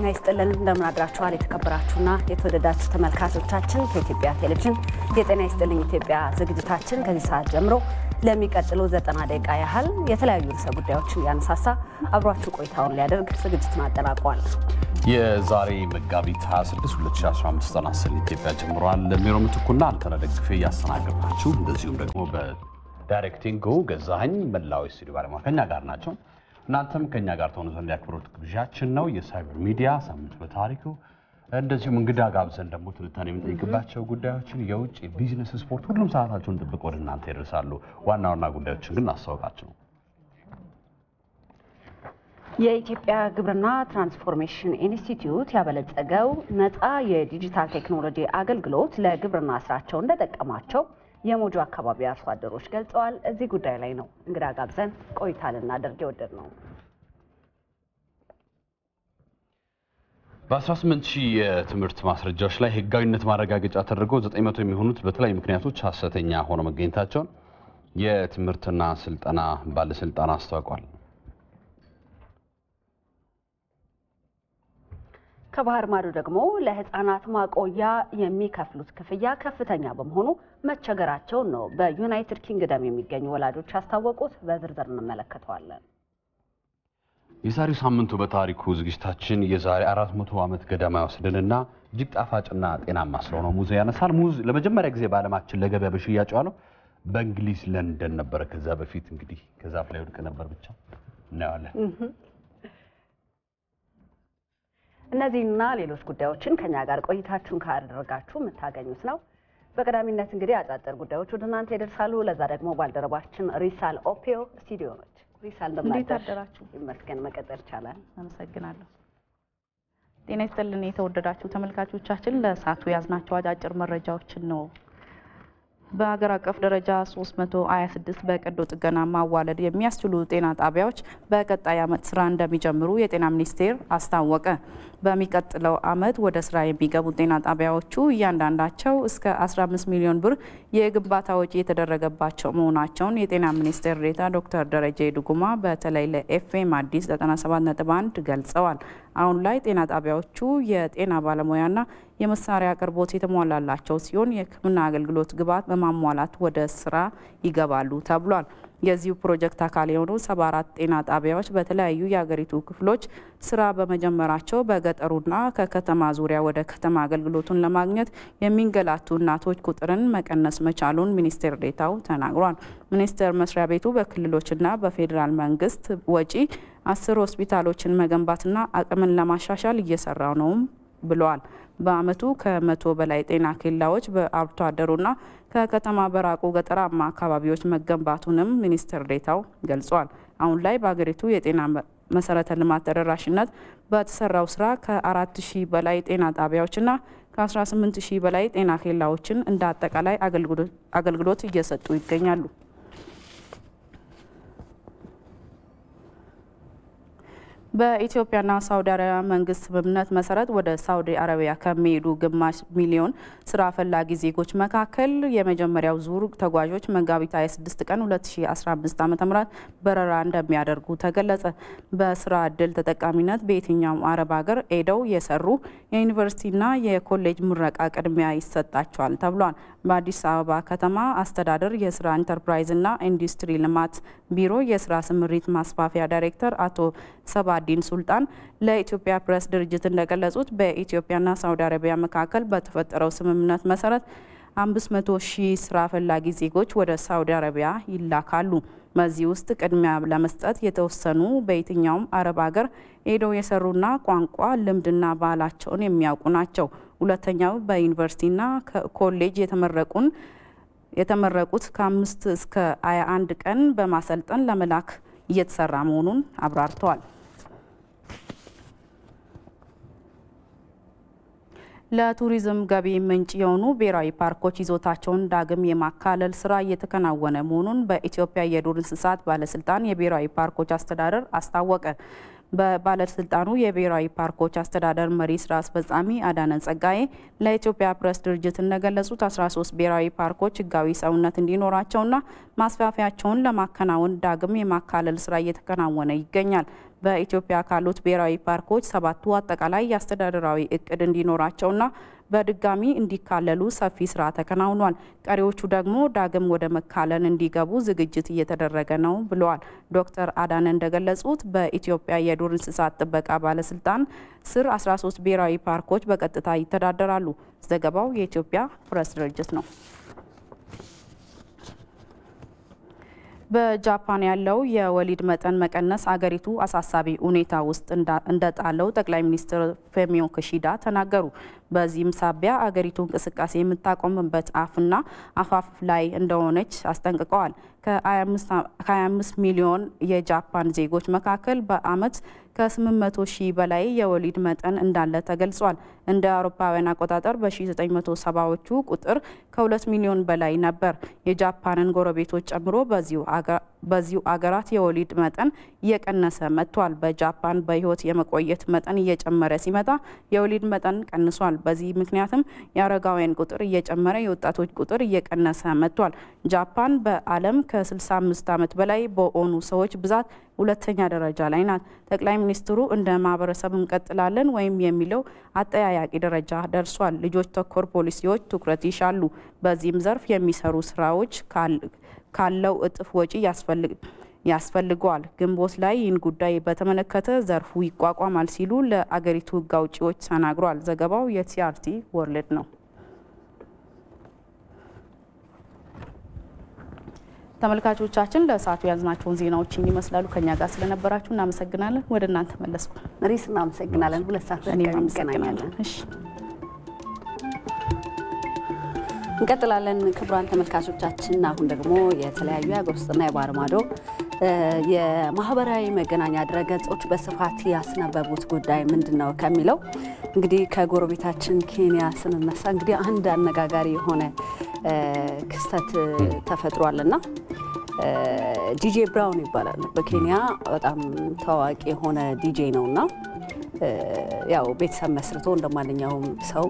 ጤና ይስጥልን። እንደምን አድራችኋል? የተከበራችሁና የተወደዳችሁ ተመልካቾቻችን ከኢትዮጵያ ቴሌቪዥን የጤና ይስጥልኝ ኢትዮጵያ ዝግጅታችን ከዚህ ሰዓት ጀምሮ ለሚቀጥሉ ዘጠና ደቂቃ ያህል የተለያዩ ርዕሰ ጉዳዮችን እያነሳሳ አብሯችሁ ቆይታውን ሊያደርግ ዝግጅቱን አጠናቋል። የዛሬ መጋቢት 26 2015 ጤና ይስጥልኝ ኢትዮጵያ ጀምሯል። ለሚሮ ምትኩና አንተነህ ደግፌ እያስተናገድናችሁ እንደዚሁም ደግሞ በዳይሬክቲንጉ ገዛኸኝ መላው ስቱዲዮ ባለሙያ ከኛ ጋር ናቸው። እናንተም ከኛ ጋር ተሆኑ ዘንድ የአክብሮት ግብዣችን ነው። የሳይበር ሚዲያ ሳምንት በታሪኩ እንደዚሁም እንግዳ ጋብዘን ደግሞ ትንታኔ የምንጠይቅባቸው ጉዳዮችን የውጭ ቢዝነስ፣ ስፖርት ሁሉም ሰዓታቸውን ጠብቀው ወደ እናንተ ይደርሳሉ። ዋና ዋና ጉዳዮችን ግን እናስታውቃቸው። የኢትዮጵያ ግብርና ትራንስፎርሜሽን ኢንስቲትዩት ያበለጸገው ነፃ የዲጂታል ቴክኖሎጂ አገልግሎት ለግብርና ስራቸው እንደጠቀማቸው የሞጆ አካባቢ አርሶ አደሮች ገልጸዋል። እዚህ ጉዳይ ላይ ነው እንግዳ ጋብዘን ቆይታ ልናደርግ የወደድ ነው። በ18 ሺህ የትምህርት ማስረጃዎች ላይ ህጋዊነት ማረጋገጫ ተደርገው 900 የሚሆኑት በተለያዩ ምክንያቶች ሀሰተኛ ሆነው መገኘታቸውን የትምህርትና ስልጠና ባለስልጣን አስታውቋል። ከባህር ማዶ ደግሞ ለህፃናት ማቆያ የሚከፍሉት ክፍያ ከፍተኛ በመሆኑ መቸገራቸውን ነው በዩናይትድ ኪንግደም የሚገኙ ወላጆች ያስታወቁት። በዝርዝር እንመለከተዋለን። የዛሬው ሳምንቱ በታሪኩ ዝግጅታችን የዛሬ 400 ዓመት ገደማ ይወስድንና እጅግ ጣፋጭና ጤናማ ስለሆነው ሙዝ ያነሳል። ሙዝ ለመጀመሪያ ጊዜ በዓለማችን ለገበያ በሽያጭ ዋለው በእንግሊዝ ለንደን ነበረ። ከዛ በፊት እንግዲህ ከዛፍ ላይ ወድቅ ነበር። ብቻ እናየዋለን። እነዚህና ሌሎች ጉዳዮችን ከኛ ጋር ቆይታችሁን ካደረጋችሁ የምታገኙት ነው። በቀዳሚነት እንግዲህ አጫጭር ጉዳዮች ወደ እናንተ ይደርሳሉ። ለዛ ደግሞ ባልደረባችን ሪሳል ኦፔዮ ስቱዲዮ ነች። ሪሳል እንዴት አደራችሁ? ይመስገን። መቀጠል ይቻላል። አመሰግናለሁ። ጤና ይስጥልን የተወደዳችሁ ተመልካቾቻችን፣ ለሰዓቱ ያዝናቸው አጫጭር መረጃዎችን ነው። በሀገር አቀፍ ደረጃ 326 በቀዶ ጥገና ማዋለድ የሚያስችሉ ጤና ጣቢያዎች በቀጣይ ዓመት ስራ እንደሚጀምሩ የጤና ሚኒስቴር አስታወቀ። በሚቀጥለው ዓመት ወደ ስራ የሚገቡ ጤና ጣቢያዎቹ እያንዳንዳቸው እስከ 15 ሚሊዮን ብር የግንባታ ወጪ የተደረገባቸው መሆናቸውን የጤና ሚኒስቴር ዴኤታ ዶክተር ደረጀ ዱጉማ በተለይ ለኤፍኤም አዲስ 97.1 ገልጸዋል። አሁን ላይ ጤና ጣቢያዎቹ የጤና ባለሙያና የመሳሪያ አቅርቦት የተሟላላቸው ሲሆን የሕክምና አገልግሎት ግብዓት በማሟላት ወደ ስራ ይገባሉ ተብሏል። የዚሁ ፕሮጀክት አካል የሆኑ 74 ጤና ጣቢያዎች በተለያዩ የሀገሪቱ ክፍሎች ስራ በመጀመራቸው በገጠሩና ከከተማ ዙሪያ ወደ ከተማ አገልግሎቱን ለማግኘት የሚንገላቱ እናቶች ቁጥርን መቀነስ መቻሉን ሚኒስቴር ዴታው ተናግሯል። ሚኒስቴር መስሪያ ቤቱ በክልሎችና በፌዴራል መንግስት ወጪ አስር ሆስፒታሎችን መገንባትና አቅምን ለማሻሻል እየሰራ ነውም ብለዋል። በአመቱ ከመቶ በላይ ጤና ኬላዎች በአርብቶ አደሩና ከከተማ በራቁ ገጠራማ አካባቢዎች መገንባቱንም ሚኒስትር ዴታው ገልጿል። አሁን ላይ በሀገሪቱ የጤና መሰረተ ልማት ተደራሽነት በተሰራው ስራ ከ4 ሺህ በላይ ጤና ጣቢያዎችና ከ18 ሺህ በላይ ጤና ኬላዎችን እንደ አጠቃላይ አገልግሎት እየሰጡ ይገኛሉ። በኢትዮጵያና ሳውዲ አረቢያ መንግስት ስምምነት መሰረት ወደ ሳውዲ አረቢያ ከሚሄዱ ግማሽ ሚሊዮን ስራ ፈላጊ ዜጎች መካከል የመጀመሪያው ዙር ተጓዦች መጋቢት 26 ቀን 2015 ዓ.ም በረራ እንደሚያደርጉ ተገለጸ። በስራ እድል ተጠቃሚነት በየትኛውም አረብ ሀገር ሄደው የሰሩ የዩኒቨርሲቲና የኮሌጅ ምረቃ ቅድሚያ ይሰጣቸዋል ተብሏል። በአዲስ አበባ ከተማ አስተዳደር የስራ ኢንተርፕራይዝና ኢንዱስትሪ ልማት ቢሮ የስራ ስምሪት ማስፋፊያ ዳይሬክተር አቶ ሰባዲን ሱልጣን ለኢትዮጵያ ፕሬስ ድርጅት እንደገለጹት በኢትዮጵያና ሳውዲ አረቢያ መካከል በተፈጠረው ስምምነት መሰረት 500 ሺህ ስራ ፈላጊ ዜጎች ወደ ሳውዲ አረቢያ ይላካሉ። በዚህ ውስጥ ቅድሚያ ለመስጠት የተወሰኑ በየትኛውም አረብ ሀገር ሄደው የሰሩና ቋንቋ ልምድና ባህላቸውን የሚያውቁ ናቸው። ሁለተኛው በዩኒቨርሲቲና ኮሌጅ የተመረቁን የተመረቁት ከአምስት እስከ 21 ቀን በማሰልጠን ለመላክ እየተሰራ መሆኑን አብራርተዋል። ለቱሪዝም ገቢ ምንጭ የሆኑ ብሔራዊ ፓርኮች ይዞታቸውን ዳግም የማካለል ስራ እየተከናወነ መሆኑን በኢትዮጵያ የዱር እንስሳት ባለስልጣን የብሔራዊ ፓርኮች አስተዳደር አስታወቀ። በባለስልጣኑ የብሔራዊ ፓርኮች አስተዳደር መሪ ስራ አስፈጻሚ አዳነ ጸጋዬ ለኢትዮጵያ ፕሬስ ድርጅት እንደገለጹት 13 ብሔራዊ ፓርኮች ህጋዊ ሰውነት እንዲኖራቸውና ማስፋፊያቸውን ለማከናወን ዳግም የማካለል ስራ እየተከናወነ ይገኛል። በኢትዮጵያ ካሉት ብሔራዊ ፓርኮች ሰባቱ አጠቃላይ የአስተዳደራዊ እቅድ እንዲኖራቸውና በድጋሚ እንዲካለሉ ሰፊ ስራ ተከናውኗል። ቀሪዎቹ ደግሞ ዳግም ወደ መካለል እንዲገቡ ዝግጅት እየተደረገ ነው ብለዋል። ዶክተር አዳነ እንደገለጹት በኢትዮጵያ የዱር እንስሳት ጥበቃ ባለስልጣን ስር 13 ብሔራዊ ፓርኮች በቀጥታ ይተዳደራሉ። ዘገባው የኢትዮጵያ ፕሬስ ድርጅት ነው። በጃፓን ያለው የወሊድ መጠን መቀነስ አገሪቱ አሳሳቢ ሁኔታ ውስጥ እንደጣለው ጠቅላይ ሚኒስትር ፌሚዮ ክሺዳ ተናገሩ። በዚህም ሳቢያ አገሪቱ እንቅስቃሴ የምታቆምበት አፍና አፋፍ ላይ እንደሆነች አስጠንቅቀዋል። ከ25 ሚሊዮን የጃፓን ዜጎች መካከል በአመት ከ800 ሺህ በላይ የወሊድ መጠን እንዳለ ተገልጿል። እንደ አውሮፓውያን አቆጣጠር በ1970ዎቹ ቁጥር ከ2 ሚሊዮን በላይ ነበር። የጃፓንን ጎረቤቶች ጨምሮ በዚሁ አገራት የወሊድ መጠን እየቀነሰ መጥቷል። በጃፓን በሕይወት የመቆየት መጠን እየጨመረ ሲመጣ የወሊድ መጠን ቀንሷል። በዚህ ምክንያትም የአረጋውያን ቁጥር እየጨመረ የወጣቶች ቁጥር እየቀነሰ መጥቷል። ጃፓን በዓለም ከ65 ዓመት በላይ በሆኑ ሰዎች ብዛት ሁለተኛ ደረጃ ላይ ናት። ጠቅላይ ሚኒስትሩ እንደ ማህበረሰብ እንቀጥላለን ወይም የሚለው አጠያያቂ ደረጃ ደርሷል። ልጆች ተኮር ፖሊሲዎች ትኩረት ይሻሉ። በዚህም ዘርፍ የሚሰሩ ስራዎች ካለው እጥፍ ወጪ ያስፈልገዋል። ግንቦት ላይ ይህን ጉዳይ በተመለከተ ዘርፉ ይቋቋማል ሲሉ ለአገሪቱ ሕግ አውጪዎች ተናግሯል። ዘገባው የቲአርቲ ወርልድ ነው። ተመልካቾቻችን ለሰዓቱ የያዝናቸውን ዜናዎች ይመስላሉ። ከኛ ጋር ስለነበራችሁ እናመሰግናለን። ወደ እናንተ መለስኩ። ሪስ እናመሰግናለን። ሁለት ሰዓት እንገናኛለን። እንቀጥላለን። ክቡራን ተመልካቾቻችን አሁን ደግሞ የተለያዩ የሀገር ውስጥና የባህር ማዶ የማህበራዊ መገናኛ ድረገጾች በስፋት ያስነበቡት ጉዳይ ምንድን ነው ከሚለው እንግዲህ ከጎረቤታችን ኬንያ ስንነሳ እንግዲህ አንድ አነጋጋሪ የሆነ ክስተት ተፈጥሯልና ዲጄ ብራውን ይባላል። በኬንያ በጣም ታዋቂ የሆነ ዲጄ ነውና ያው ቤተሰብ መስርቶ እንደ ማንኛውም ሰው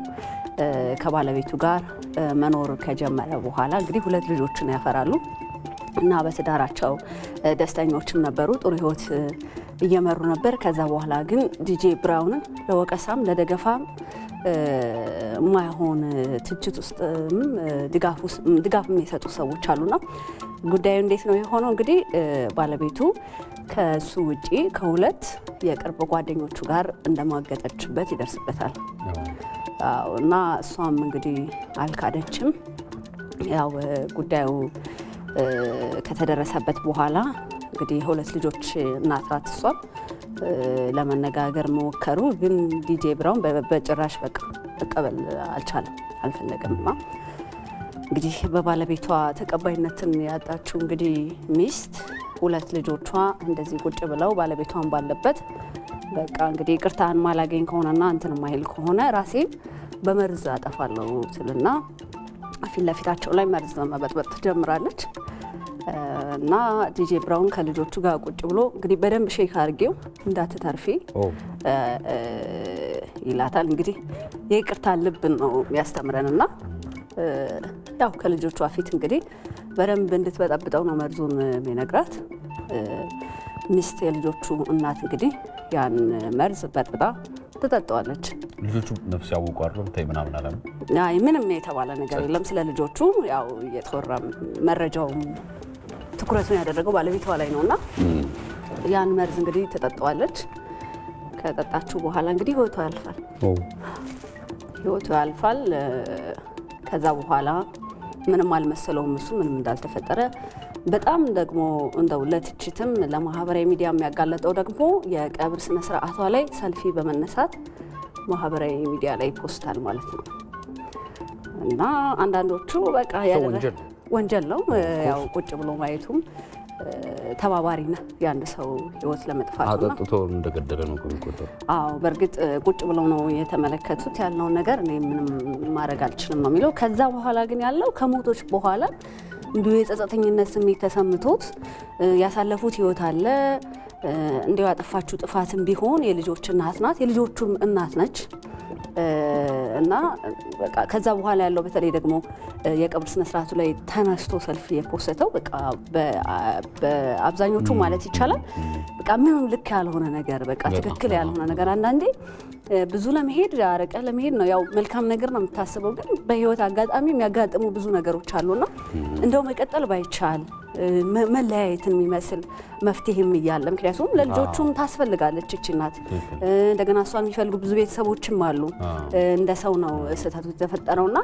ከባለቤቱ ጋር መኖር ከጀመረ በኋላ እንግዲህ ሁለት ልጆችን ያፈራሉ እና በትዳራቸው ደስተኞችም ነበሩ። ጥሩ ሕይወት እየመሩ ነበር። ከዛ በኋላ ግን ዲጄ ብራውንን ለወቀሳም ለደገፋም የማይሆን ትችት ውስጥም ድጋፍም የሰጡ ሰዎች አሉና ጉዳዩ እንዴት ነው የሆነው? እንግዲህ ባለቤቱ ከሱ ውጪ ከሁለት የቅርብ ጓደኞቹ ጋር እንደማገጠችበት ይደርስበታል እና እሷም እንግዲህ አልካደችም። ያው ጉዳዩ ከተደረሰበት በኋላ እንግዲህ የሁለት ልጆች እናት ናት። እሷም ለመነጋገር መሞከሩ ግን ዲጄ ብራውን በጭራሽ መቀበል አልቻለም፣ አልፈለገም። እና እንግዲህ በባለቤቷ ተቀባይነትን ያጣችው እንግዲህ ሚስት ሁለት ልጆቿ እንደዚህ ቁጭ ብለው ባለቤቷን ባለበት በቃ እንግዲህ ይቅርታን ማላገኝ ከሆነና እንትን ማይል ከሆነ ራሴን በመርዝ አጠፋለሁ ትልና ፊት ለፊታቸው ላይ መርዝ መበጥበጥ ትጀምራለች። እና ዲጄ ብራውን ከልጆቹ ጋር ቁጭ ብሎ እንግዲህ በደንብ ሼክ አድርጌው እንዳትተርፊ ይላታል። እንግዲህ የይቅርታ ልብን ነው የሚያስተምረን እና ያው ከልጆቿ ፊት እንግዲህ በደንብ እንድትበጠብጠው ነው መርዙን የሚነግራት። ሚስት የልጆቹ እናት እንግዲህ ያን መርዝ በጥብጣ ትጠጣዋለች። ልጆቹ ነፍስ ያወቁ? ብታይ ምናምን አለ አይ ምንም የተባለ ነገር የለም ስለ ልጆቹ። ያው እየተወራ መረጃውም ትኩረቱን ያደረገው ባለቤቷ ላይ ነው እና ያን መርዝ እንግዲህ ትጠጣዋለች። ከጠጣችሁ በኋላ እንግዲህ ህይወቷ ያልፋል። ህይወቱ ያልፋል። ከዛ በኋላ ምንም አልመሰለውም እሱ ምንም እንዳልተፈጠረ። በጣም ደግሞ እንደው ለትችትም ለማህበራዊ ሚዲያ የሚያጋለጠው ደግሞ የቀብር ስነ ስርዓቷ ላይ ሰልፊ በመነሳት ማህበራዊ ሚዲያ ላይ ይፖስታል ማለት ነው። እና አንዳንዶቹ በቃ ያደረ ወንጀል ነው። ያው ቁጭ ብሎ ማየቱም ተባባሪ ነህ የአንድ ሰው ህይወት ለመጥፋት አጠጥቶ እንደገደለ ነው የሚቆጠሩ። አዎ በእርግጥ ቁጭ ብለው ነው የተመለከቱት። ያለውን ነገር እኔ ምንም ማድረግ አልችልም ነው የሚለው። ከዛ በኋላ ግን ያለው ከሞቶች በኋላ እንዲሁ የጸጸተኝነት ስሜት ተሰምቶት ያሳለፉት ህይወት አለ እንዲያው ያጠፋችው ጥፋትም ቢሆን የልጆች እናት ናት፣ የልጆቹም እናት ነች። እና በቃ ከዛ በኋላ ያለው በተለይ ደግሞ የቀብር ስነስርዓቱ ላይ ተነስቶ ሰልፍ የፖሰተው በቃ በአብዛኞቹ ማለት ይቻላል በቃ ምንም ልክ ያልሆነ ነገር በቃ ትክክል ያልሆነ ነገር አንዳንዴ ብዙ ለመሄድ አረቀ ለመሄድ ነው። ያው መልካም ነገር ነው የምታስበው፣ ግን በህይወት አጋጣሚ የሚያጋጥሙ ብዙ ነገሮች አሉና እንደው መቀጠል ባይቻል መለያየትን የሚመስል መፍትሄም እያለ ምክንያቱም ለልጆቹም ታስፈልጋለች እቺ እናት። እንደገና እሷን የሚፈልጉ ብዙ ቤተሰቦችም አሉ። እንደ ሰው ነው ስህተቱ የተፈጠረውና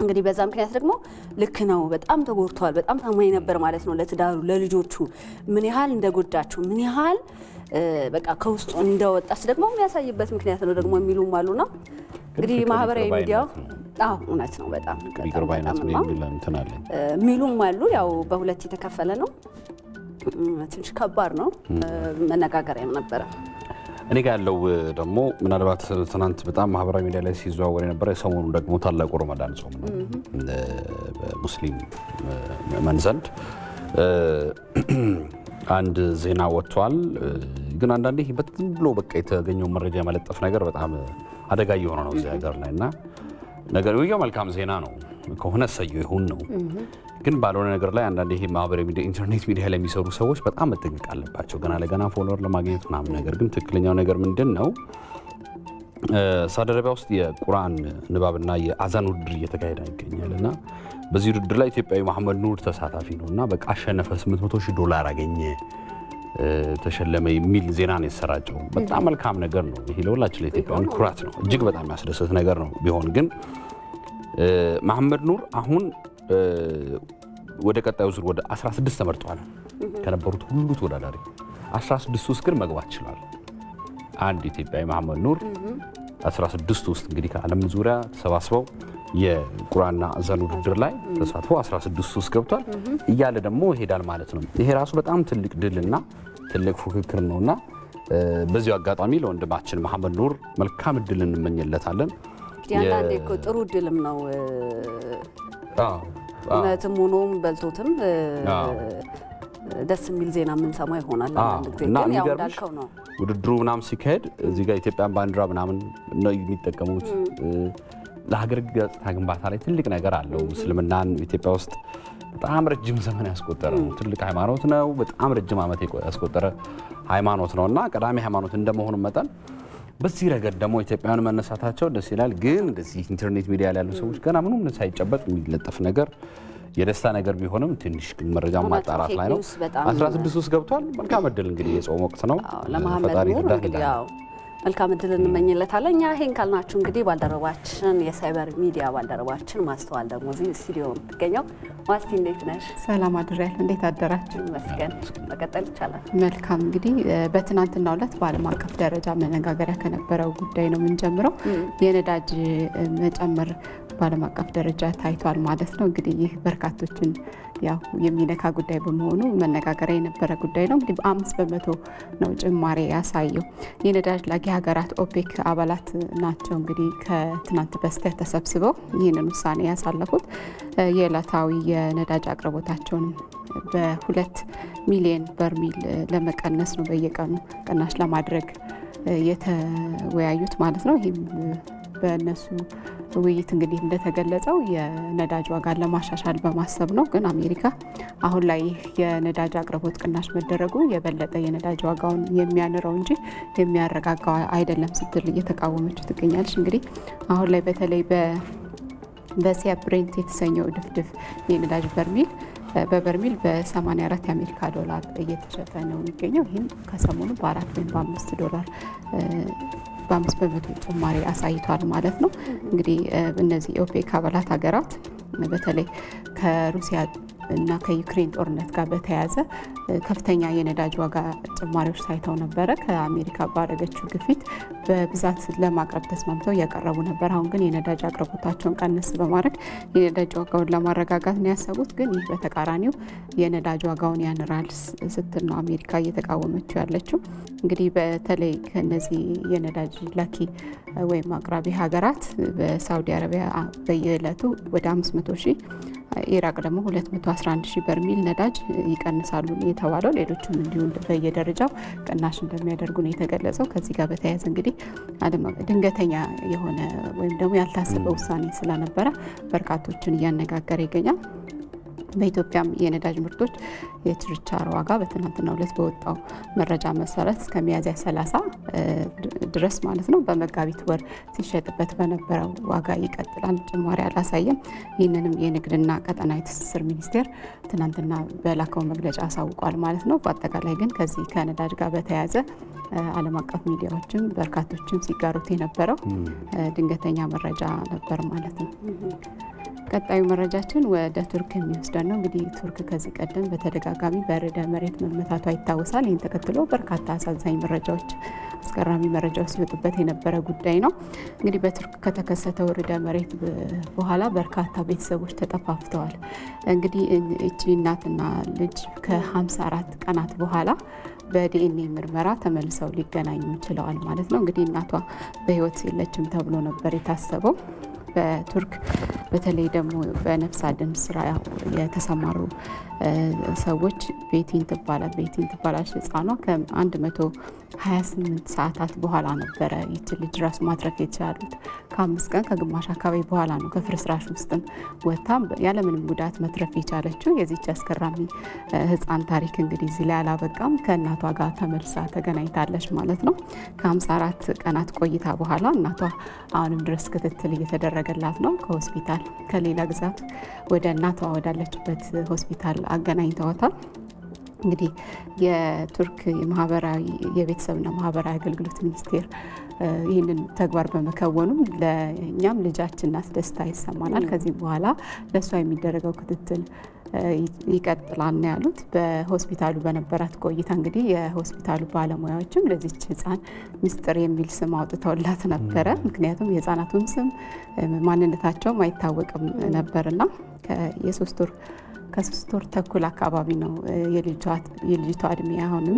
እንግዲህ በዛ ምክንያት ደግሞ ልክ ነው፣ በጣም ተጎድተዋል። በጣም ታማኝ ነበር ማለት ነው ለትዳሩ ለልጆቹ ምን ያህል እንደጎዳቸው ምን ያህል በቃ ከውስጡ እንደወጣች ደግሞ የሚያሳይበት ምክንያት ነው ደግሞ የሚሉም አሉና እንግዲህ ማህበራዊ ሚዲያው እውነት ነው። በጣም ሚሉም አሉ። ያው በሁለት የተከፈለ ነው። ትንሽ ከባድ ነው። መነጋገሪያም ነበረ። እኔ ጋር ያለው ደግሞ ምናልባት ትናንት በጣም ማህበራዊ ሚዲያ ላይ ሲዘዋወር የነበረ የሰሞኑ ደግሞ ታላቁ ረመዳን ጾም ነው በሙስሊም ምዕመን ዘንድ አንድ ዜና ወጥቷል። ግን አንዳንዴ በትም ብሎ በቃ የተገኘው መረጃ የመለጠፍ ነገር በጣም አደጋ እየሆነ ነው እዚህ ሀገር ላይ እና ነገር ይኸው መልካም ዜና ነው ከሆነ እሰየው ይሁን ነው። ግን ባልሆነ ነገር ላይ አንዳንዴ ይሄ ማህበራዊ ሚዲያ ኢንተርኔት ሚዲያ ላይ የሚሰሩ ሰዎች በጣም መጠንቀቅ አለባቸው። ገና ለገና follower ለማግኘት ምናምን ነገር ግን ትክክለኛው ነገር ምንድን ነው? ሳውዲ አረቢያ ውስጥ የቁርአን ንባብና የአዛን ውድድር እየተካሄደ ይገኛል እና በዚህ ውድድር ላይ ኢትዮጵያዊ መሐመድ ኑር ተሳታፊ ነው እና በቃ አሸነፈ፣ 800 ሺህ ዶላር አገኘ፣ ተሸለመ የሚል ዜና ነው የተሰራጨው። በጣም መልካም ነገር ነው ይሄ ለሁላችን ለኢትዮጵያውያን ኩራት ነው። እጅግ በጣም የሚያስደስት ነገር ነው። ቢሆን ግን መሐመድ ኑር አሁን ወደ ቀጣዩ ዙር ወደ 16 ተመርጧል ከነበሩት ሁሉ ተወዳዳሪ 16 ውስጥ ግን መግባት ችሏል። አንድ ኢትዮጵያዊ መሐመድ ኑር 16 ውስጥ እንግዲህ ከዓለም ዙሪያ ተሰባስበው የቁርአንና አዛን ውድድር ላይ ተሳትፎ 16 ውስጥ ገብቷል እያለ ደግሞ ይሄዳል ማለት ነው። ይሄ ራሱ በጣም ትልቅ ድልና ትልቅ ፉክክር ነውና በዚሁ አጋጣሚ ለወንድማችን መሐመድ ኑር መልካም እድል እንመኝለታለን። አንዳንዴ እኮ ጥሩ እድልም ነው እውነትም ሆኖም በልቶትም ደስ የሚል ዜና የምንሰማ ይሆናል። አንዳንድ ጊዜ ግን ያው እንዳልከው ነው ውድድሩ ምናምን ሲካሄድ እዚህ ጋር ኢትዮጵያን ባንዲራ ምናምን ነው የሚጠቀሙት። ለሀገር ገጽታ ግንባታ ላይ ትልቅ ነገር አለው። እስልምናን ኢትዮጵያ ውስጥ በጣም ረጅም ዘመን ያስቆጠረ ነው። ትልቅ ሃይማኖት ነው። በጣም ረጅም ዓመት ያስቆጠረ ሃይማኖት ነው እና ቀዳሚ ሃይማኖት እንደመሆኑ መጠን በዚህ ረገድ ደግሞ ኢትዮጵያውያን መነሳታቸው ደስ ይላል። ግን እንደዚህ ኢንተርኔት ሚዲያ ላይ ያሉ ሰዎች ገና ምንም ሳይጨበጥ የሚለጠፍ ነገር የደስታ ነገር ቢሆንም ትንሽ ግን መረጃ ማጣራት ላይ ነው። 16 ውስጥ ገብቷል። መልካም እድል እንግዲህ የጾም ወቅት ነው። ያው መልካም እድል እንመኝለታለን። እኛ ይሄን ካልናችሁ እንግዲህ ባልደረባችን የሳይበር ሚዲያ ባልደረባችን ማስተዋል ደግሞ እዚህ ስቱዲዮ የምትገኘው ማስቲ፣ እንዴት ነሽ? ሰላም አድሬያለሁ። እንዴት አደራችሁ? ይመስገን። መቀጠል ይቻላል። መልካም እንግዲህ በትናንትናው ዕለት በዓለም አቀፍ ደረጃ መነጋገሪያ ከነበረው ጉዳይ ነው የምንጀምረው። የነዳጅ መጨመር በዓለም አቀፍ ደረጃ ታይቷል ማለት ነው። እንግዲህ ይህ በርካቶችን ያው የሚነካ ጉዳይ በመሆኑ መነጋገሪያ የነበረ ጉዳይ ነው። እንግዲህ በአምስት በመቶ ነው ጭማሬ ያሳየው። የነዳጅ ላኪ ሀገራት ኦፔክ አባላት ናቸው እንግዲህ ከትናንት በስቲያ ተሰብስበው ይህንን ውሳኔ ያሳለፉት የዕለታዊ የነዳጅ አቅርቦታቸውን በሁለት ሚሊዮን በርሚል ለመቀነስ ነው በየቀኑ ቅናሽ ለማድረግ የተወያዩት ማለት ነው። ይህም በእነሱ ውይይት እንግዲህ እንደተገለጸው የነዳጅ ዋጋን ለማሻሻል በማሰብ ነው። ግን አሜሪካ አሁን ላይ የነዳጅ አቅርቦት ቅናሽ መደረጉ የበለጠ የነዳጅ ዋጋውን የሚያንረው እንጂ የሚያረጋጋው አይደለም ስትል እየተቃወመችው ትገኛለች። እንግዲህ አሁን ላይ በተለይ በሲያ ብሬንት የተሰኘው ድፍድፍ የነዳጅ በርሚል በበርሚል በ84 የአሜሪካ ዶላር እየተሸጠ ነው የሚገኘው። ይህም ከሰሞኑ በአራት ወይም በአምስት ዶላር በአምስት በመቶ ጭማሪ አሳይቷል ማለት ነው። እንግዲህ እነዚህ የኦፔክ አባላት ሀገራት በተለይ ከሩሲያ እና ከዩክሬን ጦርነት ጋር በተያያዘ ከፍተኛ የነዳጅ ዋጋ ጭማሪዎች ታይተው ነበረ። ከአሜሪካ ባደረገችው ግፊት በብዛት ለማቅረብ ተስማምተው እያቀረቡ ነበር። አሁን ግን የነዳጅ አቅርቦታቸውን ቀንስ በማድረግ የነዳጅ ዋጋውን ለማረጋጋት ነው ያሰቡት። ግን ይህ በተቃራኒው የነዳጅ ዋጋውን ያንራል ስትል ነው አሜሪካ እየተቃወመችው ያለችው። እንግዲህ በተለይ ከነዚህ የነዳጅ ላኪ ወይም አቅራቢ ሀገራት በሳውዲ አረቢያ በየዕለቱ ወደ 500 ሺህ ኢራቅ ደግሞ 211 ሺህ በርሚል ነዳጅ ይቀንሳሉ የተባለው ሌሎችም እንዲሁ በየደረጃው ቅናሽ እንደሚያደርጉ ነው የተገለጸው። ከዚህ ጋር በተያያዘ እንግዲህ ድንገተኛ የሆነ ወይም ደግሞ ያልታሰበ ውሳኔ ስለነበረ በርካቶችን እያነጋገረ ይገኛል። በኢትዮጵያም የነዳጅ ምርቶች የችርቻሮ ዋጋ በትናንትናው ዕለት በወጣው መረጃ መሰረት እስከ ሚያዝያ 30 ድረስ ማለት ነው በመጋቢት ወር ሲሸጥበት በነበረው ዋጋ ይቀጥላል፣ ጭማሪ አላሳየም። ይህንንም የንግድና ቀጠናዊ ትስስር ሚኒስቴር ትናንትና በላከው መግለጫ አሳውቋል ማለት ነው። በአጠቃላይ ግን ከዚህ ከነዳጅ ጋር በተያያዘ ዓለም አቀፍ ሚዲያዎችም በርካቶችም ሲጋሩት የነበረው ድንገተኛ መረጃ ነበር ማለት ነው። ቀጣዩ መረጃችን ወደ ቱርክ የሚወስደን ነው። እንግዲህ ቱርክ ከዚህ ቀደም በተደጋጋሚ በርዕደ መሬት መመታቷ ይታወሳል። ይህን ተከትሎ በርካታ አሳዛኝ መረጃዎች፣ አስገራሚ መረጃዎች ሲወጡበት የነበረ ጉዳይ ነው። እንግዲህ በቱርክ ከተከሰተው ርዕደ መሬት በኋላ በርካታ ቤተሰቦች ተጠፋፍተዋል። እንግዲህ እቺ እናትና ልጅ ከ54 ቀናት በኋላ በዲኤንኤ ምርመራ ተመልሰው ሊገናኙ ችለዋል ማለት ነው። እንግዲህ እናቷ በሕይወት የለችም ተብሎ ነበር የታሰበው። በቱርክ በተለይ ደግሞ በነፍስ አድን ስራ የተሰማሩ ሰዎች ቤቲን ትባላል ቤቲን ትባላለች ህፃኗ ከ128 ሰዓታት በኋላ ነበረ ይች ልጅ ራሱ ማትረፍ የቻሉት። ከአምስት ቀን ከግማሽ አካባቢ በኋላ ነው ከፍርስራሽ ውስጥም ወጥታ ያለምንም ጉዳት መትረፍ የቻለችው። የዚች አስገራሚ ህፃን ታሪክ እንግዲህ እዚህ ላይ አላበቃም። ከእናቷ ጋር ተመልሳ ተገናኝታለች ማለት ነው። ከ54 ቀናት ቆይታ በኋላ እናቷ አሁንም ድረስ ክትትል እየተደረገላት ነው። ከሆስፒታል ከሌላ ግዛት ወደ እናቷ ወዳለችበት ሆስፒታል አገናኝተዋታል። እንግዲህ የቱርክ የማህበራዊ የቤተሰብና ማህበራዊ አገልግሎት ሚኒስቴር ይህንን ተግባር በመከወኑም ለእኛም ልጃችን ደስታ ይሰማናል። ከዚህ በኋላ ለእሷ የሚደረገው ክትትል ይቀጥላል ነው ያሉት። በሆስፒታሉ በነበራት ቆይታ እንግዲህ የሆስፒታሉ ባለሙያዎችም ለዚች ህፃን ምስጢር የሚል ስም አውጥተውላት ነበረ። ምክንያቱም የህፃናቱን ስም ማንነታቸውም አይታወቅም ነበርና የሶስት ወር ከሶስት ወር ተኩል አካባቢ ነው የልጅቷ እድሜ። አሁንም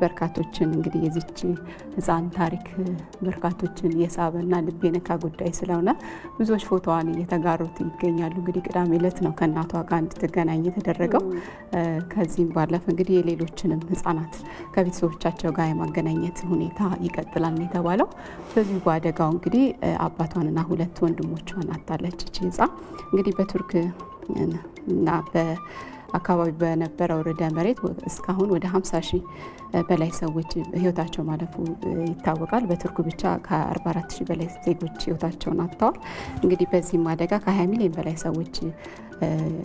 በርካቶችን እንግዲህ የዚች ህፃን ታሪክ በርካቶችን የሳበና ልብ የነካ ጉዳይ ስለሆነ ብዙዎች ፎቶዋን እየተጋሩት ይገኛሉ። እንግዲህ ቅዳሜ ዕለት ነው ከእናቷ ጋር እንድትገናኝ የተደረገው። ከዚህም ባለፈ እንግዲህ የሌሎችንም ህፃናት ከቤተሰቦቻቸው ጋር የማገናኘት ሁኔታ ይቀጥላል ነው የተባለው። በዚሁ በአደጋው እንግዲህ አባቷንና ሁለት ወንድሞቿን አጣለች። ህፃን እንግዲህ በቱርክ እና በአካባቢ በነበረው ርዕደ መሬት እስካሁን ወደ 50 ሺህ በላይ ሰዎች ህይወታቸው ማለፉ ይታወቃል። በቱርክ ብቻ ከ44 ሺህ በላይ ዜጎች ህይወታቸውን አጥተዋል። እንግዲህ በዚህም አደጋ ከ20 ሚሊዮን በላይ ሰዎች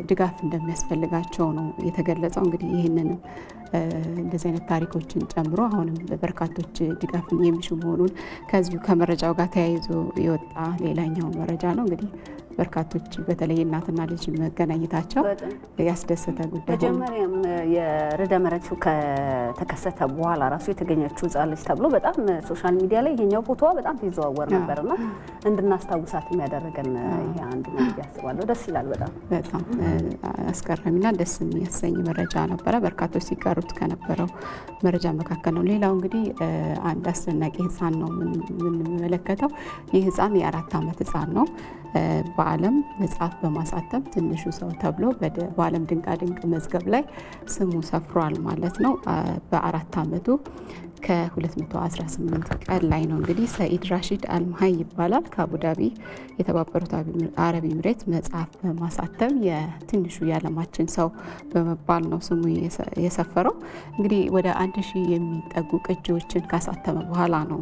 ድጋፍ እንደሚያስፈልጋቸው ነው የተገለጸው። እንግዲህ ይህንንም እንደዚህ አይነት ታሪኮችን ጨምሮ አሁንም በርካቶች ድጋፍ የሚሹ መሆኑን ከዚሁ ከመረጃው ጋር ተያይዞ የወጣ ሌላኛው መረጃ ነው። እንግዲህ በርካቶች በተለይ እናትና ልጅ መገናኘታቸው ያስደሰተ ጉዳይ መጀመሪያም የርዕደ መሬቱ ከተከሰተ በኋላ ራሱ የተገኘችው ህጻን ልጅ ተብሎ በጣም social media ላይ ይሄኛው ፎቶዋ በጣም ሲዘዋወር ነበርና እንድናስታውሳት የሚያደረገን ይሄ አንዱ ነው ብዬ አስባለሁ። ደስ ይላል በጣም በጣም አስገራሚና ደስ የሚያሰኝ መረጃ ነበረ። በርካቶች ሲጋሩት ከነበረው መረጃ መካከል ነው። ሌላው እንግዲህ አንድ አስደናቂ ህፃን ነው የምንመለከተው። ይህ ህፃን የአራት ዓመት ህፃን ነው። በዓለም መጽሐፍ በማሳተም ትንሹ ሰው ተብሎ በዓለም ድንቃድንቅ መዝገብ ላይ ስሙ ሰፍሯል ማለት ነው። በአራት ዓመቱ ከ218 ቀን ላይ ነው እንግዲህ ሰኢድ ራሺድ አልምሀይ ይባላል። ከአቡዳቢ የተባበሩት አረብ ኤምሬት መጽሐፍ በማሳተም የትንሹ የዓለማችን ሰው በመባል ነው ስሙ የሰፈረው። እንግዲህ ወደ አንድ ሺህ የሚጠጉ ቅጂዎችን ካሳተመ በኋላ ነው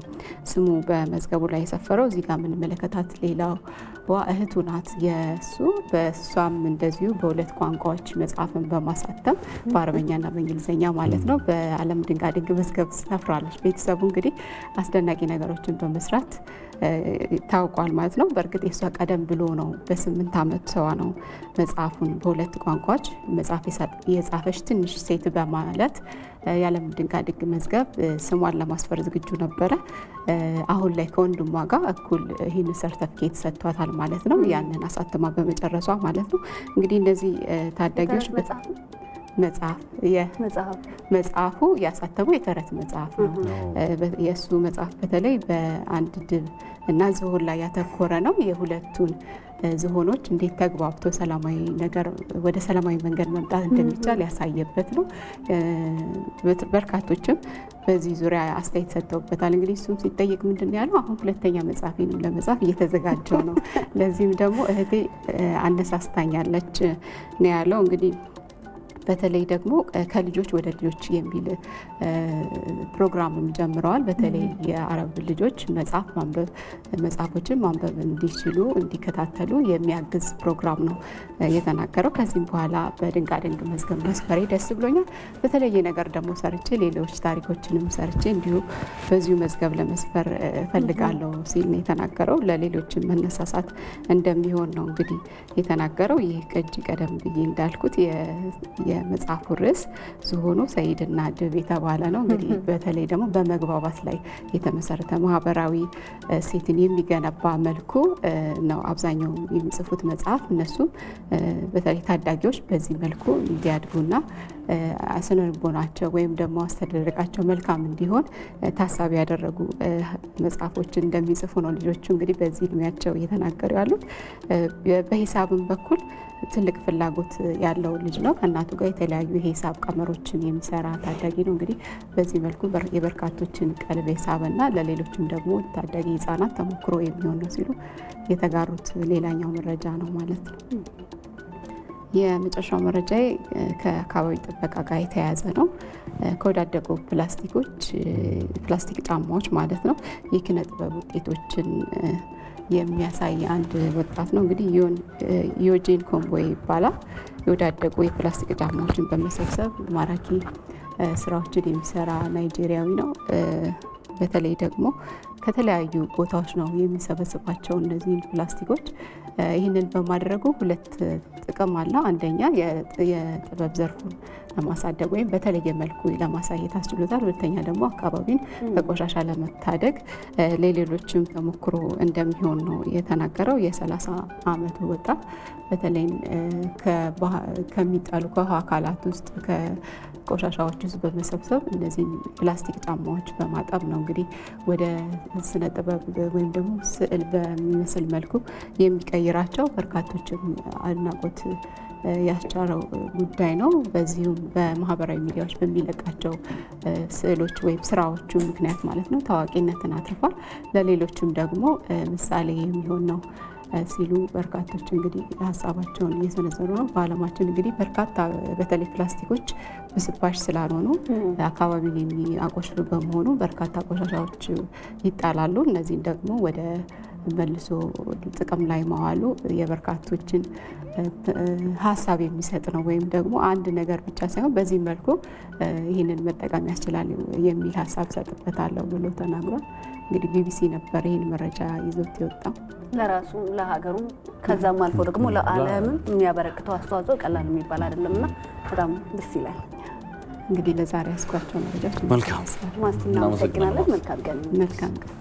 ስሙ በመዝገቡ ላይ የሰፈረው። እዚህ ጋር የምንመለከታት ሌላዋ እህቱ ናት የእሱ። በእሷም እንደዚሁ በሁለት ቋንቋዎች መጽሐፍን በማሳተም በአረበኛና በእንግሊዝኛ ማለት ነው በዓለም ድንቃድንቅ መዝገብ ሰፍራለች። ቤተሰቡ እንግዲህ አስደናቂ ነገሮችን በመስራት ታውቋል ማለት ነው። በእርግጥ የእሷ ቀደም ብሎ ነው በስምንት ዓመት ሰዋ ነው መጽሐፉን በሁለት ቋንቋዎች መጽሐፍ የጻፈች ትንሽ ሴት በማለት የዓለም ድንቃድንቅ መዝገብ ስሟን ለማስፈር ዝግጁ ነበረ። አሁን ላይ ከወንድሟ ጋር እኩል ይህን ሰርተፍኬት ሰጥቷታል ማለት ነው። ያንን አሳትማ በመጨረሷ ማለት ነው። እንግዲህ እነዚህ ታዳጊዎች መጽሐፍ መጽሐፉ ያሳተመው የተረት መጽሐፍ ነው። የእሱ መጽሐፍ በተለይ በአንድ ድብ እና ዝሆን ላይ ያተኮረ ነው። የሁለቱን ዝሆኖች እንዴት ተግባብቶ ሰላማዊ ነገር ወደ ሰላማዊ መንገድ መምጣት እንደሚቻል ያሳየበት ነው። በርካቶችም በዚህ ዙሪያ አስተያየት ሰጥተውበታል። እንግዲህ እሱም ሲጠየቅ ምንድን ነው ያለው? አሁን ሁለተኛ መጽሐፌንም ለመጻፍ እየተዘጋጀው ነው። ለዚህም ደግሞ እህቴ አነሳስታኛለች ነው ያለው እንግዲህ በተለይ ደግሞ ከልጆች ወደ ልጆች የሚል ፕሮግራምም ጀምረዋል። በተለይ የአረብ ልጆች መጽሐፍ ማንበብ መጽሐፎችን ማንበብ እንዲችሉ እንዲከታተሉ የሚያግዝ ፕሮግራም ነው የተናገረው። ከዚህም በኋላ በድንቃድንቅ መዝገብ መስፈሬ ደስ ብሎኛል። በተለየ ነገር ደግሞ ሰርቼ ሌሎች ታሪኮችንም ሰርቼ እንዲሁ በዚሁ መዝገብ ለመስፈር እፈልጋለሁ ሲል ነው የተናገረው። ለሌሎችም መነሳሳት እንደሚሆን ነው እንግዲህ የተናገረው። ይህ ቅጂ ቀደም ብዬ እንዳልኩት የመጽሐፉ ርዕስ ዝሆኑ ሰይድና ድብ የተባለ ነው። እንግዲህ በተለይ ደግሞ በመግባባት ላይ የተመሰረተ ማህበራዊ እሴትን የሚገነባ መልኩ ነው አብዛኛው የሚጽፉት መጽሐፍ። እነሱም በተለይ ታዳጊዎች በዚህ መልኩ እንዲያድጉና ስነ ልቦናቸው ወይም ደግሞ አስተዳደጋቸው መልካም እንዲሆን ታሳቢ ያደረጉ መጽሐፎችን እንደሚጽፉ ነው ልጆቹ እንግዲህ በዚህ እድሜያቸው እየተናገሩ ያሉት። በሂሳብም በኩል ትልቅ ፍላጎት ያለው ልጅ ነው። ከእናቱ ጋር የተለያዩ የሂሳብ ቀመሮችን የሚሰራ ታዳጊ ነው። እንግዲህ በዚህ መልኩ የበርካቶችን ቀልብ የሳበና ለሌሎችም ደግሞ ታዳጊ ሕጻናት ተሞክሮ የሚሆን ነው ሲሉ የተጋሩት ሌላኛው መረጃ ነው ማለት ነው። የመጨረሻው መረጃ ከአካባቢ ጥበቃ ጋር የተያያዘ ነው። ከወዳደቁ ፕላስቲኮች ፕላስቲክ ጫማዎች ማለት ነው የኪነ ጥበብ ውጤቶችን የሚያሳይ አንድ ወጣት ነው። እንግዲህ ዮጄን ኮምቦይ ይባላል። የወዳደቁ የፕላስቲክ ጫማዎችን በመሰብሰብ ማራኪ ስራዎችን የሚሰራ ናይጄሪያዊ ነው። በተለይ ደግሞ ከተለያዩ ቦታዎች ነው የሚሰበስባቸው እነዚህን ፕላስቲኮች። ይህንን በማድረጉ ሁለት ጥቅም አለው። አንደኛ የጥበብ ዘርፉን ለማሳደግ ወይም በተለየ መልኩ ለማሳየት አስችሎታል። ሁለተኛ ደግሞ አካባቢን ከቆሻሻ ለመታደግ ለሌሎችም ተሞክሮ እንደሚሆን ነው የተናገረው። የ30 ዓመቱ ወጣት በተለይም ከሚጣሉ ከውሃ አካላት ውስጥ ቆሻሻዎች ውስጥ በመሰብሰብ እነዚህን ፕላስቲክ ጫማዎች በማጠብ ነው እንግዲህ ወደ ስነ ጥበብ ወይም ደግሞ ስዕል በሚመስል መልኩ የሚቀይራቸው በርካቶችም አድናቆት ያስቻለው ጉዳይ ነው። በዚሁም በማህበራዊ ሚዲያዎች በሚለቃቸው ስዕሎች ወይም ስራዎቹ ምክንያት ማለት ነው ታዋቂነትን አትርፏል። ለሌሎችም ደግሞ ምሳሌ የሚሆን ነው ሲሉ በርካቶች እንግዲህ ሀሳባቸውን እየሰነዘሩ ነው። በዓለማችን እንግዲህ በርካታ በተለይ ፕላስቲኮች ብስባሽ ስላልሆኑ አካባቢን የሚያቆሽሉ በመሆኑ በርካታ ቆሻሻዎች ይጣላሉ። እነዚህን ደግሞ ወደ መልሶ ጥቅም ላይ ማዋሉ የበርካቶችን ሀሳብ የሚሰጥ ነው። ወይም ደግሞ አንድ ነገር ብቻ ሳይሆን በዚህ መልኩ ይህንን መጠቀም ያስችላል የሚል ሀሳብ ሰጥበታለሁ ብሎ ተናግሯል። እንግዲህ ቢቢሲ ነበር ይህን መረጃ ይዞት የወጣው። ለራሱ ለሀገሩ ከዛም አልፎ ደግሞ ለዓለምም የሚያበረክተው አስተዋጽኦ ቀላል የሚባል አይደለም እና በጣም ደስ ይላል። እንግዲህ ለዛሬ ያልኳቸው መረጃዎች መልካም ማስቲ እናመሰግናለን። መልካም ቀን። መልካም ቀን።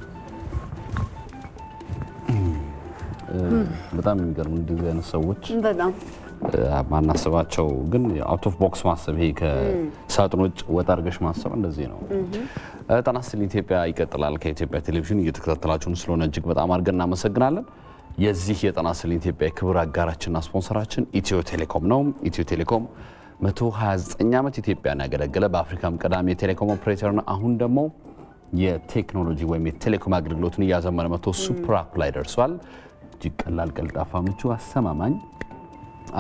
በጣም የሚገርሙ እንደዚህ አይነት ሰዎች በጣም ማናስባቸው ግን out of box ማሰብ ይሄ ከሳጥን ውጭ ወጣ አድርገሽ ማሰብ እንደዚህ ነው። ጤና ይስጥልኝ ኢትዮጵያ ይቀጥላል። ከኢትዮጵያ ቴሌቪዥን እየተከታተላችሁን ስለሆነ እጅግ በጣም አድርገን እናመሰግናለን። የዚህ የጤና ይስጥልኝ ኢትዮጵያ የክብር አጋራችንና ስፖንሰራችን ኢትዮ ቴሌኮም ነው። ኢትዮ ቴሌኮም 129 ዓመት ኢትዮጵያን ያገለገለ በአፍሪካም ቀዳሚ የቴሌኮም ኦፕሬተር ነው። አሁን ደግሞ የቴክኖሎጂ ወይም የቴሌኮም አገልግሎትን እያዘመነ መጥቶ super app ላይ ደርሷል። እጅግ ቀላል፣ ቀልጣፋ፣ ምቹ፣ አስተማማኝ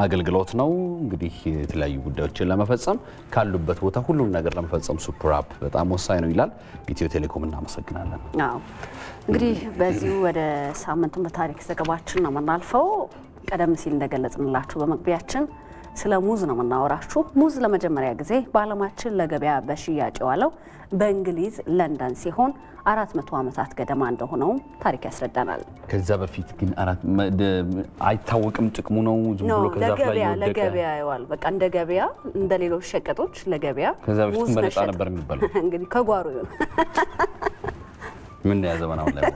አገልግሎት ነው። እንግዲህ የተለያዩ ጉዳዮችን ለመፈጸም ካሉበት ቦታ ሁሉም ነገር ለመፈጸም super app በጣም ወሳኝ ነው ይላል ኢትዮ ቴሌኮም። እናመሰግናለን። እንግዲህ በዚሁ ወደ ሳምንቱን በታሪክ ዘገባችን ነው የምናልፈው። ቀደም ሲል እንደገለጽንላችሁ በመግቢያችን ስለ ሙዝ ነው የምናወራችሁ። ሙዝ ለመጀመሪያ ጊዜ በዓለማችን ለገበያ በሽያጭ የዋለው በእንግሊዝ ለንደን ሲሆን አራት መቶ ዓመታት ገደማ እንደሆነውም ታሪክ ያስረዳናል። ከዛ በፊት ግን አራት አይታወቅም ጥቅሙ ነው ዝም ብሎ ከዛፍ ላይ ለገበያ ይዋል በቃ እንደ ገበያ እንደ ሌሎች ሸቀጦች ለገበያ ከዛ በፊት መሸጥ። ነበር የሚባለው። እንግዲህ ከጓሮ ምን ያ ዘመናው ላይ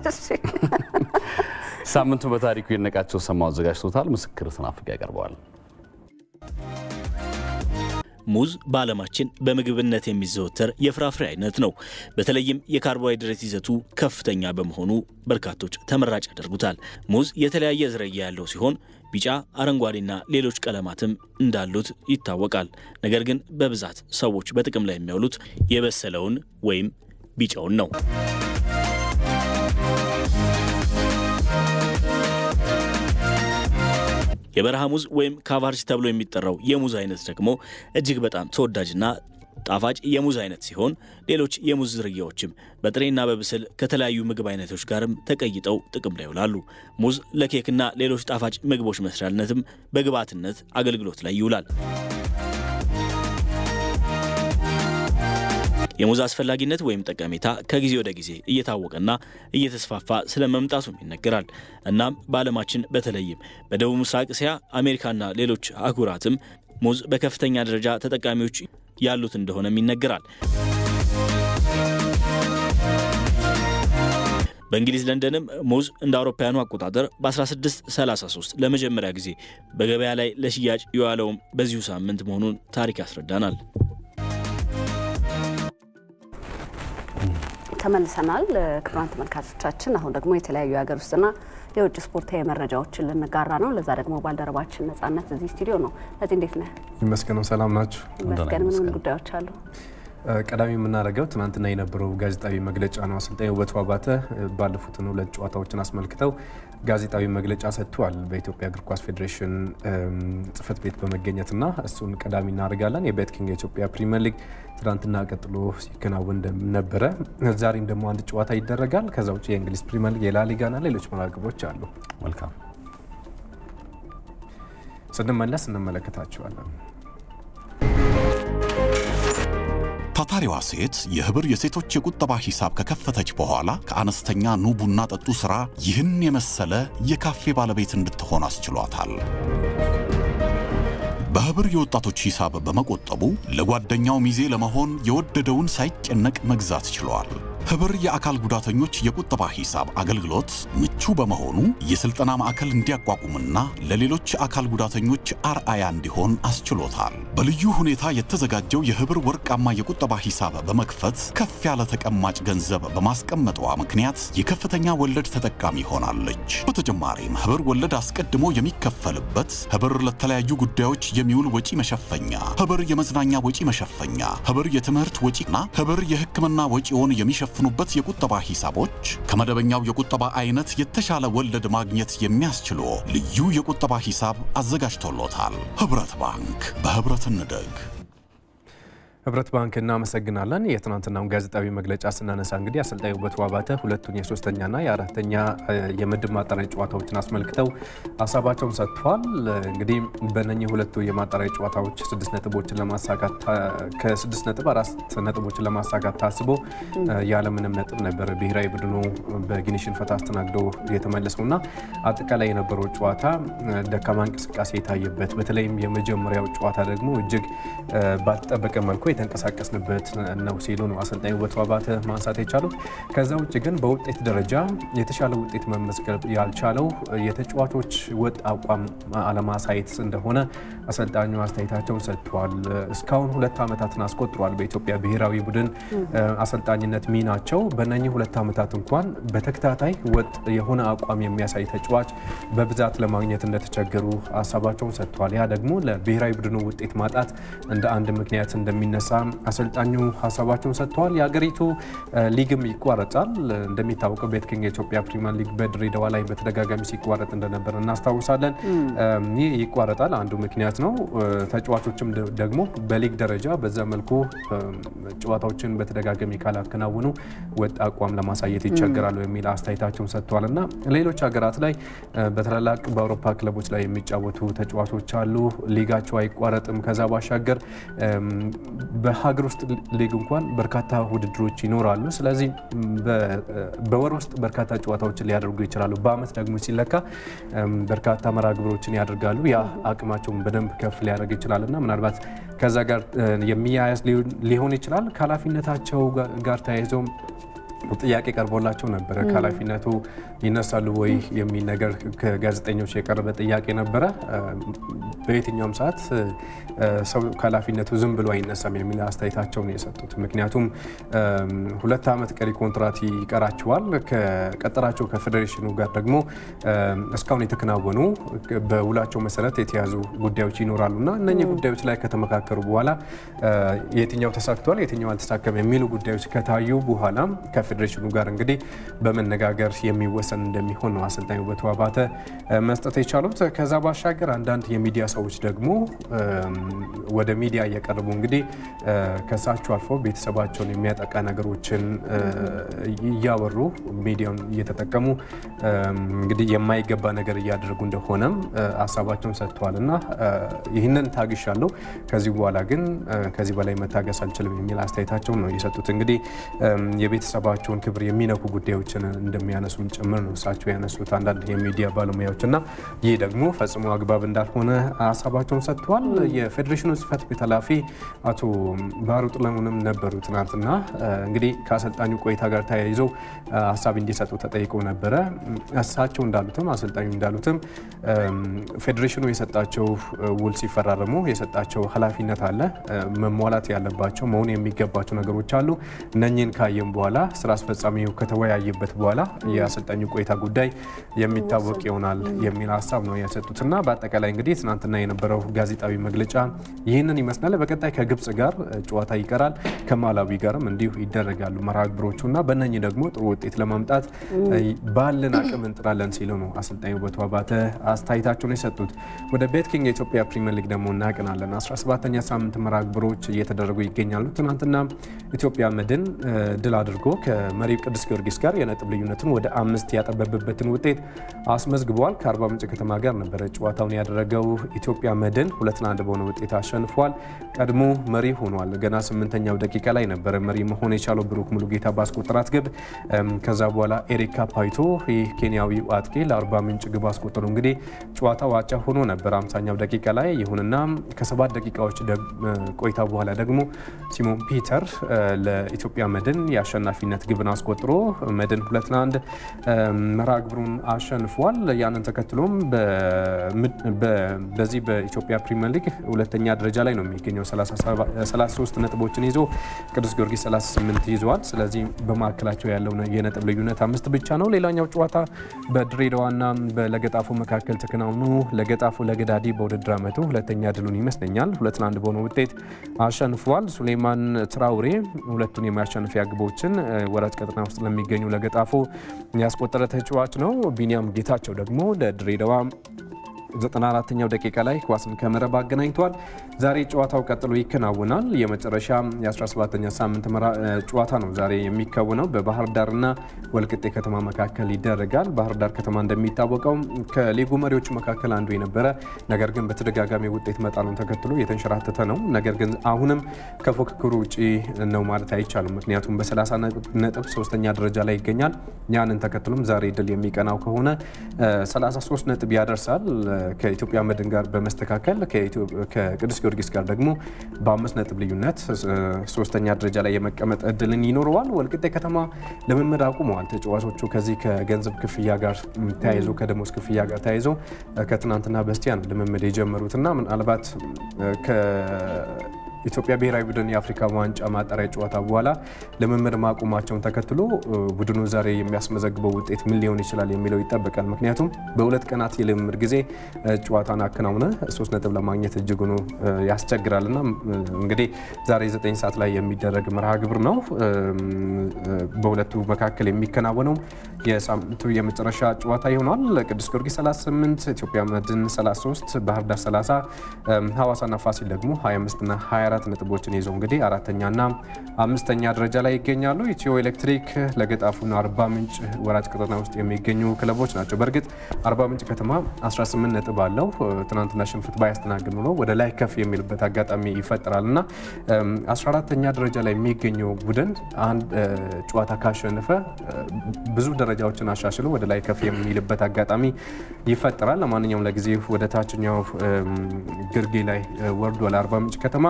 ሳምንቱ በታሪኩ የነቃቸው ሰማው አዘጋጅቶታል። ምስክር ስናፍቅ ያቀርበዋል። ሙዝ በዓለማችን በምግብነት የሚዘወተር የፍራፍሬ አይነት ነው። በተለይም የካርቦሃይድሬት ይዘቱ ከፍተኛ በመሆኑ በርካቶች ተመራጭ ያደርጉታል። ሙዝ የተለያየ ዝርያ ያለው ሲሆን ቢጫ፣ አረንጓዴና ሌሎች ቀለማትም እንዳሉት ይታወቃል። ነገር ግን በብዛት ሰዎች በጥቅም ላይ የሚያውሉት የበሰለውን ወይም ቢጫውን ነው። የበረሃ ሙዝ ወይም ካቫርጅ ተብሎ የሚጠራው የሙዝ አይነት ደግሞ እጅግ በጣም ተወዳጅና ጣፋጭ የሙዝ አይነት ሲሆን ሌሎች የሙዝ ዝርያዎችም በጥሬና በብስል ከተለያዩ ምግብ አይነቶች ጋርም ተቀይጠው ጥቅም ላይ ይውላሉ። ሙዝ ለኬክና ሌሎች ጣፋጭ ምግቦች መስሪያነትም በግብዓትነት አገልግሎት ላይ ይውላል። የሙዝ አስፈላጊነት ወይም ጠቀሜታ ከጊዜ ወደ ጊዜ እየታወቀና እየተስፋፋ ስለ መምጣቱም ይነገራል። እናም በዓለማችን በተለይም በደቡብ ምስራቅ እስያ፣ አሜሪካና ሌሎች አህጉራትም ሙዝ በከፍተኛ ደረጃ ተጠቃሚዎች ያሉት እንደሆነም ይነገራል። በእንግሊዝ ለንደንም ሙዝ እንደ አውሮፓውያኑ አቆጣጠር በ1633 ለመጀመሪያ ጊዜ በገበያ ላይ ለሽያጭ የዋለውም በዚሁ ሳምንት መሆኑን ታሪክ ያስረዳናል። ተመልሰናል። ክቡራን ተመልካቾቻችን፣ አሁን ደግሞ የተለያዩ የሀገር ውስጥና የውጭ ስፖርታዊ መረጃዎችን ልንጋራ ነው። ለዛ ደግሞ ባልደረባችን ነጻነት እዚህ ስቱዲዮ ነው። እዚህ እንዴት ነህ? ይመስገነው። ሰላም ናችሁ? ይመስገን። ምን ምን ጉዳዮች አሉ? ቀዳሚ የምናደርገው ትናንትና የነበረው ጋዜጣዊ መግለጫ ነው። አሰልጣኝ ውበቱ አባተ ባለፉትን ሁለት ጨዋታዎችን አስመልክተው ጋዜጣዊ መግለጫ ሰጥተዋል። በኢትዮጵያ እግር ኳስ ፌዴሬሽን ጽሕፈት ቤት በመገኘትና እሱን ቀዳሚ እናደርጋለን። የቤትኪንግ የኢትዮጵያ ፕሪሚየር ሊግ ትናንትና ቀጥሎ ሲከናወን ነበረ። ዛሬም ደግሞ አንድ ጨዋታ ይደረጋል። ከዛ ውጭ የእንግሊዝ ፕሪሚየር ሊግ፣ የላሊጋና ሌሎች ግብሮች አሉ። መልካም ስንመለስ እንመለከታቸዋለን። ታታሪዋ ሴት የህብር የሴቶች የቁጠባ ሂሳብ ከከፈተች በኋላ ከአነስተኛ ኑ ቡና ጠጡ ሥራ ይህን የመሰለ የካፌ ባለቤት እንድትሆን አስችሏታል። በህብር የወጣቶች ሂሳብ በመቆጠቡ ለጓደኛው ሚዜ ለመሆን የወደደውን ሳይጨነቅ መግዛት ችሏል። ህብር የአካል ጉዳተኞች የቁጠባ ሂሳብ አገልግሎት ምቹ በመሆኑ የሥልጠና ማዕከል እንዲያቋቁምና ለሌሎች አካል ጉዳተኞች አርአያ እንዲሆን አስችሎታል። በልዩ ሁኔታ የተዘጋጀው የህብር ወርቃማ የቁጠባ ሂሳብ በመክፈት ከፍ ያለ ተቀማጭ ገንዘብ በማስቀመጧ ምክንያት የከፍተኛ ወለድ ተጠቃሚ ሆናለች። በተጨማሪም ህብር ወለድ አስቀድሞ የሚከፈልበት፣ ህብር ለተለያዩ ጉዳዮች የሚውል ወጪ መሸፈኛ፣ ህብር የመዝናኛ ወጪ መሸፈኛ፣ ህብር የትምህርት ወጪና ህብር የሕክምና ወጪውን የሚሸፍ ኑበት የቁጠባ ሂሳቦች ከመደበኛው የቁጠባ አይነት የተሻለ ወለድ ማግኘት የሚያስችሉ ልዩ የቁጠባ ሂሳብ አዘጋጅቶሎታል። ህብረት ባንክ፣ በህብረት እንደግ። ህብረት ባንክ እናመሰግናለን። የትናንትናውን ጋዜጣዊ መግለጫ ስናነሳ እንግዲህ አሰልጣኝ ውበቱ አባተ ሁለቱን የሶስተኛና የአራተኛ የምድብ ማጣሪያ ጨዋታዎችን አስመልክተው ሀሳባቸውን ሰጥቷል። እንግዲህ በእነኚህ ሁለቱ የማጣሪያ ጨዋታዎች ስድስት ነጥቦችን ለማሳካት ከስድስት ነጥብ አራት ነጥቦችን ለማሳካት ታስቦ ያለምንም ነጥብ ነበር ብሔራዊ ቡድኑ በጊኒ ሽንፈት አስተናግዶ የተመለሰው እና አጠቃላይ የነበረው ጨዋታ ደካማ እንቅስቃሴ የታየበት በተለይም የመጀመሪያው ጨዋታ ደግሞ እጅግ ባልተጠበቀ መልኩ የተንቀሳቀስንበት ነው ሲሉ ነው አሰልጣኝ ውበቱ አባተ ማንሳት የቻሉት። ከዛ ውጭ ግን በውጤት ደረጃ የተሻለ ውጤት መመዝገብ ያልቻለው የተጫዋቾች ወጥ አቋም አለማሳየት እንደሆነ አሰልጣኙ አስተያየታቸውን ሰጥተዋል። እስካሁን ሁለት ዓመታትን አስቆጥሯል በኢትዮጵያ ብሔራዊ ቡድን አሰልጣኝነት ሚናቸው። በእነኚህ ሁለት ዓመታት እንኳን በተከታታይ ወጥ የሆነ አቋም የሚያሳይ ተጫዋች በብዛት ለማግኘት እንደተቸገሩ ሀሳባቸውን ሰጥተዋል። ያ ደግሞ ለብሔራዊ ቡድኑ ውጤት ማጣት እንደ አንድ ምክንያት እንደሚነሳ አሰልጣኙ ሀሳባቸውን ሰጥተዋል። የሀገሪቱ ሊግም ይቋረጣል። እንደሚታወቀው ቤትኪንግ የኢትዮጵያ ፕሪሚየር ሊግ በድሬዳዋ ላይ በተደጋጋሚ ሲቋረጥ እንደነበር እናስታውሳለን። ይህ ይቋረጣል አንዱ ምክንያት ነው። ተጫዋቾችም ደግሞ በሊግ ደረጃ በዛ መልኩ ጨዋታዎችን በተደጋጋሚ ካላከናወኑ ወጥ አቋም ለማሳየት ይቸገራሉ የሚል አስተያየታቸውን ሰጥተዋል እና ሌሎች ሀገራት ላይ በታላላቅ በአውሮፓ ክለቦች ላይ የሚጫወቱ ተጫዋቾች አሉ። ሊጋቸው አይቋረጥም። ከዛ ባሻገር በሀገር ውስጥ ሊግ እንኳን በርካታ ውድድሮች ይኖራሉ። ስለዚህ በወር ውስጥ በርካታ ጨዋታዎችን ሊያደርጉ ይችላሉ። በአመት ደግሞ ሲለካ በርካታ መርሃ ግብሮችን ያደርጋሉ። ያ አቅማቸውን በደንብ ከፍ ሊያደርግ ይችላል እና ምናልባት ከዛ ጋር የሚያያዝ ሊሆን ይችላል። ከኃላፊነታቸው ጋር ተያይዘው ጥያቄ ቀርቦላቸው ነበረ። ከኃላፊነቱ ይነሳሉ ወይ የሚል ነገር ከጋዜጠኞች የቀረበ ጥያቄ ነበረ። በየትኛውም ሰዓት ሰው ከኃላፊነቱ ዝም ብሎ አይነሳም የሚል አስተያየታቸውን የሰጡት። ምክንያቱም ሁለት ዓመት ቀሪ ኮንትራት ይቀራቸዋል። ከቀጠራቸው ከፌዴሬሽኑ ጋር ደግሞ እስካሁን የተከናወኑ በውላቸው መሰረት የተያዙ ጉዳዮች ይኖራሉ እና እነኚህ ጉዳዮች ላይ ከተመካከሩ በኋላ የትኛው ተሳክቷል፣ የትኛው አልተሳካም የሚሉ ጉዳዮች ከታዩ በኋላ ከፌዴሬሽኑ ጋር እንግዲህ በመነጋገር የሚወሰን እንደሚሆን ነው አሰልጣኝ ውበቱ አባተ መስጠት የቻሉት። ከዛ ባሻገር አንዳንድ የሚዲያ ሰዎች ደግሞ ወደ ሚዲያ እየቀረቡ እንግዲህ ከሳቸው አልፎ ቤተሰባቸውን የሚያጠቃ ነገሮችን እያወሩ ሚዲያውን እየተጠቀሙ እንግዲህ የማይገባ ነገር እያደረጉ እንደሆነም ሀሳባቸውን ሰጥተዋል እና ይህንን ታግሻለሁ፣ ከዚህ በኋላ ግን ከዚህ በላይ መታገስ አልችልም የሚል አስተያየታቸውን ነው የሰጡት። እንግዲህ የቤተሰባቸውን ክብር የሚነኩ ጉዳዮችን እንደሚያነሱም ጭምር ነው እሳቸው ያነሱት አንዳንድ የሚዲያ ባለሙያዎች እና ይህ ደግሞ ፈጽሞ አግባብ እንዳልሆነ ሀሳባቸውን ሰጥተዋል። የፌዴሬሽኑ ጽሕፈት ቤት ኃላፊ አቶ ባህሩ ጥለሙንም ነበሩ ትናንትና እንግዲህ ከአሰልጣኙ ቆይታ ጋር ተያይዞ ሀሳብ እንዲሰጡ ተጠይቀው ነበረ። እሳቸው እንዳሉትም አሰልጣኙ እንዳሉትም ፌዴሬሽኑ የሰጣቸው ውል ሲፈራረሙ የሰጣቸው ኃላፊነት አለ፣ መሟላት ያለባቸው መሆን የሚገባቸው ነገሮች አሉ። እነኚህን ካየም በኋላ ስራ አስፈጻሚው ከተወያየበት በኋላ የአሰልጣኙ ቆይታ ጉዳይ የሚታወቅ ይሆናል የሚል ሀሳብ ነው የሰጡት እና በአጠቃላይ እንግዲህ ትናንትና የነበረው ጋዜጣዊ መግለጫ ይህንን ይመስላል። በቀጣይ ከግብጽ ጋር ጨዋታ ይቀራል፣ ከማላዊ ጋርም እንዲሁ ይደረጋሉ መርሃ ግብሮቹ እና በእነኚህ ደግሞ ጥሩ ውጤት ለማምጣት ባለን አቅም እንጥራለን ሲሉ ነው አሰልጣኝ ውበቱ አባተ አስተያየታቸውን የሰጡት። ወደ ቤትኪንግ የኢትዮጵያ ፕሪሚየር ሊግ ደግሞ እናቀናለን። 17ኛ ሳምንት መርሃ ግብሮች እየተደረጉ ይገኛሉ። ትናንትና ኢትዮጵያ መድን ድል አድርጎ ከመሪው ቅዱስ ጊዮርጊስ ጋር የነጥብ ልዩነቱን ወደ አምስት ያጠበበበትን ውጤት አስመዝግቧል። ከአርባ ምንጭ ከተማ ጋር ነበረ ጨዋታውን ያደረገው። ኢትዮጵያ መድን ሁለት ለአንድ በሆነ ውጤት አሸንፏል። ቀድሞ መሪ ሆኗል። ገና ስምንተኛው ደቂቃ ላይ ነበረ መሪ መሆን የቻለው ብሩክ ሙሉጌታ ባስቆጠራት ግብ። ከዛ በኋላ ኤሪክ ካፓይቶ ይህ ኬንያዊ አጥቂ ለአርባ ምንጭ ግብ አስቆጠሩ። እንግዲህ ጨዋታው አቻ ሆኖ ነበር አምሳኛው ደቂቃ ላይ። ይሁንና ከሰባት ደቂቃዎች ቆይታ በኋላ ደግሞ ሲሞን ፒተር ለኢትዮጵያ መድን የአሸናፊነት ግብን አስቆጥሮ መድን ሁለት ለአንድ መርሃ ግብሩን አሸንፏል። ያንን ተከትሎም በዚህ በኢትዮጵያ ፕሪሚየር ሊግ ሁለተኛ ደረጃ ላይ ነው የሚገኘው 33 ነጥቦችን ይዞ ቅዱስ ጊዮርጊስ 38 ይዘዋል። ስለዚህ በመካከላቸው ያለው የነጥብ ልዩነት አምስት ብቻ ነው። ሌላኛው ጨዋታ በድሬዳዋና በለገጣፎ መካከል ተከናውኑ ለገጣፎ ለገዳዲ በውድድር ዓመቱ ሁለተኛ ድሉን ይመስለኛል ሁለት ለአንድ በሆነ ውጤት አሸንፏል። ሱሌማን ትራውሬ ሁለቱን የማሸነፊያ ግቦችን ወራጅ ቀጠና ውስጥ ለሚገኙ ለገጣፎ ያስቆጠረ ተጫዋች ነው። ቢኒያም ጌታቸው ደግሞ ለድሬዳዋ 94ኛው ደቂቃ ላይ ኳስን ከመረብ አገናኝቷል። ዛሬ ጨዋታው ቀጥሎ ይከናወናል። የመጨረሻ የ17ኛ ሳምንት ጨዋታ ነው ዛሬ የሚከወነው በባህር ዳርና ወልቅጤ ከተማ መካከል ይደረጋል። ባህር ዳር ከተማ እንደሚታወቀው ከሊጉ መሪዎች መካከል አንዱ የነበረ ነገር ግን በተደጋጋሚ ውጤት መጣሉን ተከትሎ የተንሸራተተ ነው። ነገር ግን አሁንም ከፉክክሩ ውጭ ነው ማለት አይቻልም። ምክንያቱም በ30 ነጥብ ሶስተኛ ደረጃ ላይ ይገኛል። ያንን ተከትሎም ዛሬ ድል የሚቀናው ከሆነ 33 ነጥብ ያደርሳል። ከኢትዮጵያ መድን ጋር በመስተካከል ከቅዱስ ጊዮርጊስ ጋር ደግሞ በአምስት ነጥብ ልዩነት ሶስተኛ ደረጃ ላይ የመቀመጥ እድልን ይኖረዋል። ወልቅጤ ከተማ ልምምድ አቁመዋል። ተጫዋቾቹ ከዚህ ከገንዘብ ክፍያ ጋር ተያይዞ ከደሞዝ ክፍያ ጋር ተያይዞ ከትናንትና በስቲያ ነው ልምምድ የጀመሩትና ምናልባት ኢትዮጵያ ብሔራዊ ቡድን የአፍሪካ ዋንጫ ማጣሪያ ጨዋታ በኋላ ልምምድ ማቆማቸውን ተከትሎ ቡድኑ ዛሬ የሚያስመዘግበው ውጤት ምን ሊሆን ይችላል የሚለው ይጠበቃል። ምክንያቱም በሁለት ቀናት የልምምድ ጊዜ ጨዋታን አከናውነ ሶስት ነጥብ ለማግኘት እጅጉኑ ያስቸግራልና እንግዲህ ዛሬ ዘጠኝ ሰዓት ላይ የሚደረግ መርሃ ግብር ነው በሁለቱ መካከል የሚከናወነው የሳምንቱ የመጨረሻ ጨዋታ ይሆናል። ቅዱስ ጊዮርጊስ 38፣ ኢትዮጵያ መድን 33፣ ባህር ዳር 30፣ ሐዋሳና ፋሲል ደግሞ 25 እና 24 ነጥቦችን ይዘው እንግዲህ አራተኛና አምስተኛ ደረጃ ላይ ይገኛሉ። ኢትዮ ኤሌክትሪክ፣ ለገጣፉና አርባ ምንጭ ወራጅ ቀጠና ውስጥ የሚገኙ ክለቦች ናቸው። በእርግጥ አርባ ምንጭ ከተማ 18 ነጥብ አለው። ትናንትና ሽንፈት ባያስተናግድ ኖሮ ወደ ላይ ከፍ የሚልበት አጋጣሚ ይፈጠራል እና 14ተኛ ደረጃ ላይ የሚገኘው ቡድን አንድ ጨዋታ ካሸነፈ ብዙ ደረጃዎችን አሻሽሎ ወደ ላይ ከፍ የሚልበት አጋጣሚ ይፈጠራል። ለማንኛውም ለጊዜ ወደ ታችኛው ግርጌ ላይ ወርዷል አርባ ምንጭ ከተማ።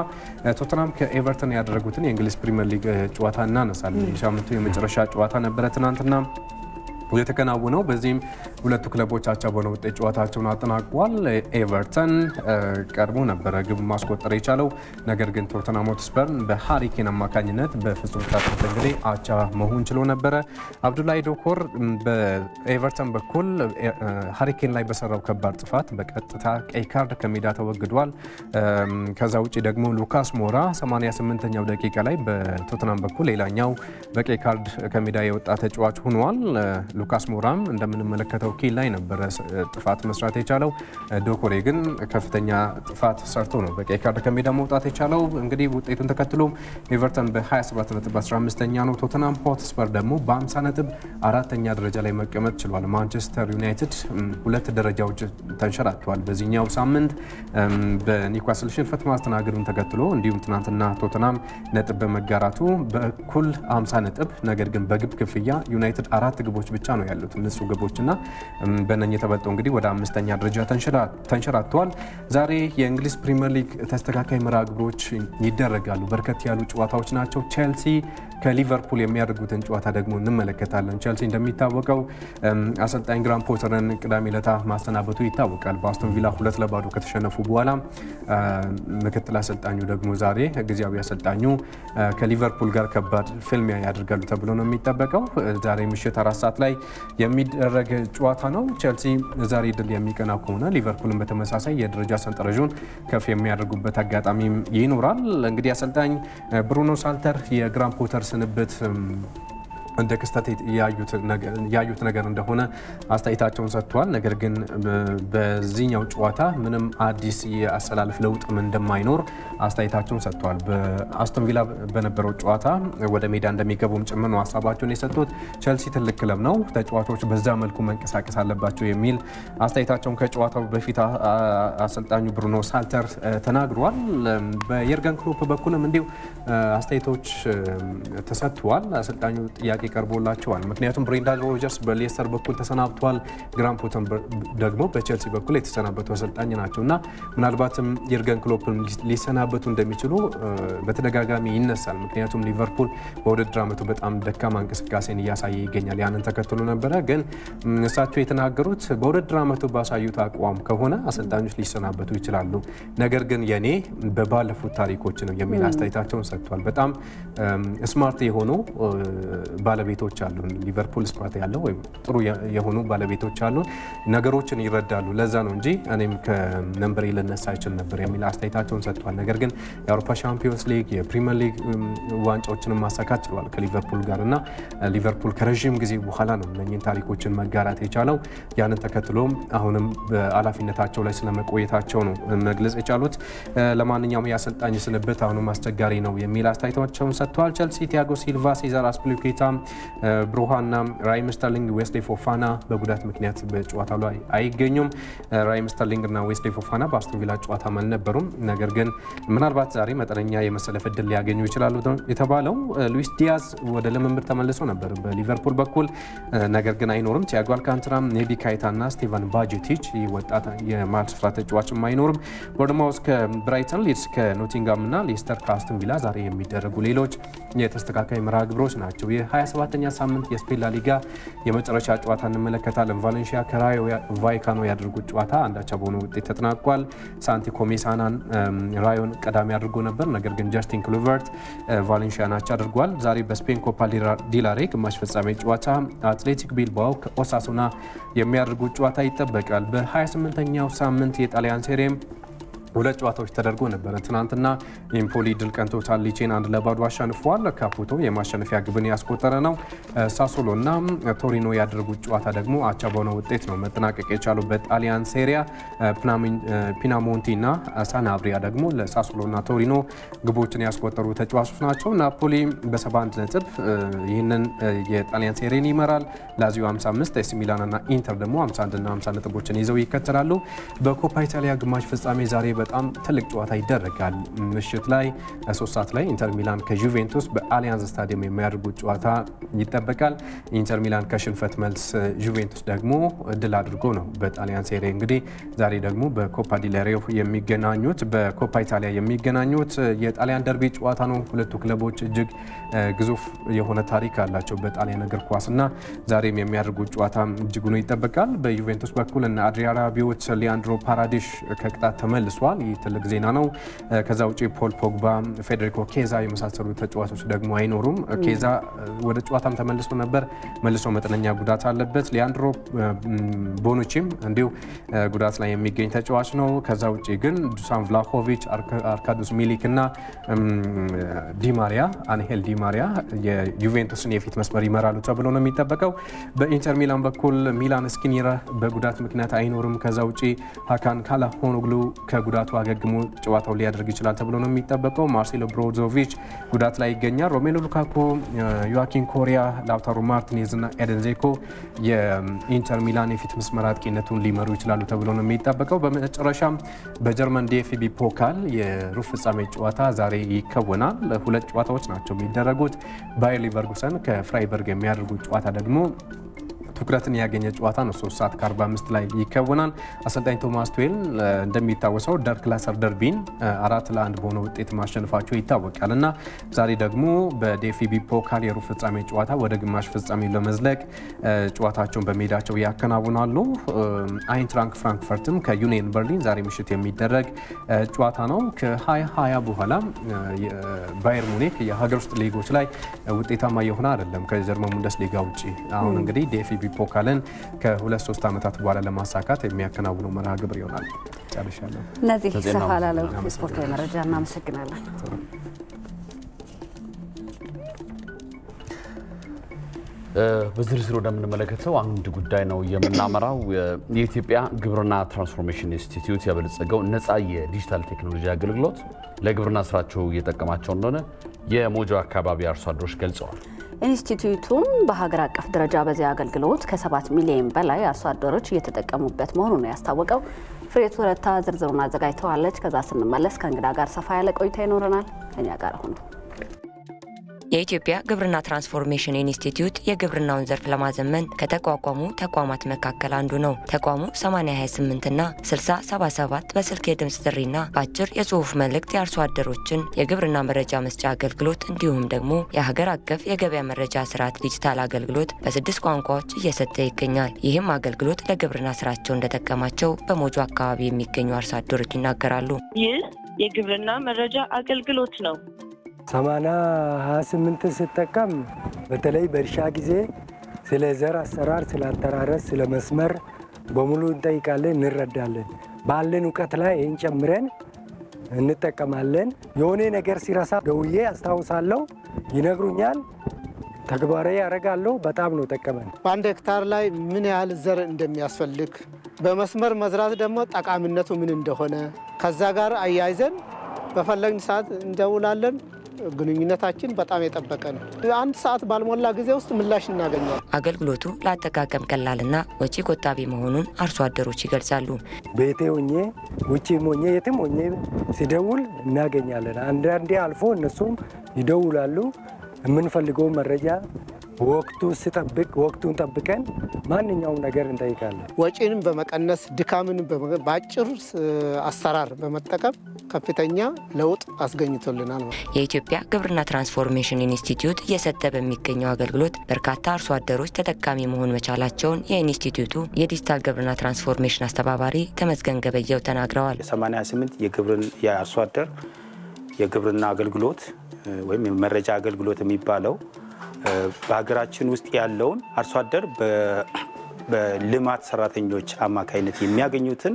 ቶተናም ከኤቨርተን ያደረጉትን የእንግሊዝ ፕሪምየር ሊግ ጨዋታ እናነሳለን። የሳምንቱ የመጨረሻ ጨዋታ ነበረ ትናንትና የተከናወነው በዚህም ሁለቱ ክለቦች አቻ በሆነ ውጤት ጨዋታቸውን አጠናቋል። ኤቨርተን ቀድሞ ነበረ ግብ ማስቆጠር የቻለው ነገር ግን ቶተንሃም ሆትስፐር በሃሪ ኬን አማካኝነት በፍጹም ቅጣት እንግዲህ አቻ መሆን ችሎ ነበረ። አብዱላይ ዶኮሬ በኤቨርተን በኩል ሃሪ ኬን ላይ በሰራው ከባድ ጥፋት በቀጥታ ቀይ ካርድ ከሜዳ ተወግዷል። ከዛ ውጭ ደግሞ ሉካስ ሞራ 88ኛው ደቂቃ ላይ በቶተንሃም በኩል ሌላኛው በቀይ ካርድ ከሜዳ የወጣ ተጫዋች ሆኗል። ሉካስ ሞራም እንደምንመለከተው ኪን ላይ ነበረ ጥፋት መስራት የቻለው። ዶኮሬ ግን ከፍተኛ ጥፋት ሰርቶ ነው በቀይ ካርድ ከሜዳ መውጣት የቻለው። እንግዲህ ውጤቱን ተከትሎ ኤቨርተን በ27 ነጥብ 15ኛ ነው። ቶተናም ሆትስፐር ደግሞ በ50 ነጥብ አራተኛ ደረጃ ላይ መቀመጥ ችሏል። ማንቸስተር ዩናይትድ ሁለት ደረጃዎች ተንሸራተዋል። በዚህኛው ሳምንት በኒውካስል ሽንፈት ማስተናገዱን ተከትሎ እንዲሁም ትናንትና ቶተናም ነጥብ በመጋራቱ በኩል 50 ነጥብ ነገር ግን በግብ ክፍያ ዩናይትድ አራት ግቦች ብቻ ነው ያሉት ንጹህ ግቦች እና በነኚህ ተበልጦ እንግዲህ ወደ አምስተኛ ደረጃ ተንሸራተዋል። ዛሬ የእንግሊዝ ፕሪምየር ሊግ ተስተካካይ መርሃ ግብሮች ይደረጋሉ። በርከት ያሉ ጨዋታዎች ናቸው። ቼልሲ ከሊቨርፑል የሚያደርጉትን ጨዋታ ደግሞ እንመለከታለን። ቼልሲ እንደሚታወቀው አሰልጣኝ ግራም ፖተርን ቅዳሜ ዕለት ማሰናበቱ ይታወቃል። በአስቶን ቪላ ሁለት ለባዶ ከተሸነፉ በኋላ ምክትል አሰልጣኙ ደግሞ ዛሬ ጊዜያዊ አሰልጣኙ ከሊቨርፑል ጋር ከባድ ፍልሚያ ያደርጋሉ ተብሎ ነው የሚጠበቀው። ዛሬ ምሽት አራት ሰዓት ላይ የሚደረግ ጨዋታ ነው። ቼልሲ ዛሬ ድል የሚቀናው ከሆነ ሊቨርፑልን በተመሳሳይ የደረጃ ሰንጠረዡን ከፍ የሚያደርጉበት አጋጣሚ ይኖራል። እንግዲህ አሰልጣኝ ብሩኖ ሳልተር የግራም ፖተር ስንብት እንደ ክስተት ያዩት ነገር እንደሆነ አስተያየታቸውን ሰጥተዋል። ነገር ግን በዚህኛው ጨዋታ ምንም አዲስ የአሰላለፍ ለውጥም እንደማይኖር አስተያየታቸውን ሰጥተዋል። በአስቶን ቪላ በነበረው ጨዋታ ወደ ሜዳ እንደሚገቡም ጭምር ነው ሀሳባቸውን የሰጡት። ቸልሲ ትልቅ ክለብ ነው፣ ተጫዋቾች በዛ መልኩ መንቀሳቀስ አለባቸው የሚል አስተያየታቸውን ከጨዋታው በፊት አሰልጣኙ ብሩኖ ሳልተር ተናግሯል። በየርገን ክሎፕ በኩልም እንዲሁ አስተያየቶች ተሰጥተዋል። አሰልጣኙ ጥያቄ ቀርቦላቸዋል። ምክንያቱም ብሬንዳን ሮጀርስ በሌስተር በኩል ተሰናብቷል። ግራም ፖተን ደግሞ በቼልሲ በኩል የተሰናበቱ አሰልጣኝ ናቸው እና ምናልባትም የርገን ክሎፕን ሊሰናበቱ እንደሚችሉ በተደጋጋሚ ይነሳል። ምክንያቱም ሊቨርፑል በውድድር ዓመቱ በጣም ደካማ እንቅስቃሴን እያሳየ ይገኛል። ያንን ተከትሎ ነበረ። ግን እሳቸው የተናገሩት በውድድር ዓመቱ ባሳዩት አቋም ከሆነ አሰልጣኞች ሊሰናበቱ ይችላሉ፣ ነገር ግን የኔ በባለፉት ታሪኮች ነው የሚል አስተያየታቸውን ሰጥቷል። በጣም smart የሆኑ ባለቤቶች አሉን። ሊቨርፑል smart ያለው ወይም ጥሩ የሆኑ ባለቤቶች አሉን። ነገሮችን ይረዳሉ። ለዛ ነው እንጂ እኔም ከወንበሬ ልነሳ አይችል ነበር የሚል አስተያየታቸውን ሰጥቷል። ነገር ግን የአውሮፓ ሻምፒዮንስ ሊግ፣ የፕሪሚየር ሊግ ዋንጫዎችንም ማሳካት ችሏል ከሊቨርፑል ጋር እና ሊቨርፑል ከረዥም ጊዜ በኋላ ነው እነኝን ታሪኮችን መጋራት የቻለው። ያንን ተከትሎም አሁንም በኃላፊነታቸው ላይ ስለመቆየታቸው ነው መግለጽ የቻሉት። ለማንኛውም የአሰልጣኝ ስንብት አሁንም አስቸጋሪ ነው የሚል አስተያየታቸውን ሰጥተዋል። ቸልሲ ቲያጎ ሲልቫ፣ ሴዛር አስፒሊኩዌታ፣ ብሮሃና ራሂም ስተርሊንግ፣ ዌስሌ ፎፋና በጉዳት ምክንያት በጨዋታው ላይ አይገኙም። ራሂም ስተርሊንግ እና ዌስሌ ፎፋና በአስቶን ቪላ ጨዋታ አልነበሩም። ነገር ግን ምናልባት ዛሬ መጠነኛ የመሰለፍ እድል ሊያገኙ ይችላሉ የተባለው ሉዊስ ዲያዝ ወደ ልምምድ ተመልሶ ነበር በሊቨርፑል በኩል ነገር ግን አይኖርም። ቲያጎ አልካንትራ፣ ናቢ ኬይታ እና ስቴፋን ባጀቲች ወጣት የመሃል ስፍራ ተጫዋችም አይኖርም። ቦርንማውዝ ከብራይተን፣ ሊድስ ከኖቲንጋም እና ሌስተር ከአስቶን ቪላ ዛሬ የሚደረጉ ሌሎች የተስተካካይ መርሃ ግብሮች ናቸው። የ27ኛ ሳምንት የስፔን ላሊጋ የመጨረሻ ጨዋታ እንመለከታለን። ቫሌንሺያ ከራዮ ቫይካኖ ያደርጉት ጨዋታ አንድ አቻ በሆነ ውጤት ተጠናቋል። ሳንቲ ኮሜሳኛ ራዮን ቀዳሚ አድርጎ ነበር። ነገር ግን ጃስቲን ክሉቨርት ቫሌንሺያ አቻ አድርጓል። ዛሬ በስፔን ኮፓ ዴላሬ ግማሽ ፍጻሜ ጨዋታ አትሌቲክ ቢልባኦ ከኦሳሱና የሚያደርጉት ጨዋታ ይጠበቃል። በ28ኛው ሳምንት የጣሊያን ሴሪኤም ሁለት ጨዋታዎች ተደርጎ ነበረ። ትናንትና ኢምፖሊ ድል ቀንቶታል። ሌቼን አንድ ለባዶ አሸንፏል። ካፑቶ የማሸነፊያ ግብን ያስቆጠረ ነው። ሳሶሎ እና ቶሪኖ ያደረጉት ጨዋታ ደግሞ አቻ በሆነ ውጤት ነው መጠናቀቅ የቻሉ። በጣሊያን ሴሪኤ ፒናሞንቲ እና ሳናብሪያ ደግሞ ለሳሶሎ እና ቶሪኖ ግቦችን ያስቆጠሩ ተጫዋቾች ናቸው። ናፖሊ በ71 ነጥብ ይህንን የጣሊያን ሴሪኤን ይመራል። ላዚዮ 55፣ ኤሲ ሚላን እና ኢንተር ደግሞ 51 እና 50 ነጥቦችን ይዘው ይከተላሉ። በኮፓ ኢታሊያ ግማሽ ፍጻሜ ዛሬ በጣም ትልቅ ጨዋታ ይደረጋል። ምሽት ላይ ሶስት ሰዓት ላይ ኢንተር ሚላን ከዩቬንቱስ በአሊያንዝ ስታዲየም የሚያደርጉት ጨዋታ ይጠበቃል። ኢንተር ሚላን ከሽንፈት መልስ ዩቬንቱስ ደግሞ ድል አድርጎ ነው በጣሊያን ሴሪኤ እንግዲህ ዛሬ ደግሞ በኮፓ ዴላሬው የሚገናኙት በኮፓ ኢታሊያ የሚገናኙት የጣሊያን ደርቢ ጨዋታ ነው። ሁለቱ ክለቦች እጅግ ግዙፍ የሆነ ታሪክ አላቸው በጣሊያን እግር ኳስ እና ዛሬም የሚያደርጉት ጨዋታ እጅጉ ነው ይጠበቃል። በዩቬንቱስ በኩል አድሪያን ራቢዮት፣ ሊያንድሮ ፓሬዴስ ከቅጣት ተመልሷል። ይህ ትልቅ ዜና ነው። ከዛ ውጭ ፖል ፖግባ፣ ፌዴሪኮ ኬዛ የመሳሰሉ ተጫዋቾች ደግሞ አይኖሩም። ኬዛ ወደ ጨዋታም ተመልሶ ነበር፣ መልሶ መጠነኛ ጉዳት አለበት። ሊያንድሮ ቦኑቺም እንዲሁ ጉዳት ላይ የሚገኝ ተጫዋች ነው። ከዛ ውጭ ግን ዱሳን ቭላሆቪች፣ አርካዱስ ሚሊክ እና ዲማሪያ አንሄል ዲማሪያ የዩቬንቱስን የፊት መስመር ይመራሉ ተብሎ ነው የሚጠበቀው። በኢንተር ሚላን በኩል ሚላን ስክሪኒያር በጉዳት ምክንያት አይኖርም። ከዛ ውጭ ሀካን ቻላሃኖግሉ ከጉዳቱ አገግሞ ጨዋታው ሊያደርግ ይችላል ተብሎ ነው የሚጠበቀው። ማርሴሎ ብሮዞቪች ጉዳት ላይ ይገኛል። ሮሜሎ ሉካኮ፣ ዮዋኪን ኮሪያ፣ ላውታሮ ማርቲኔዝ እና ኤዲን ዜኮ የኢንተር ሚላን የፊት መስመር አጥቂነቱን ሊመሩ ይችላሉ ተብሎ ነው የሚጠበቀው። በመጨረሻም በጀርመን ዲኤፍቢ ፖካል የሩብ ፍጻሜ ጨዋታ ዛሬ ይከወናል። ሁለት ጨዋታዎች ናቸው የሚደረጉት። ባየር ሊቨርኩሰን ከፍራይበርግ የሚያደርጉት ጨዋታ ደግሞ ትኩረትን ያገኘ ጨዋታ ነው። 3 ሰዓት ከ45 ላይ ይከወናል። አሰልጣኝ ቶማስ ቱሄል እንደሚታወሰው ደር ክላሲከር ደርቢን አራት ለአንድ በሆነ ውጤት ማሸነፋቸው ይታወቃል እና ዛሬ ደግሞ በዲኤፍቢ ፖካል የሩብ ፍጻሜ ጨዋታ ወደ ግማሽ ፍጻሜ ለመዝለቅ ጨዋታቸውን በሜዳቸው ያከናውናሉ። አይንትራክት ፍራንክፈርትም ከዩኒየን በርሊን ዛሬ ምሽት የሚደረግ ጨዋታ ነው። ከ2020 በኋላ ባየርን ሙኒክ የሀገር ውስጥ ሊጎች ላይ ውጤታማ የሆነ አይደለም ከጀርመን ቡንደስሊጋ ውጭ አሁን እንግዲህ ዲኤፍቢ ፖካልን ከሁለት ሶስት ዓመታት በኋላ ለማሳካት የሚያከናውነው መርሃ ግብር ይሆናል። ጨርሻለሁ። እነዚህ ሰፋ ላለው የስፖርታዊ መረጃ እናመሰግናለን። በዝርዝር ወደምንመለከተው አንድ ጉዳይ ነው የምናመራው። የኢትዮጵያ ግብርና ትራንስፎርሜሽን ኢንስቲትዩት ያበለጸገው ነፃ የዲጂታል ቴክኖሎጂ አገልግሎት ለግብርና ስራቸው እየጠቀማቸው እንደሆነ የሞጆ አካባቢ አርሶ አደሮች ገልጸዋል። ኢንስቲትዩቱም በሀገር አቀፍ ደረጃ በዚህ አገልግሎት ከሰባት ሚሊዮን በላይ አርሶ አደሮች እየተጠቀሙበት መሆኑን ነው ያስታወቀው። ፍሬቱ ረታ ዝርዝሩን አዘጋጅታዋለች። ከዛ ስንመለስ ከእንግዳ ጋር ሰፋ ያለ ቆይታ ይኖረናል። ከኛ ጋር ሁኑ። የኢትዮጵያ ግብርና ትራንስፎርሜሽን ኢንስቲትዩት የግብርናውን ዘርፍ ለማዘመን ከተቋቋሙ ተቋማት መካከል አንዱ ነው። ተቋሙ 8028 እና 6077 በስልክ የድምፅ ጥሪና በአጭር የጽሁፍ መልእክት የአርሶ አደሮችን የግብርና መረጃ መስጫ አገልግሎት እንዲሁም ደግሞ የሀገር አቀፍ የገበያ መረጃ ስርዓት ዲጂታል አገልግሎት በስድስት ቋንቋዎች እየሰጠ ይገኛል። ይህም አገልግሎት ለግብርና ስራቸው እንደጠቀማቸው በሞጆ አካባቢ የሚገኙ አርሶ አደሮች ይናገራሉ። ይህ የግብርና መረጃ አገልግሎት ነው። ሀያ ስምንት ስጠቀም በተለይ በእርሻ ጊዜ ስለ ዘር አሰራር፣ ስለ አተራረስ፣ ስለ መስመር በሙሉ እንጠይቃለን፣ እንረዳለን። ባለን እውቀት ላይ ይህን ጨምረን እንጠቀማለን። የሆነ ነገር ሲረሳ ደውዬ አስታውሳለሁ፣ ይነግሩኛል፣ ተግባራዊ ያደርጋለሁ። በጣም ነው ጠቀመን። በአንድ ሄክታር ላይ ምን ያህል ዘር እንደሚያስፈልግ በመስመር መዝራት ደግሞ ጠቃሚነቱ ምን እንደሆነ ከዛ ጋር አያይዘን በፈለግን ሰዓት እንደውላለን። ግንኙነታችን በጣም የጠበቀ ነው። አንድ ሰዓት ባልሞላ ጊዜ ውስጥ ምላሽ እናገኛለን። አገልግሎቱ ለአጠቃቀም ቀላልና ወጪ ቆጣቢ መሆኑን አርሶ አደሮች ይገልጻሉ። ቤቴ ሆኜ ውጭም ሆኜ የትም ሆኜ ሲደውል እናገኛለን። አንዳንዴ አልፎ እነሱም ይደውላሉ። የምንፈልገው መረጃ ወቅቱ ስጠብቅ ወቅቱን ጠብቀን ማንኛውም ነገር እንጠይቃለን። ወጪንም በመቀነስ ድካምን በአጭር አሰራር በመጠቀም ከፍተኛ ለውጥ አስገኝቶልናል። የኢትዮጵያ ግብርና ትራንስፎርሜሽን ኢንስቲትዩት እየሰጠ በሚገኘው አገልግሎት በርካታ አርሶ አደሮች ተጠቃሚ መሆን መቻላቸውን የኢንስቲትዩቱ የዲጂታል ግብርና ትራንስፎርሜሽን አስተባባሪ ተመስገን ገበየው ተናግረዋል። 88 የግብርና የአርሶ አደር የግብርና አገልግሎት ወይም የመረጃ አገልግሎት የሚባለው በሀገራችን ውስጥ ያለውን አርሶ አደር በልማት ሰራተኞች አማካኝነት የሚያገኙትን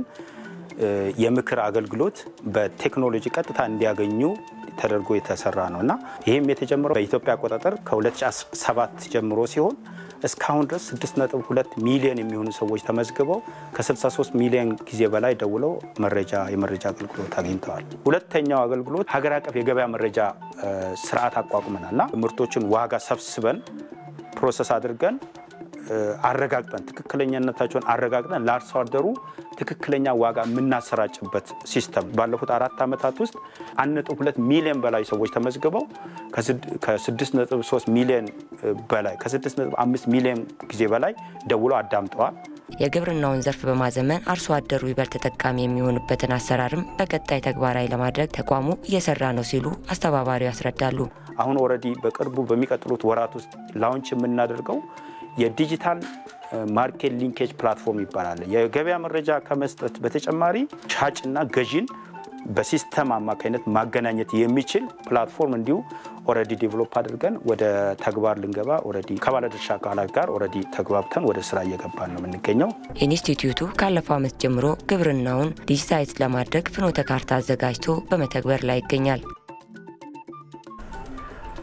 የምክር አገልግሎት በቴክኖሎጂ ቀጥታ እንዲያገኙ ተደርጎ የተሰራ ነው እና ይህም የተጀመረው በኢትዮጵያ አቆጣጠር ከ2007 ጀምሮ ሲሆን እስካሁን ድረስ 6.2 ሚሊዮን የሚሆኑ ሰዎች ተመዝግበው ከ63 ሚሊዮን ጊዜ በላይ ደውለው መረጃ የመረጃ አገልግሎት አግኝተዋል። ሁለተኛው አገልግሎት ሀገር አቀፍ የገበያ መረጃ ስርዓት አቋቁመናል እና ምርቶችን ዋጋ ሰብስበን process አድርገን አረጋግጠን ትክክለኛነታቸውን አረጋግጠን ለአርሶ አደሩ ትክክለኛ ዋጋ የምናሰራጭበት system ባለፉት አራት ዓመታት ውስጥ 1.2 ሚሊዮን በላይ ሰዎች ተመዝግበው ከ6.3 ሚሊዮን በላይ ከ6.5 ሚሊዮን ጊዜ በላይ ደውለው አዳምጠዋል። የግብርናውን ዘርፍ በማዘመን አርሶ አደሩ ይበልጥ ተጠቃሚ የሚሆንበትን አሰራርም በቀጣይ ተግባራዊ ለማድረግ ተቋሙ እየሰራ ነው ሲሉ አስተባባሪው ያስረዳሉ። አሁን already በቅርቡ በሚቀጥሉት ወራት ውስጥ launch የምናደርገው የ digital market linkage platform ይባላል። የገበያ መረጃ ከመስጠት በተጨማሪ ሻጭና ገዢን በ system አማካኝነት ማገናኘት የሚችል platform እንዲሁ already develop አድርገን ወደ ተግባር ልንገባ already ከባለድርሻ አካላት ጋር already ተግባብተን ወደ ስራ እየገባን ነው የምንገኘው። ኢንስቲትዩቱ ካለፈው ዓመት ጀምሮ ግብርናውን digitize ለማድረግ ፍኖተ ካርታ አዘጋጅቶ በመተግበር ላይ ይገኛል።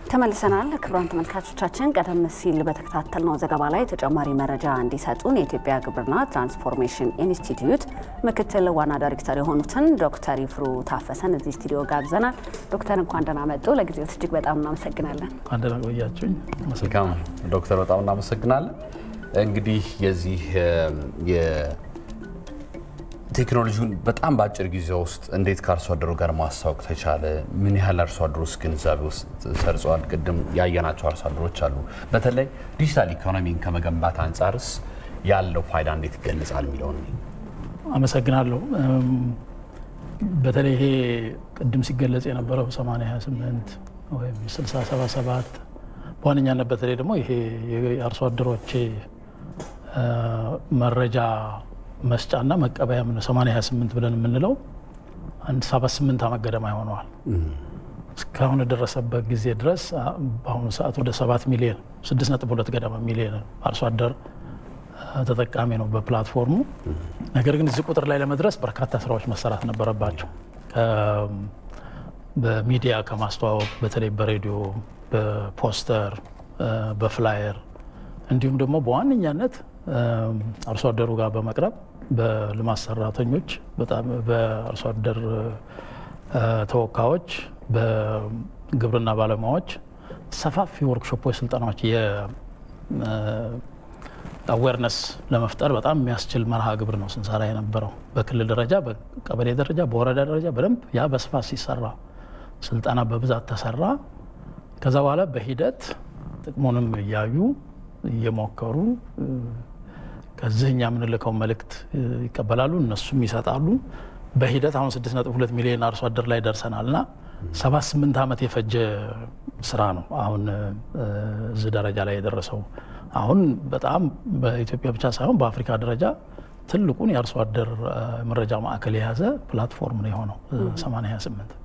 ተመልሰናል። ክቡራን ተመልካቾቻችን ቀደም ሲል በተከታተልነው ዘገባ ላይ ተጨማሪ መረጃ እንዲሰጡን የኢትዮጵያ ግብርና ትራንስፎርሜሽን ኢንስቲትዩት ምክትል ዋና ዳይሬክተር የሆኑትን ዶክተር ይፍሩ ታፈሰን እዚህ ስቱዲዮ ጋብዘናል። ዶክተር እንኳን ደህና መጡ። ለጊዜው እጅግ በጣም እናመሰግናለን። እንኳን ደህና ቆያችሁኝ። መልካም ዶክተር፣ በጣም እናመሰግናለን። እንግዲህ የዚህ ቴክኖሎጂውን በጣም በአጭር ጊዜ ውስጥ እንዴት ከአርሶ አደሩ ጋር ማስታወቅ ተቻለ? ምን ያህል አርሶ አደሩ ውስጥ ግንዛቤ ውስጥ ሰርጸዋል? ቅድም ያየናቸው አርሶ አደሮች አሉ። በተለይ ዲጂታል ኢኮኖሚን ከመገንባት አንጻርስ ያለው ፋይዳ እንዴት ይገለጻል የሚለውን አመሰግናለሁ። በተለይ ይሄ ቅድም ሲገለጽ የነበረው 828 ወይም 6077 በዋነኛነት በተለይ ደግሞ ይሄ የአርሶ አደሮች መረጃ መስጫና መቀበያ ምን 828 ብለን የምንለው አንድ 78 ዓመት ገደማ ይሆነዋል። እስካሁን የደረሰበት ጊዜ ድረስ በአሁኑ ሰዓት ወደ 7 ሚሊዮን 6.2 ገደማ ሚሊዮን አርሶ አደር ተጠቃሚ ነው በ platform ኡ። ነገር ግን እዚህ ቁጥር ላይ ለመድረስ በርካታ ስራዎች መሰራት ነበረባቸው። በሚዲያ ከማስተዋወቅ በተለይ በሬዲዮ፣ በፖስተር፣ በ flyer እንዲሁም ደግሞ በዋነኛነት አርሶ አደሩ ጋር በመቅረብ በልማት ሰራተኞች በጣም በአርሶ አደር ተወካዮች፣ በግብርና ባለሙያዎች ሰፋፊ ወርክሾፖች፣ ስልጠናዎች አዌርነስ ለመፍጠር በጣም የሚያስችል መርሃ ግብር ነው ስንሰራ የነበረው። በክልል ደረጃ፣ በቀበሌ ደረጃ፣ በወረዳ ደረጃ በደንብ ያ በስፋት ሲሰራ ስልጠና በብዛት ተሰራ። ከዛ በኋላ በሂደት ጥቅሙንም እያዩ እየሞከሩ ከዚህ እኛ የምንልከው መልእክት ይቀበላሉ፣ እነሱም ይሰጣሉ። በሂደት አሁን 6.2 ሚሊዮን አርሶ አደር ላይ ደርሰናል እና 78 ዓመት የፈጀ ስራ ነው አሁን እዚህ ደረጃ ላይ የደረሰው። አሁን በጣም በኢትዮጵያ ብቻ ሳይሆን በአፍሪካ ደረጃ ትልቁን የአርሶ አደር መረጃ ማዕከል የያዘ platform ነው የሆነው 828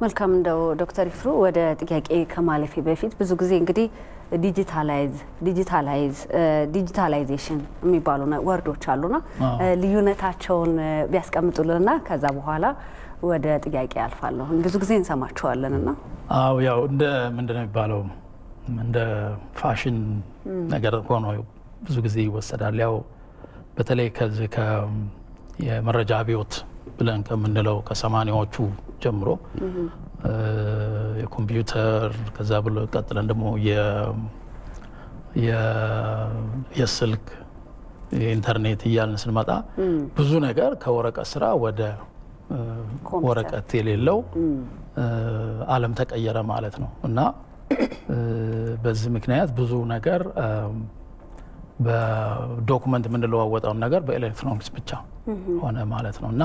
መልካም እንደው ዶክተር ይፍሩ ወደ ጥያቄ ከማለፌ በፊት ብዙ ጊዜ እንግዲህ digitalize digitalize digitalization የሚባሉ word ኦች አሉና ልዩነታቸውን ቢያስቀምጡልንና ከዛ በኋላ ወደ ጥያቄ ያልፋለሁ። ብዙ ጊዜ እንሰማቸዋለን እና አዎ ያው እንደ ምንድን ነው የሚባለው እንደ ፋሽን ነገር ሆኖ ብዙ ጊዜ ይወሰዳል። ያው በተለይ ከዚህ የመረጃ አብዮት ብለን ከምንለው ከሰማኒያዎቹ ጀምሮ የኮምፒውተር ከዛ ብሎ ቀጥለን ደግሞ የስልክ የኢንተርኔት እያልን ስንመጣ ብዙ ነገር ከወረቀት ስራ ወደ ወረቀት የሌለው ዓለም ተቀየረ ማለት ነው። እና በዚህ ምክንያት ብዙ ነገር በ document የምንለዋወጠውን ነገር በኤሌክትሮኒክስ ብቻ ሆነ ማለት ነው። እና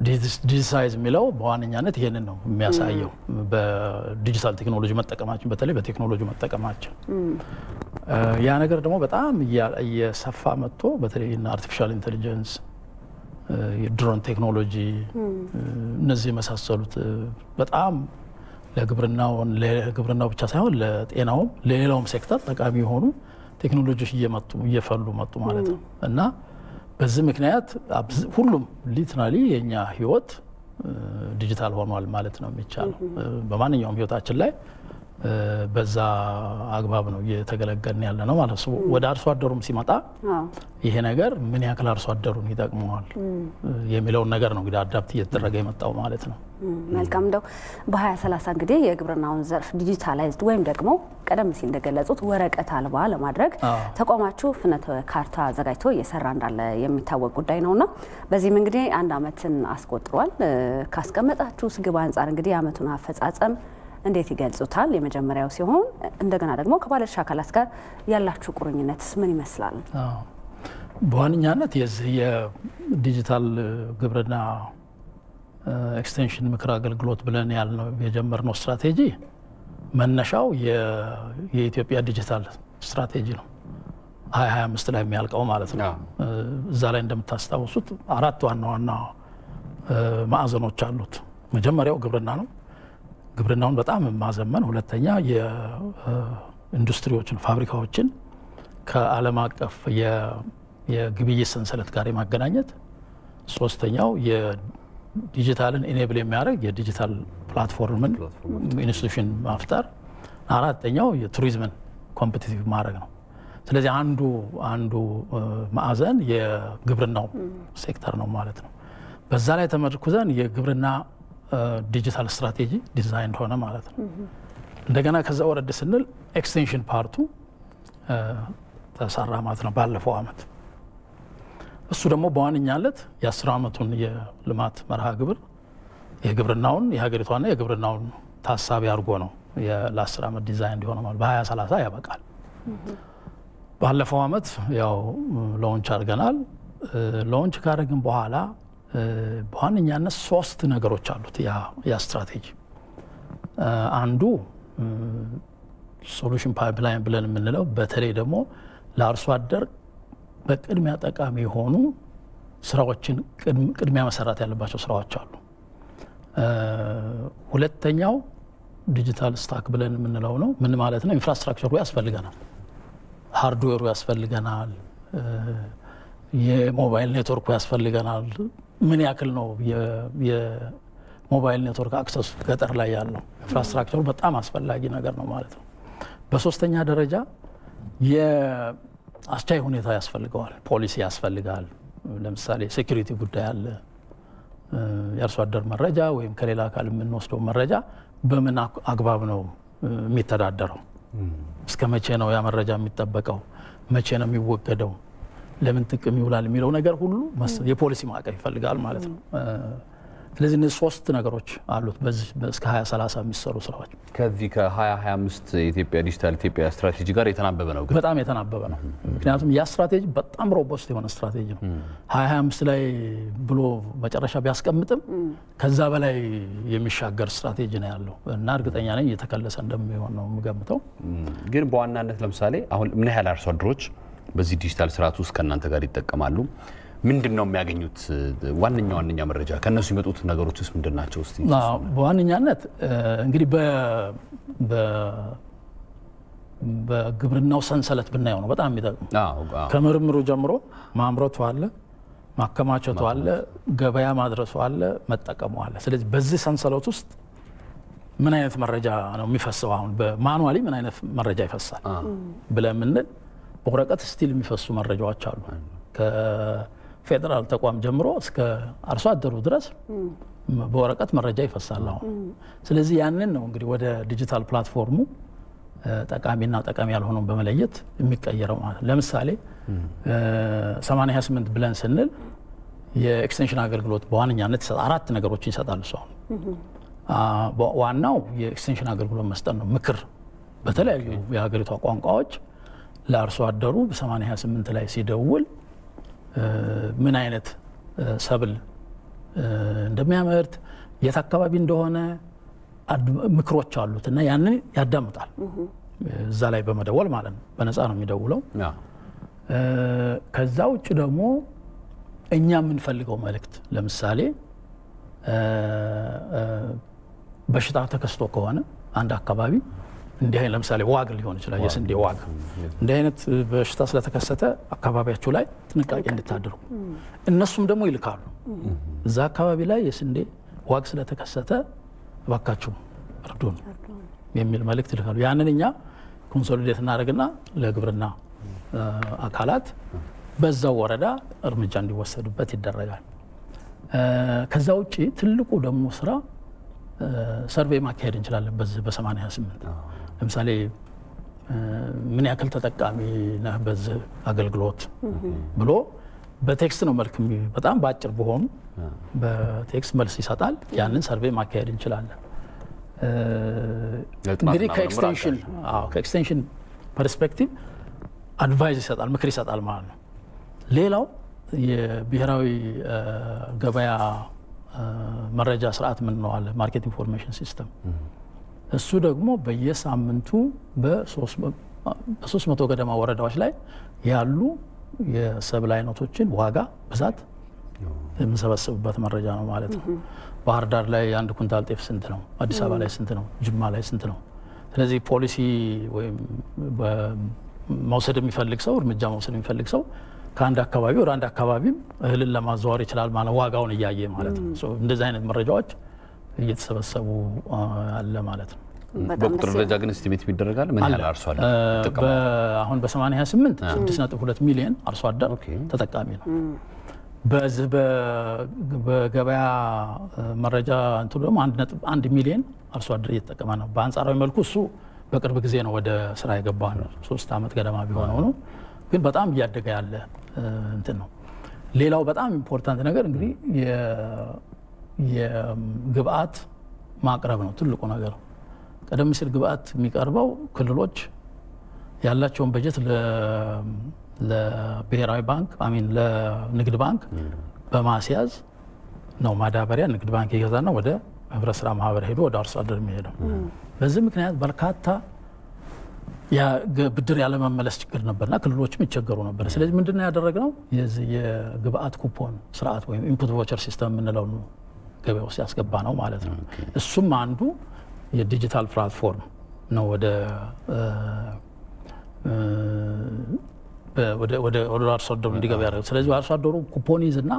digitize የሚለው በዋነኛነት ይሄንን ነው የሚያሳየው። በዲጂታል ቴክኖሎጂ መጠቀማችን በተለይ በቴክኖሎጂ መጠቀማችን ያ ነገር ደግሞ በጣም እየሰፋ መጥቶ በተለይ artificial intelligence፣ የድሮን ቴክኖሎጂ እነዚህ የመሳሰሉት በጣም ለግብርናውን ለግብርናው ብቻ ሳይሆን ለጤናውም ለሌላውም ሴክተር ጠቃሚ የሆኑ ቴክኖሎጂዎች እየመጡ እየፈሉ መጡ ማለት ነው እና በዚህ ምክንያት ሁሉም literally የእኛ ህይወት ዲጂታል ሆኗል ማለት ነው የሚቻለው። በማንኛውም ህይወታችን ላይ በዛ አግባብ ነው እየተገለገልን ያለ ነው ማለት ነው። ወደ አርሶ አደሩም ሲመጣ ይሄ ነገር ምን ያክል አርሶ አደሩን ይጠቅመዋል የሚለውን ነገር ነው እንግዲህ adapt እየተደረገ የመጣው ማለት ነው። መልካም እንደው በ2030 እንግዲህ የግብርናውን ዘርፍ digitalized ወይም ደግሞ ቀደም ሲል እንደገለጹት ወረቀት አልባ ለማድረግ ተቋማችሁ ፍኖተ ካርታ አዘጋጅቶ እየሰራ እንዳለ የሚታወቅ ጉዳይ ነውና በዚህም እንግዲህ አንድ ዓመትን አስቆጥሯል። ካስቀመጣችሁ ግብ አንጻር እንግዲህ የዓመቱን አፈጻጸም እንዴት ይገልጹታል? የመጀመሪያው ሲሆን እንደገና ደግሞ ከባለድርሻ አካላት ጋር ያላችሁ ቁርኝነትስ ምን ይመስላል? በዋነኛነት የዚህ የዲጂታል ግብርና extension ምክር አገልግሎት ብለን ያልነው የጀመርነው ስትራቴጂ መነሻው የኢትዮጵያ ዲጂታል ስትራቴጂ ነው። 2025 ላይ የሚያልቀው ማለት ነው። እዛ ላይ እንደምታስታውሱት አራት ዋና ዋና ማዕዘኖች አሉት። መጀመሪያው ግብርና ነው። ግብርናውን በጣም ማዘመን፣ ሁለተኛ የኢንዱስትሪዎችን ፋብሪካዎችን ከዓለም አቀፍ የግብይት ሰንሰለት ጋር የማገናኘት፣ ሶስተኛው የዲጂታልን enable የሚያደርግ የዲጂታል platform ን institution ማፍጠር፣ አራተኛው የቱሪዝምን competitive ማድረግ ነው። ስለዚህ አንዱ አንዱ ማዕዘን የግብርናው ሴክተር ነው ማለት ነው። በዛ ላይ ተመርኩዘን የግብርና ዲጂታል strategy design ሆነ ማለት ነው። እንደገና ከዛ ወረድ ስንል extension part ኡ ተሰራ ማለት ነው ባለፈው አመት። እሱ ደግሞ በዋነኛነት የአስር ዓመቱን የልማት መርሃ ግብር የግብርናውን የሀገሪቷና የግብርናውን ታሳቢ አድርጎ ነው ለአስር ዓመት ዲዛይን እንዲሆነ ማለት በሀያ ሰላሳ ያበቃል። ባለፈው አመት ያው launch አድርገናል። launch ካደረግን በኋላ በዋነኛነት ሶስት ነገሮች አሉት ያ ስትራቴጂ። አንዱ solution pipeline ብለን የምንለው በተለይ ደግሞ ለአርሶ አደር በቅድሚያ ጠቃሚ የሆኑ ስራዎችን ቅድሚያ መሰራት ያለባቸው ስራዎች አሉ። ሁለተኛው digital stack ብለን የምንለው ነው። ምን ማለት ነው? infrastructure ኡ ያስፈልገናል፣ hardware ኡ ያስፈልገናል፣ የሞባይል ኔትወርኩ ያስፈልገናል። ምን ያክል ነው የሞባይል ኔትወርክ access ኡ ገጠር ላይ ያለው infrastructure ኡ በጣም አስፈላጊ ነገር ነው ማለት ነው። በሶስተኛ ደረጃ የአስቻይ ሁኔታ ያስፈልገዋል፣ ፖሊሲ ያስፈልጋል። ለምሳሌ security ጉዳይ አለ። የአርሶ አደር መረጃ ወይም ከሌላ አካል የምንወስደው መረጃ በምን አግባብ ነው የሚተዳደረው? እስከ መቼ ነው ያ መረጃ የሚጠበቀው? መቼ ነው የሚወገደው? ለምን ጥቅም ይውላል የሚለው ነገር ሁሉ የፖሊሲ ማዕቀፍ ይፈልጋል ማለት ነው። ስለዚህ እነዚህ ሶስት ነገሮች አሉት በዚህ እስከ 2030 የሚሰሩ ስራዎች። ከዚህ ከ2025 የኢትዮጵያ ዲጂታል ኢትዮጵያ ስትራቴጂ ጋር የተናበበ ነው። በጣም የተናበበ ነው። ምክንያቱም ያ ስትራቴጂ በጣም ሮቦስት የሆነ ስትራቴጂ ነው። 2025 ላይ ብሎ መጨረሻ ቢያስቀምጥም ከዛ በላይ የሚሻገር ስትራቴጂ ነው ያለው እና እርግጠኛ ነኝ እየተከለሰ እንደሚሆን ነው የምገምተው። ግን በዋናነት ለምሳሌ አሁን ምን ያህል አርሶ አደሮች በዚህ ዲጂታል ስርዓት ውስጥ ከእናንተ ጋር ይጠቀማሉ? ምንድን ነው የሚያገኙት? ዋነኛ ዋነኛ መረጃ ከእነሱ የሚመጡት ነገሮች ውስጥ ምንድን ናቸው? እስቲ በዋነኛነት እንግዲህ በግብርናው ሰንሰለት ብናየው ነው በጣም የሚጠቅሙ ከምርምሩ ጀምሮ ማምረቱ አለ፣ ማከማቸቱ አለ፣ ገበያ ማድረሱ አለ፣ መጠቀሙ አለ። ስለዚህ በዚህ ሰንሰለት ውስጥ ምን አይነት መረጃ ነው የሚፈሰው? አሁን በ manually ምን አይነት መረጃ ይፈሳል ብለን የምንል በወረቀት still የሚፈሱ መረጃዎች አሉ ከፌዴራል ተቋም ጀምሮ እስከ አርሶ አደሩ ድረስ በወረቀት መረጃ ይፈሳል አሁን። ስለዚህ ያንን ነው እንግዲህ ወደ ዲጂታል platform ኡ ጠቃሚና ጠቃሚ ያልሆነውን በመለየት የሚቀየረው ማለት ለምሳሌ 88 ብለን ስንል የኤክስቴንሽን አገልግሎት በዋነኛነት አራት ነገሮችን ይሰጣል እሱ አሁን ዋናው የኤክስቴንሽን አገልግሎት መስጠት ነው። ምክር በተለያዩ የሀገሪቷ ቋንቋዎች ለአርሶ አደሩ በ88 ላይ ሲደውል ምን አይነት ሰብል እንደሚያመርት የት አካባቢ እንደሆነ ምክሮች አሉት እና ያንን ያዳምጣል። እዛ ላይ በመደወል ማለት ነው። በነፃ ነው የሚደውለው። ከዛ ውጭ ደግሞ እኛ የምንፈልገው መልእክት ለምሳሌ በሽታ ተከስቶ ከሆነ አንድ አካባቢ እንዲህ አይነት ለምሳሌ ዋግ ሊሆን ይችላል፣ የስንዴ ዋግ እንዲህ አይነት በሽታ ስለተከሰተ አካባቢያችሁ ላይ ጥንቃቄ እንድታደርጉ እነሱም ደግሞ ይልካሉ። እዛ አካባቢ ላይ የስንዴ ዋግ ስለተከሰተ እባካችሁ እርዱን የሚል መልእክት ይልካሉ። ያንን እኛ consolidate እናደርግና ለግብርና አካላት በዛው ወረዳ እርምጃ እንዲወሰዱበት ይደረጋል። ከዛ ውጭ ትልቁ ደግሞ ስራ survey ማካሄድ እንችላለን። በዚህ በ88 ለምሳሌ ምን ያክል ተጠቃሚ ነህ በዚህ አገልግሎት ብሎ በ text ነው መልክ በጣም በአጭር በሆኑ በ text መልስ ይሰጣል። ያንን survey ማካሄድ እንችላለን። እንግዲህ ከ extension perspective advise ይሰጣል፣ ምክር ይሰጣል ማለት ነው። ሌላው የብሔራዊ ገበያ መረጃ ስርዓት ምንለዋለ market information system እሱ ደግሞ በየሳምንቱ በሶስት መቶ ገደማ ወረዳዎች ላይ ያሉ የሰብል አይነቶችን ዋጋ ብዛት የምንሰበስብበት መረጃ ነው ማለት ነው። ባህር ዳር ላይ አንድ ኩንታል ጤፍ ስንት ነው? አዲስ አበባ ላይ ስንት ነው? ጅማ ላይ ስንት ነው? ስለዚህ ፖሊሲ ወይም መውሰድ የሚፈልግ ሰው እርምጃ መውሰድ የሚፈልግ ሰው ከአንድ አካባቢ ወደ አንድ አካባቢም እህልን ለማዘዋወር ይችላል ማለት ዋጋውን እያየ ማለት ነው። እንደዚህ አይነት መረጃዎች እየተሰበሰቡ አለ ማለት ነው። በቁጥር ደረጃ ግን እስቲሜት ይደረጋል። ምን ያህል አርሶ አደር አሁን በ88 6.2 ሚሊዮን አርሶ አደር ተጠቃሚ ነው። በዚህ በገበያ መረጃ እንትኑ ደግሞ አንድ ሚሊዮን አርሶ አደር እየተጠቀመ ነው። በአንጻራዊ መልኩ እሱ በቅርብ ጊዜ ነው ወደ ስራ የገባ ነው። ሶስት ዓመት ገደማ ቢሆነው ነው። ግን በጣም እያደገ ያለ እንትን ነው። ሌላው በጣም important ነገር እንግዲህ የግብአት ማቅረብ ነው ትልቁ ነገር። ቀደም ሲል ግብአት የሚቀርበው ክልሎች ያላቸውን በጀት ለብሔራዊ ባንክ I mean ለንግድ ባንክ በማስያዝ ነው ማዳበሪያ ንግድ ባንክ የገዛና ወደ ህብረት ስራ ማህበር ሄዶ ወደ አርሶ አደር የሚሄደው። በዚህ ምክንያት በርካታ ብድር ያለመመለስ ችግር ነበርና ክልሎችም ይቸገሩ ነበር። ስለዚህ ምንድነው ያደረግነው የግብአት ኩፖን ስርዓት ወይም input voucher system የምንለው ገበያ ውስጥ ያስገባ ነው ማለት ነው። እሱም አንዱ የዲጂታል platform ነው ወደ ወደ አርሶ አደሩ እንዲገባ ያደረገ። ስለዚህ አርሶ አደሩ ኩፖን ይዝና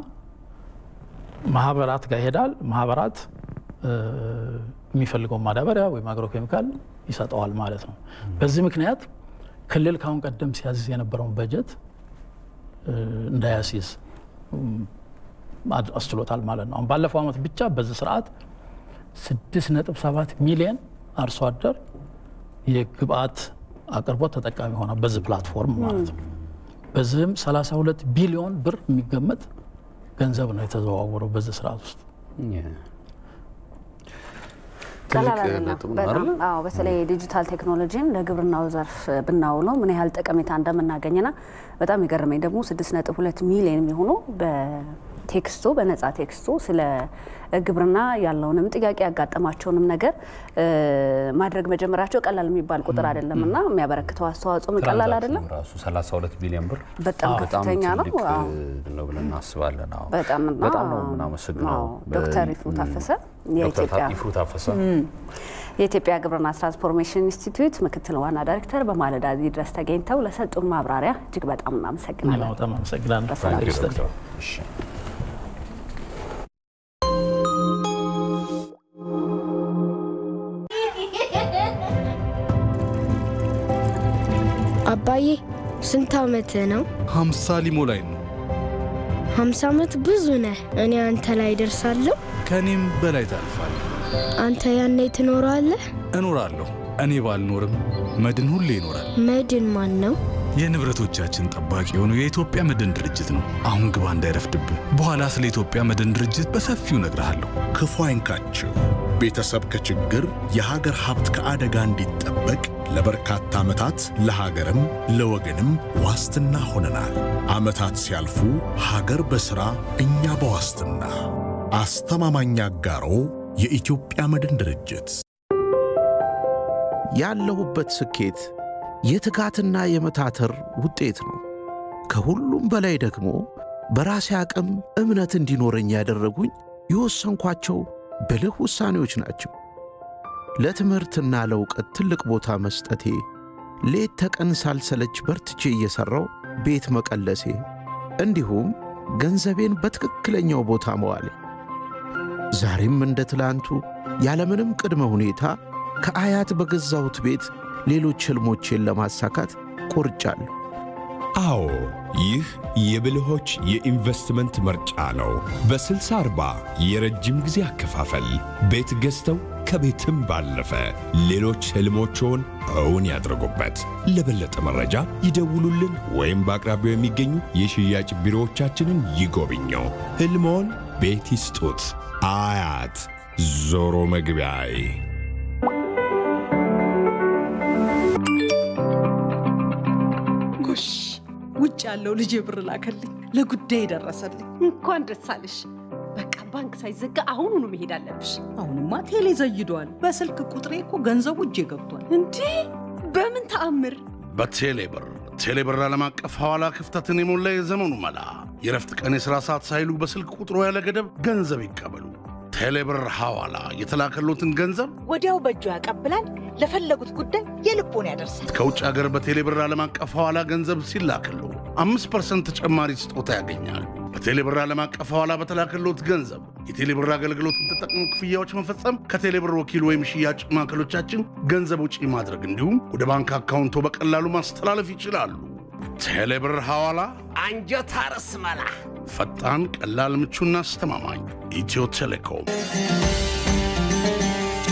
ማህበራት ጋር ይሄዳል። ማህበራት የሚፈልገውን ማዳበሪያ ወይም agro chemical ይሰጠዋል ማለት ነው። በዚህ ምክንያት ክልል ካሁን ቀደም ሲያዝዝ የነበረውን በጀት እንዳያስይዝ አስችሎታል ማለት ነው። አሁን ባለፈው ዓመት ብቻ በዚህ ስርዓት 6.7 ሚሊዮን አርሶ አደር የግብአት አቅርቦት ተጠቃሚ ሆነ በዚህ platform ማለት ነው። በዚህም 32 ቢሊዮን ብር የሚገመት ገንዘብ ነው የተዘዋወረው በዚህ ስርዓት ውስጥ። በተለይ ዲጂታል ቴክኖሎጂን ለግብርናው ዘርፍ ብናውለው ምን ያህል ጠቀሜታ እንደምናገኝና በጣም የገረመኝ ደግሞ 6.2 ሚሊዮን የሚሆኑ text ኡ በነጻ text ኡ ስለ ግብርና ያለውንም ጥያቄ ያጋጠማቸውንም ነገር ማድረግ መጀመራቸው ቀላል የሚባል ቁጥር አይደለም እና የሚያበረክተው አስተዋጽኦም ቀላል አይደለም። ራሱ 32 ቢሊዮን ብር በጣም ከፍተኛ ነው ነው ብለን እናስባለን። አዎ በጣም ነው የምናመሰግነው ዶክተር ይፍሩ ታፈሰ ዶክተር ይፍሩ ታፈሰ የኢትዮጵያ ግብርና ትራንስፎርሜሽን ኢንስቲትዩት ምክትል ዋና ዳይሬክተር በማለዳ እዚህ ድረስ ተገኝተው ለሰጡን ማብራሪያ እጅግ በጣም እናመሰግናለን። በጣም አመሰግናለሁ። አባዬ ስንት ዓመትህ ነው? ሀምሳ ሊሞላኝ ነው። ሀምሳ ዓመት ብዙ ነህ። እኔ አንተ ላይ ደርሳለሁ። ከእኔም በላይ ታልፋለህ። አንተ ያኔ ትኖራለህ? እኖራለሁ። እኔ ባልኖርም መድን ሁሌ ይኖራል። መድን ማን ነው? የንብረቶቻችን ጠባቂ የሆነው የኢትዮጵያ መድን ድርጅት ነው። አሁን ግባ እንዳይረፍድብህ። በኋላ ስለ ኢትዮጵያ መድን ድርጅት በሰፊው እነግርሃለሁ። ክፉ አይንካችሁ። ቤተሰብ ከችግር የሀገር ሀብት ከአደጋ እንዲጠበቅ ለበርካታ ዓመታት ለሀገርም ለወገንም ዋስትና ሆነናል። ዓመታት ሲያልፉ ሀገር በሥራ እኛ በዋስትና አስተማማኝ አጋሮ የኢትዮጵያ መድን ድርጅት ያለሁበት ስኬት የትጋትና የመታተር ውጤት ነው። ከሁሉም በላይ ደግሞ በራሴ አቅም እምነት እንዲኖረኝ ያደረጉኝ የወሰንኳቸው ብልህ ውሳኔዎች ናቸው። ለትምህርትና ለእውቀት ትልቅ ቦታ መስጠቴ፣ ሌት ተቀን ሳልሰለች በርትቼ እየሠራው ቤት መቀለሴ፣ እንዲሁም ገንዘቤን በትክክለኛው ቦታ መዋሌ ዛሬም እንደ ትላንቱ ያለምንም ቅድመ ሁኔታ ከአያት በገዛሁት ቤት ሌሎች ሕልሞቼን ለማሳካት ቆርጫለሁ። አዎ ይህ የብልሆች የኢንቨስትመንት ምርጫ ነው። በ60 40 የረጅም ጊዜ አከፋፈል ቤት ገዝተው ከቤትም ባለፈ ሌሎች ሕልሞችዎን እውን ያድርጉበት። ለበለጠ መረጃ ይደውሉልን ወይም በአቅራቢያው የሚገኙ የሽያጭ ቢሮዎቻችንን ይጎብኙ። ሕልሞን ቤት ይስጡት። አያት ዞሮ መግቢያዬ ጎሽ ውጭ ያለው ልጄ ብር ላከልኝ፣ ለጉዳይ ደረሰልኝ። እንኳን ደስ አለሽ። ባንክ ሳይዘጋ አሁኑኑ መሄድ አለብሽ። አሁንማ ቴሌ ዘይዷል። በስልክ ቁጥሬ እኮ ገንዘቡ እጄ ገብቷል። እንዴ በምን ተአምር? በቴሌ ብር ቴሌ ብር ዓለም አቀፍ ሐዋላ ክፍተትን የሞላ የዘመኑ መላ። የረፍት ቀን የሥራ ሰዓት ሳይሉ በስልክ ቁጥሮ ያለ ገደብ ገንዘብ ይቀበሉ። ቴሌ ብር ሐዋላ የተላከሎትን ገንዘብ ወዲያው በእጁ ያቀብላል። ለፈለጉት ጉዳይ የልቦን ያደርሳል። ከውጭ ሀገር በቴሌ ብር ዓለም አቀፍ ሐዋላ ገንዘብ ሲላክሉ አምስት percent ተጨማሪ ስጦታ ያገኛል። በቴሌ ብር ዓለም አቀፍ ሐዋላ በተላከሎት ገንዘብ የቴሌ ብር አገልግሎትን ተጠቅሞ ክፍያዎች መፈጸም፣ ከቴሌ ብር ወኪል ወይም ሽያጭ ማዕከሎቻችን ገንዘብ ወጪ ማድረግ እንዲሁም ወደ ባንክ አካውንትዎ በቀላሉ ማስተላለፍ ይችላሉ። ቴሌ ብር ሐዋላ አንጀት አርስ መላ ፈጣን፣ ቀላል፣ ምቹና አስተማማኝ ኢትዮ ቴሌኮም።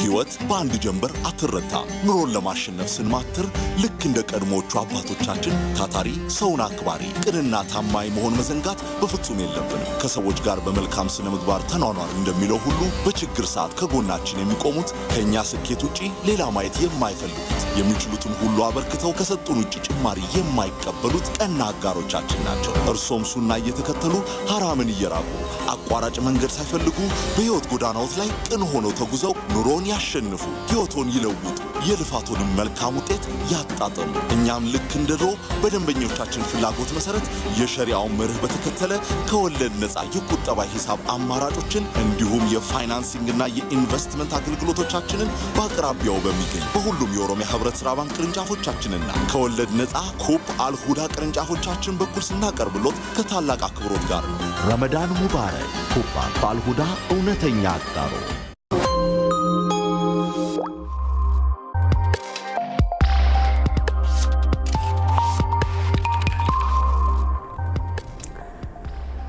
ሕይወት በአንድ ጀንበር አትረታ። ኑሮን ለማሸነፍ ስንማትር ልክ እንደ ቀድሞዎቹ አባቶቻችን ታታሪ፣ ሰውን አክባሪ፣ ቅንና ታማኝ መሆን መዘንጋት በፍጹም የለብንም። ከሰዎች ጋር በመልካም ስነ ምግባር ተኗኗር እንደሚለው ሁሉ በችግር ሰዓት ከጎናችን የሚቆሙት ከእኛ ስኬት ውጪ ሌላ ማየት የማይፈልጉት የሚችሉትን ሁሉ አበርክተው ከሰጡን ውጭ ጭማሪ የማይቀበሉት ቀና አጋሮቻችን ናቸው። እርሶም ሱና እየተከተሉ ሐራምን እየራቁ አቋራጭ መንገድ ሳይፈልጉ በሕይወት ጎዳናዎት ላይ ቅን ሆነው ተጉዘው ኑሮን ያሸንፉ፣ ሕይወቶን ይለውጡ፣ የልፋቶንም መልካም ውጤት ያጣጥሙ። እኛም ልክ እንደ ድሮ በደንበኞቻችን ፍላጎት መሰረት የሸሪያውን መርህ በተከተለ ከወለድ ነፃ የቁጠባ ሂሳብ አማራጮችን እንዲሁም የፋይናንሲንግና የኢንቨስትመንት አገልግሎቶቻችንን በአቅራቢያው በሚገኝ በሁሉም የኦሮሚያ ህብረት ሥራ ባንክ ቅርንጫፎቻችንና ከወለድ ነፃ ኩፕ አልሁዳ ቅርንጫፎቻችን በኩል ስናቀርብሎት ከታላቅ አክብሮት ጋር ረመዳን ሙባረክ። ኩፕ በአልሁዳ እውነተኛ አጋሮ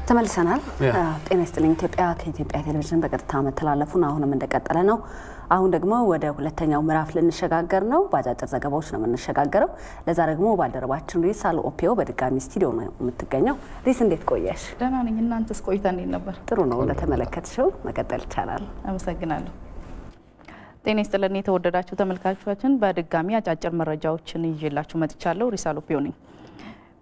ተመልሰናል። ጤና ይስጥልኝ ኢትዮጵያ ከኢትዮጵያ ቴሌቪዥን በቀጥታ መተላለፉን አሁንም እንደቀጠለ ነው። አሁን ደግሞ ወደ ሁለተኛው ምዕራፍ ልንሸጋገር ነው። በአጫጭር ዘገባዎች ነው የምንሸጋገረው። ለዛ ደግሞ ባልደረባችን ሪስ አልኦፒዮ በድጋሚ ስቱዲዮ ነው የምትገኘው። ሪስ እንዴት ቆየሽ? ደህና ነኝ። እናንተስ ቆይታ እንዴት ነበር? ጥሩ ነው። እንደተመለከትሽው መቀጠል ይቻላል። አመሰግናለሁ። ጤና ይስጥልን የተወደዳችሁ ተመልካቾቻችን፣ በድጋሚ አጫጭር መረጃዎችን ይዤላችሁ መጥቻለሁ። ሪስ አልኦፒዮ ነኝ።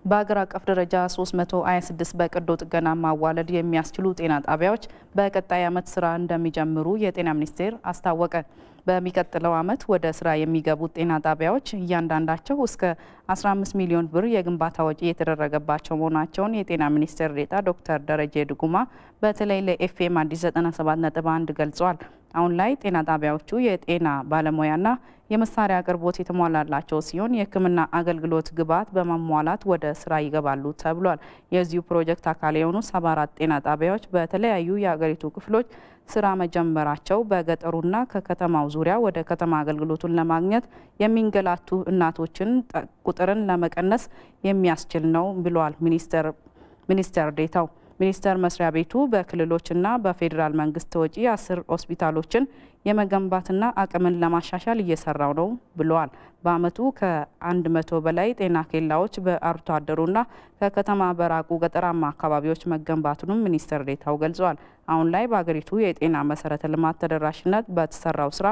በሀገር አቀፍ ደረጃ 326 በቀዶ ጥገና ማዋለድ የሚያስችሉ ጤና ጣቢያዎች በቀጣይ ዓመት ስራ እንደሚጀምሩ የጤና ሚኒስቴር አስታወቀ። በሚቀጥለው ዓመት ወደ ስራ የሚገቡት ጤና ጣቢያዎች እያንዳንዳቸው እስከ 15 ሚሊዮን ብር የግንባታ ወጪ የተደረገባቸው መሆናቸውን የጤና ሚኒስቴር ዴኤታ ዶክተር ደረጀ ድጉማ በተለይ ለኤፍኤም አዲስ 97.1 ገልጸዋል። አሁን ላይ ጤና ጣቢያዎቹ የጤና ባለሙያና የመሳሪያ አቅርቦት የተሟላላቸው ሲሆን የሕክምና አገልግሎት ግብዓት በማሟላት ወደ ስራ ይገባሉ ተብሏል። የዚሁ ፕሮጀክት አካል የሆኑ 74 ጤና ጣቢያዎች በተለያዩ የአገሪቱ ክፍሎች ስራ መጀመራቸው በገጠሩና ከከተማው ዙሪያ ወደ ከተማ አገልግሎቱን ለማግኘት የሚንገላቱ እናቶችን ቁጥርን ለመቀነስ የሚያስችል ነው ብለዋል ሚኒስተር ዴታው። ሚኒስቴር መስሪያ ቤቱ በክልሎችና በፌዴራል መንግስት ወጪ አስር ሆስፒታሎችን የመገንባትና አቅምን ለማሻሻል እየሰራው ነው ብለዋል። በአመቱ ከአንድ መቶ በላይ ጤና ኬላዎች በአርብቶ አደሩና ከከተማ በራቁ ገጠራማ አካባቢዎች መገንባቱንም ሚኒስትር ዴታው ገልጸዋል። አሁን ላይ በሀገሪቱ የጤና መሰረተ ልማት ተደራሽነት በተሰራው ስራ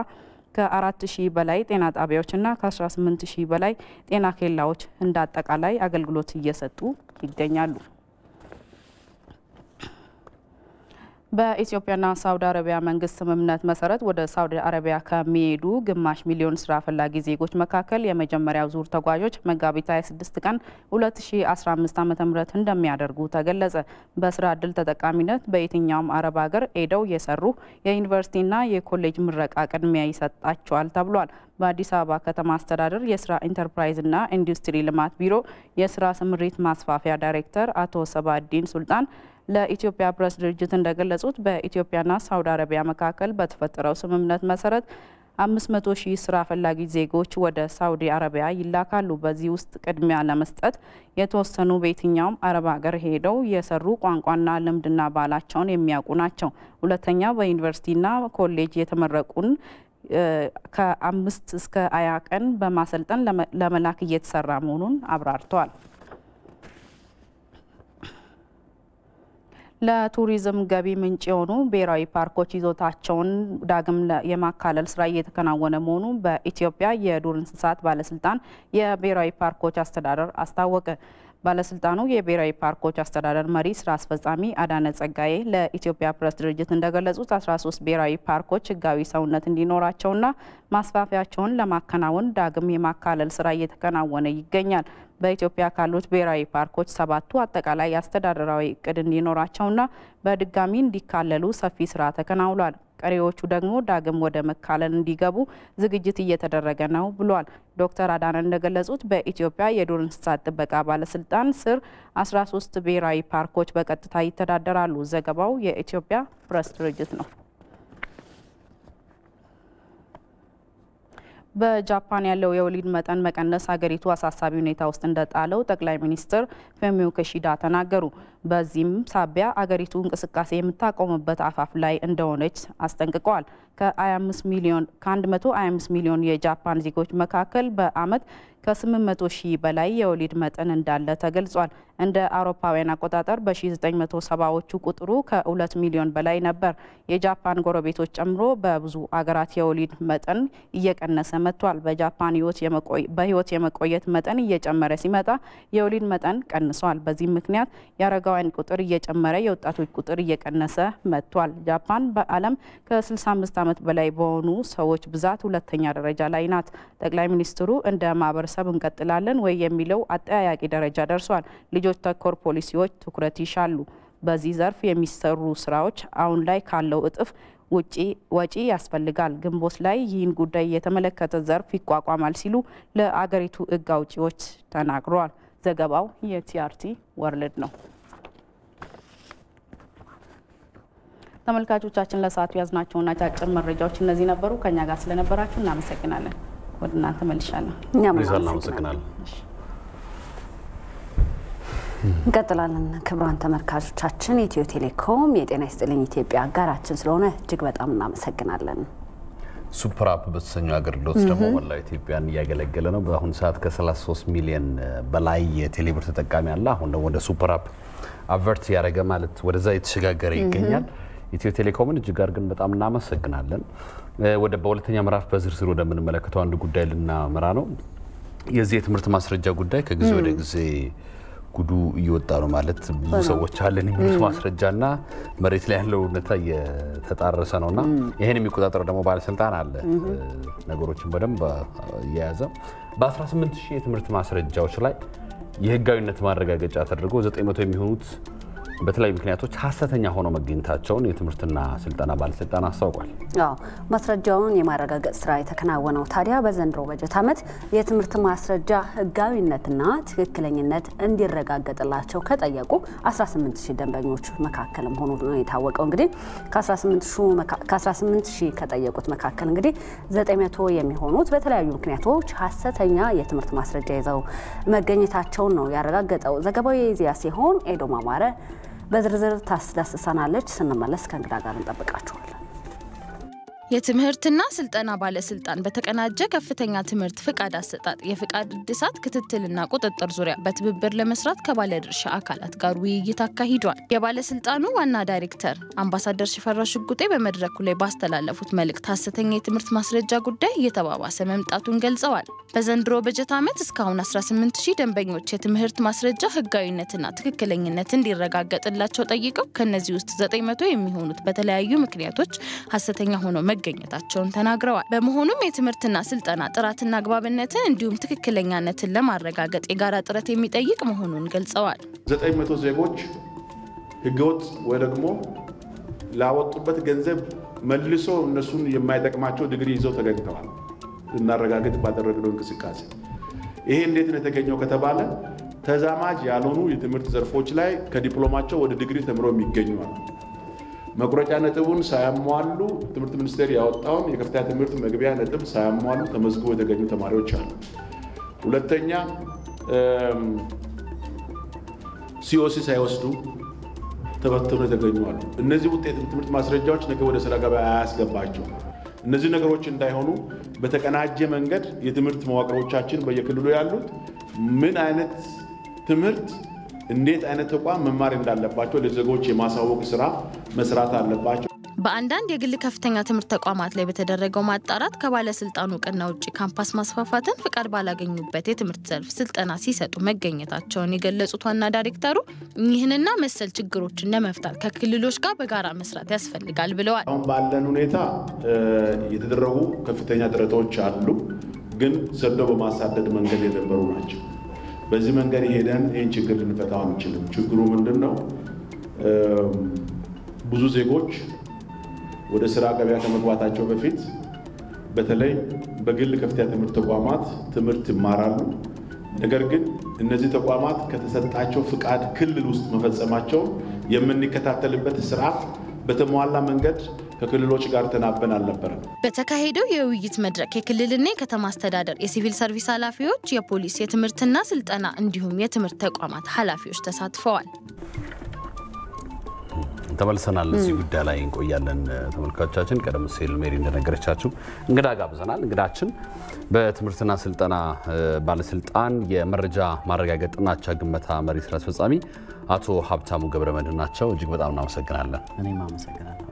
ከአራት ሺህ በላይ ጤና ጣቢያዎችና ከ18 ሺህ በላይ ጤና ኬላዎች እንደ አጠቃላይ አገልግሎት እየሰጡ ይገኛሉ። በኢትዮጵያና ሳውዲ አረቢያ መንግስት ስምምነት መሰረት ወደ ሳውዲ አረቢያ ከሚሄዱ ግማሽ ሚሊዮን ስራ ፈላጊ ዜጎች መካከል የመጀመሪያው ዙር ተጓዦች መጋቢት 26 ቀን 2015 ዓ ም እንደሚያደርጉ ተገለጸ። በስራ እድል ተጠቃሚነት በየትኛውም አረብ ሀገር ሄደው የሰሩ የዩኒቨርሲቲና የኮሌጅ ምረቃ ቅድሚያ ይሰጣቸዋል ተብሏል። በአዲስ አበባ ከተማ አስተዳደር የስራ ኢንተርፕራይዝና ኢንዱስትሪ ልማት ቢሮ የስራ ስምሪት ማስፋፊያ ዳይሬክተር አቶ ሰባዲን ሱልጣን ለኢትዮጵያ ፕሬስ ድርጅት እንደገለጹት በኢትዮጵያና ሳውዲ አረቢያ መካከል በተፈጠረው ስምምነት መሰረት 500 ሺህ ስራ ፈላጊ ዜጎች ወደ ሳውዲ አረቢያ ይላካሉ። በዚህ ውስጥ ቅድሚያ ለመስጠት የተወሰኑ በየትኛውም አረብ ሀገር ሄደው የሰሩ ቋንቋና ልምድና ባህላቸውን የሚያውቁ ናቸው። ሁለተኛ በዩኒቨርሲቲና ኮሌጅ የተመረቁን ከአምስት እስከ ሃያ ቀን በማሰልጠን ለመላክ እየተሰራ መሆኑን አብራርተዋል። ለቱሪዝም ገቢ ምንጭ የሆኑ ብሔራዊ ፓርኮች ይዞታቸውን ዳግም የማካለል ስራ እየተከናወነ መሆኑ በኢትዮጵያ የዱር እንስሳት ባለስልጣን የብሔራዊ ፓርኮች አስተዳደር አስታወቀ። ባለስልጣኑ የብሔራዊ ፓርኮች አስተዳደር መሪ ስራ አስፈጻሚ አዳነ ጸጋዬ ለኢትዮጵያ ፕሬስ ድርጅት እንደገለጹት 13 ብሔራዊ ፓርኮች ህጋዊ ሰውነት እንዲኖራቸውና ማስፋፊያቸውን ለማከናወን ዳግም የማካለል ስራ እየተከናወነ ይገኛል። በኢትዮጵያ ካሉት ብሔራዊ ፓርኮች ሰባቱ አጠቃላይ አስተዳደራዊ እቅድ እንዲኖራቸውና በድጋሚ እንዲካለሉ ሰፊ ስራ ተከናውሏል። ቀሪዎቹ ደግሞ ዳግም ወደ መካለል እንዲገቡ ዝግጅት እየተደረገ ነው ብሏል። ዶክተር አዳነ እንደገለጹት በኢትዮጵያ የዱር እንስሳት ጥበቃ ባለስልጣን ስር 13 ብሔራዊ ፓርኮች በቀጥታ ይተዳደራሉ። ዘገባው የኢትዮጵያ ፕሬስ ድርጅት ነው። በጃፓን ያለው የወሊድ መጠን መቀነስ ሀገሪቱ አሳሳቢ ሁኔታ ውስጥ እንደጣለው ጠቅላይ ሚኒስትር ፌሚዮ ኪሺዳ ተናገሩ። በዚህም ሳቢያ አገሪቱ እንቅስቃሴ የምታቆምበት አፋፍ ላይ እንደሆነች አስጠንቅቀዋል። ከ25 ሚሊዮን ከ125 ሚሊዮን የጃፓን ዜጎች መካከል በአመት ከ800 ሺህ በላይ የወሊድ መጠን እንዳለ ተገልጿል። እንደ አውሮፓውያን አቆጣጠር በ1970ዎቹ ቁጥሩ ከ2 ሚሊዮን በላይ ነበር። የጃፓን ጎረቤቶች ጨምሮ በብዙ አገራት የወሊድ መጠን እየቀነሰ መጥቷል። በጃፓን በህይወት የመቆየት መጠን እየጨመረ ሲመጣ የወሊድ መጠን ቀንሷል። በዚህም ምክንያት የአረጋውያን ቁጥር እየጨመረ የወጣቶች ቁጥር እየቀነሰ መጥቷል። ጃፓን በዓለም ከ65 ዓመት በላይ በሆኑ ሰዎች ብዛት ሁለተኛ ደረጃ ላይ ናት። ጠቅላይ ሚኒስትሩ እንደ ማህበረሰብ እንቀጥላለን ወይ የሚለው አጠያያቂ ደረጃ ደርሷል። ልጆች ተኮር ፖሊሲዎች ትኩረት ይሻሉ። በዚህ ዘርፍ የሚሰሩ ስራዎች አሁን ላይ ካለው እጥፍ ውጪ ወጪ ያስፈልጋል። ግንቦት ላይ ይህን ጉዳይ የተመለከተ ዘርፍ ይቋቋማል ሲሉ ለአገሪቱ ሕግ አውጪዎች ተናግረዋል። ዘገባው የቲአርቲ ወርልድ ነው። ተመልካቾቻችን ለሰዓቱ ያዝናቸውና አጫጭር መረጃዎች እነዚህ ነበሩ። ከኛ ጋር ስለነበራችሁ እናመሰግናለን። ወደ እናንተ መልሻለሁ። እኛም እናመሰግናለን። እንቀጥላለን። ክቡራን ተመልካቾቻችን ኢትዮ ቴሌኮም የጤና ይስጥልኝ ኢትዮጵያ አጋራችን ስለሆነ እጅግ በጣም እናመሰግናለን። super app በተሰኘው አገልግሎት ደግሞ መላው ኢትዮጵያን እያገለገለ ነው። በአሁኑ ሰዓት ከ33 ሚሊዮን በላይ የቴሌብር ተጠቃሚ አለ። አሁን ደግሞ ወደ super app convert ያደረገ ማለት ወደዛ የተሸጋገረ ይገኛል። ኢትዮ ቴሌኮምን እጅግ አድርገን በጣም እናመሰግናለን። ወደ በሁለተኛ ምዕራፍ በዝርዝር ወደምንመለከተው አንድ ጉዳይ ልናመራ ነው። የዚህ የትምህርት ማስረጃ ጉዳይ ከጊዜ ወደ ጊዜ ጉዱ እየወጣ ነው። ማለት ብዙ ሰዎች አለን የሚሉት ማስረጃና መሬት ላይ ያለው እውነታ እየተጣረሰ ነውና ይህን የሚቆጣጠረው ደግሞ ባለስልጣን አለ። ነገሮችን በደንብ እየያዘ በ18 ሺህ የትምህርት ማስረጃዎች ላይ የህጋዊነት ማረጋገጫ ተደርጎ 900 የሚሆኑት በተለያዩ ምክንያቶች ሀሰተኛ ሆነው መገኘታቸውን የትምህርትና ስልጠና ባለስልጣን አስታውቋል። ማስረጃውን የማረጋገጥ ስራ የተከናወነው ታዲያ በዘንድሮ በጀት ዓመት የትምህርት ማስረጃ ህጋዊነትና ትክክለኝነት እንዲረጋገጥላቸው ከጠየቁ 18 ሺህ ደንበኞች መካከል መሆኑ ነው የታወቀው። እንግዲህ ከ18 ሺህ ከጠየቁት መካከል እንግዲህ 900 የሚሆኑት በተለያዩ ምክንያቶች ሀሰተኛ የትምህርት ማስረጃ ይዘው መገኘታቸውን ነው ያረጋገጠው። ዘገባው የኢዜአ ሲሆን ኤዶም አማረ በዝርዝር ታስዳስሰናለች። ስንመለስ ከእንግዳ ጋር እንጠብቃችኋለን። የትምህርትና ስልጠና ባለስልጣን በተቀናጀ ከፍተኛ ትምህርት ፍቃድ አሰጣጥ የፍቃድ እድሳት ክትትልና ቁጥጥር ዙሪያ በትብብር ለመስራት ከባለድርሻ አካላት ጋር ውይይት አካሂዷል። የባለስልጣኑ ዋና ዳይሬክተር አምባሳደር ሽፈራው ሽጉጤ በመድረኩ ላይ ባስተላለፉት መልእክት ሀሰተኛ የትምህርት ማስረጃ ጉዳይ እየተባባሰ መምጣቱን ገልጸዋል። በዘንድሮ በጀት ዓመት እስካሁን 18 ሺህ ደንበኞች የትምህርት ማስረጃ ህጋዊነትና ትክክለኝነት እንዲረጋገጥላቸው ጠይቀው ከእነዚህ ውስጥ 900 የሚሆኑት በተለያዩ ምክንያቶች ሀሰተኛ ሆነው መገኘታቸውን ተናግረዋል። በመሆኑም የትምህርትና ስልጠና ጥራትና አግባብነትን እንዲሁም ትክክለኛነትን ለማረጋገጥ የጋራ ጥረት የሚጠይቅ መሆኑን ገልጸዋል። ዘጠኝ መቶ ዜጎች ህገወጥ ወይ ደግሞ ላወጡበት ገንዘብ መልሶ እነሱን የማይጠቅማቸው ዲግሪ ይዘው ተገኝተዋል። ልናረጋግጥ ባደረግነው እንቅስቃሴ ይሄ እንዴት ነው የተገኘው ከተባለ ተዛማጅ ያልሆኑ የትምህርት ዘርፎች ላይ ከዲፕሎማቸው ወደ ዲግሪ ተምረው የሚገኙ መቁረጫ ነጥቡን ሳያሟሉ ትምህርት ሚኒስቴር ያወጣውን የከፍተኛ ትምህርት መግቢያ ነጥብ ሳያሟሉ ተመዝግቦ የተገኙ ተማሪዎች አሉ። ሁለተኛ ሲኦሲ ሳይወስዱ ተበትኖ የተገኙ አሉ። እነዚህ ውጤት ትምህርት ማስረጃዎች ነገ ወደ ስራ ገበያ አያስገባቸው። እነዚህ ነገሮች እንዳይሆኑ በተቀናጀ መንገድ የትምህርት መዋቅሮቻችን በየክልሉ ያሉት ምን አይነት ትምህርት እንዴት አይነት ተቋም መማር እንዳለባቸው ለዜጎች የማሳወቅ ስራ መስራት አለባቸው። በአንዳንድ የግል ከፍተኛ ትምህርት ተቋማት ላይ በተደረገው ማጣራት ከባለስልጣኑ እውቅና ውጭ ካምፓስ ማስፋፋትን ፍቃድ ባላገኙበት የትምህርት ዘርፍ ስልጠና ሲሰጡ መገኘታቸውን የገለጹት ዋና ዳይሬክተሩ ይህንና መሰል ችግሮችን ለመፍታት ከክልሎች ጋር በጋራ መስራት ያስፈልጋል ብለዋል። አሁን ባለን ሁኔታ የተደረጉ ከፍተኛ ጥረቶች አሉ፣ ግን ሰዶ በማሳደድ መንገድ የነበሩ ናቸው። በዚህ መንገድ ሄደን ይህን ችግር ልንፈታው አንችልም። ችግሩ ምንድን ነው? ብዙ ዜጎች ወደ ስራ ገበያ ከመግባታቸው በፊት በተለይ በግል ከፍተኛ ትምህርት ተቋማት ትምህርት ይማራሉ። ነገር ግን እነዚህ ተቋማት ከተሰጣቸው ፍቃድ ክልል ውስጥ መፈጸማቸውን የምንከታተልበት ስርዓት በተሟላ መንገድ ከክልሎች ጋር ተናበን አልነበረም። በተካሄደው የውይይት መድረክ የክልልና የከተማ አስተዳደር የሲቪል ሰርቪስ ኃላፊዎች፣ የፖሊስ፣ የትምህርትና ስልጠና እንዲሁም የትምህርት ተቋማት ኃላፊዎች ተሳትፈዋል። ተመልሰናል። እዚህ ጉዳይ ላይ እንቆያለን። ተመልካቾቻችን፣ ቀደም ሲል ሜሪ እንደነገረቻችሁ እንግዳ ጋብዘናል። እንግዳችን በትምህርትና ስልጠና ባለስልጣን የመረጃ ማረጋገጥና አቻ ግመታ መሪ ስራ አስፈጻሚ አቶ ሀብታሙ ገብረመድህን ናቸው። እጅግ በጣም እናመሰግናለን። እኔም አመሰግናለሁ።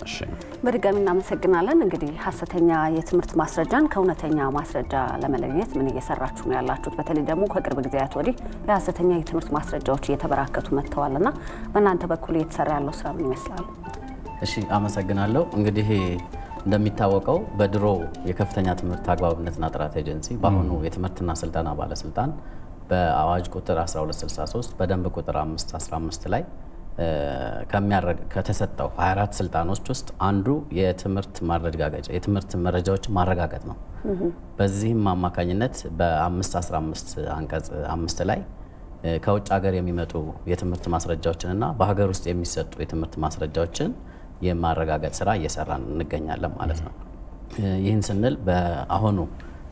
በድጋሚ እናመሰግናለን። እንግዲህ ሀሰተኛ የትምህርት ማስረጃን ከእውነተኛ ማስረጃ ለመለየት ምን እየሰራችሁ ነው ያላችሁት? በተለይ ደግሞ ከቅርብ ጊዜያት ወዲህ የሀሰተኛ የትምህርት ማስረጃዎች እየተበራከቱ መጥተዋል እና በእናንተ በኩል እየተሰራ ያለው ስራ ምን ይመስላል? እሺ፣ አመሰግናለሁ። እንግዲህ እንደሚታወቀው በድሮ የከፍተኛ ትምህርት አግባብነትና ጥራት ኤጀንሲ በአሁኑ የትምህርትና ስልጠና ባለስልጣን በአዋጅ ቁጥር 1263 በደንብ ቁጥር 515 ላይ ከተሰጠው 24 ስልጣኖች ውስጥ አንዱ የትምህርት ማረጋገጫ የትምህርት መረጃዎችን ማረጋገጥ ነው። በዚህም አማካኝነት በ515 አንቀጽ አምስት ላይ ከውጭ ሀገር የሚመጡ የትምህርት ማስረጃዎችንና በሀገር ውስጥ የሚሰጡ የትምህርት ማስረጃዎችን የማረጋገጥ ስራ እየሰራን እንገኛለን ማለት ነው። ይህን ስንል በአሁኑ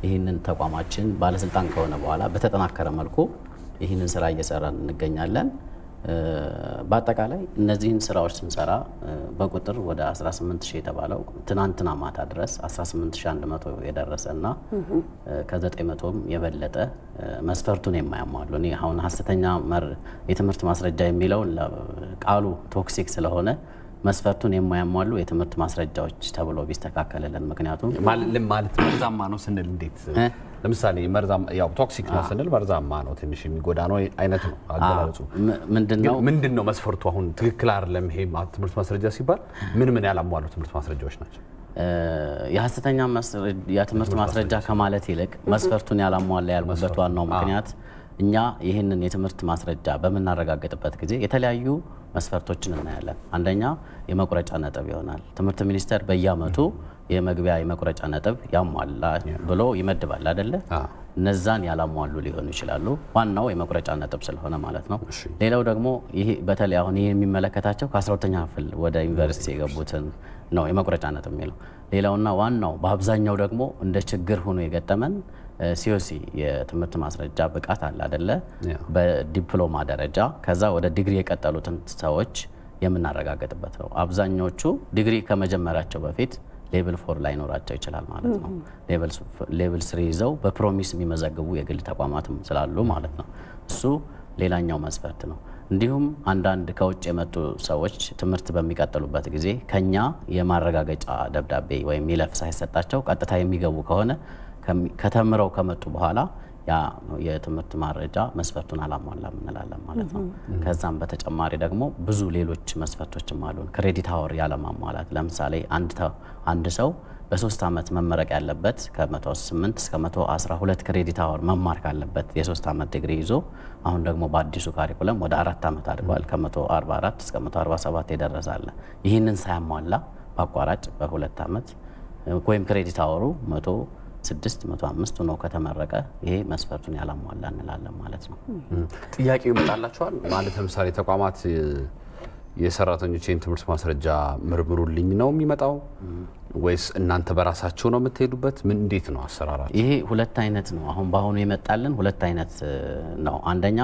ይህንን ተቋማችን ባለስልጣን ከሆነ በኋላ በተጠናከረ መልኩ ይህንን ስራ እየሰራን እንገኛለን። በአጠቃላይ እነዚህን ስራዎች ስንሰራ በቁጥር ወደ 18 ሺህ የተባለው ትናንትና ማታ ድረስ 18100 የደረሰ እና ከ900ም የበለጠ መስፈርቱን የማያሟሉ እኔ አሁን ሀሰተኛ የትምህርት ማስረጃ የሚለውን ቃሉ ቶክሲክ ስለሆነ መስፈርቱን የማያሟሉ የትምህርት ማስረጃዎች ተብሎ ቢስተካከልልን። ምክንያቱም ማለት ነው ስንል እንዴት ለምሳሌ ያው ቶክሲክ ነው ስንል መርዛማ ነው ትንሽ የሚጎዳ ነው አይነት ነው አገላለጹ። ምንድነው ምንድን ነው መስፈርቱ? አሁን ትክክል አይደለም ይሄ ትምህርት ማስረጃ ሲባል ምን ምን ያላሟሉ ትምህርት ማስረጃዎች ናቸው? የሀሰተኛ የትምህርት ማስረጃ ከማለት ይልቅ መስፈርቱን ያላሟላ ያልኩበት ዋናው ምክንያት እኛ ይህንን የትምህርት ማስረጃ በምናረጋግጥበት ጊዜ የተለያዩ መስፈርቶችን እናያለን። አንደኛ የመቁረጫ ነጥብ ይሆናል። ትምህርት ሚኒስቴር በየዓመቱ የመግቢያ የመቁረጫ ነጥብ ያሟላ ብሎ ይመድባል አይደለ? እነዛን ያላሟሉ ሊሆኑ ይችላሉ። ዋናው የመቁረጫ ነጥብ ስለሆነ ማለት ነው። ሌላው ደግሞ ይሄ በተለይ አሁን ይህ የሚመለከታቸው ከ12ተኛ ክፍል ወደ ዩኒቨርሲቲ የገቡትን ነው የመቁረጫ ነጥብ የሚለው። ሌላውና ዋናው በአብዛኛው ደግሞ እንደ ችግር ሆኖ የገጠመን ሲኦሲ የትምህርት ማስረጃ ብቃት አለ አደለ? በዲፕሎማ ደረጃ ከዛ ወደ ዲግሪ የቀጠሉትን ሰዎች የምናረጋግጥበት ነው። አብዛኞቹ ዲግሪ ከመጀመራቸው በፊት level four ላይኖራቸው ይችላል ማለት ነው። level three ይዘው በ promise የሚመዘግቡ የግል ተቋማትም ስላሉ ማለት ነው። እሱ ሌላኛው መስፈርት ነው። እንዲሁም አንዳንድ ከውጭ የመጡ ሰዎች ትምህርት በሚቀጥሉበት ጊዜ ከኛ የማረጋገጫ ደብዳቤ ወይም ይለፍ ሳይሰጣቸው ቀጥታ የሚገቡ ከሆነ ከተምረው ከመጡ በኋላ ያ የትምህርት ማስረጃ መስፈርቱን አላሟላም እንላለን ማለት ነው። ከዛም በተጨማሪ ደግሞ ብዙ ሌሎች መስፈርቶችም አሉን። credit hour ያለማሟላት፣ ለምሳሌ አንድ ሰው በሶስት ዓመት መመረቅ ያለበት ከ108 እስከ 112 credit hour መማር ካለበት የሶስት ዓመት ዲግሪ ይዞ አሁን ደግሞ በአዲሱ curriculum ወደ አራት ዓመት አድጓል። ከ144 እስከ 147 ደርሷል ይህንን ሳያሟላ በአቋራጭ በሁለት ዓመት ወይም credit hour ኡ መቶ ስድስት መቶ አምስት ሆኖ ከተመረቀ ይሄ መስፈርቱን ያላሟላ እንላለን ማለት ነው። ጥያቄው ይመጣላቸዋል ማለት ለምሳሌ ተቋማት የሰራተኞችን ትምህርት ማስረጃ መርምሩልኝ ነው የሚመጣው ወይስ እናንተ በራሳቸው ነው የምትሄዱበት? ምን እንዴት ነው አሰራራችሁ? ይሄ ሁለት አይነት ነው። አሁን በአሁኑ የመጣልን ሁለት አይነት ነው። አንደኛ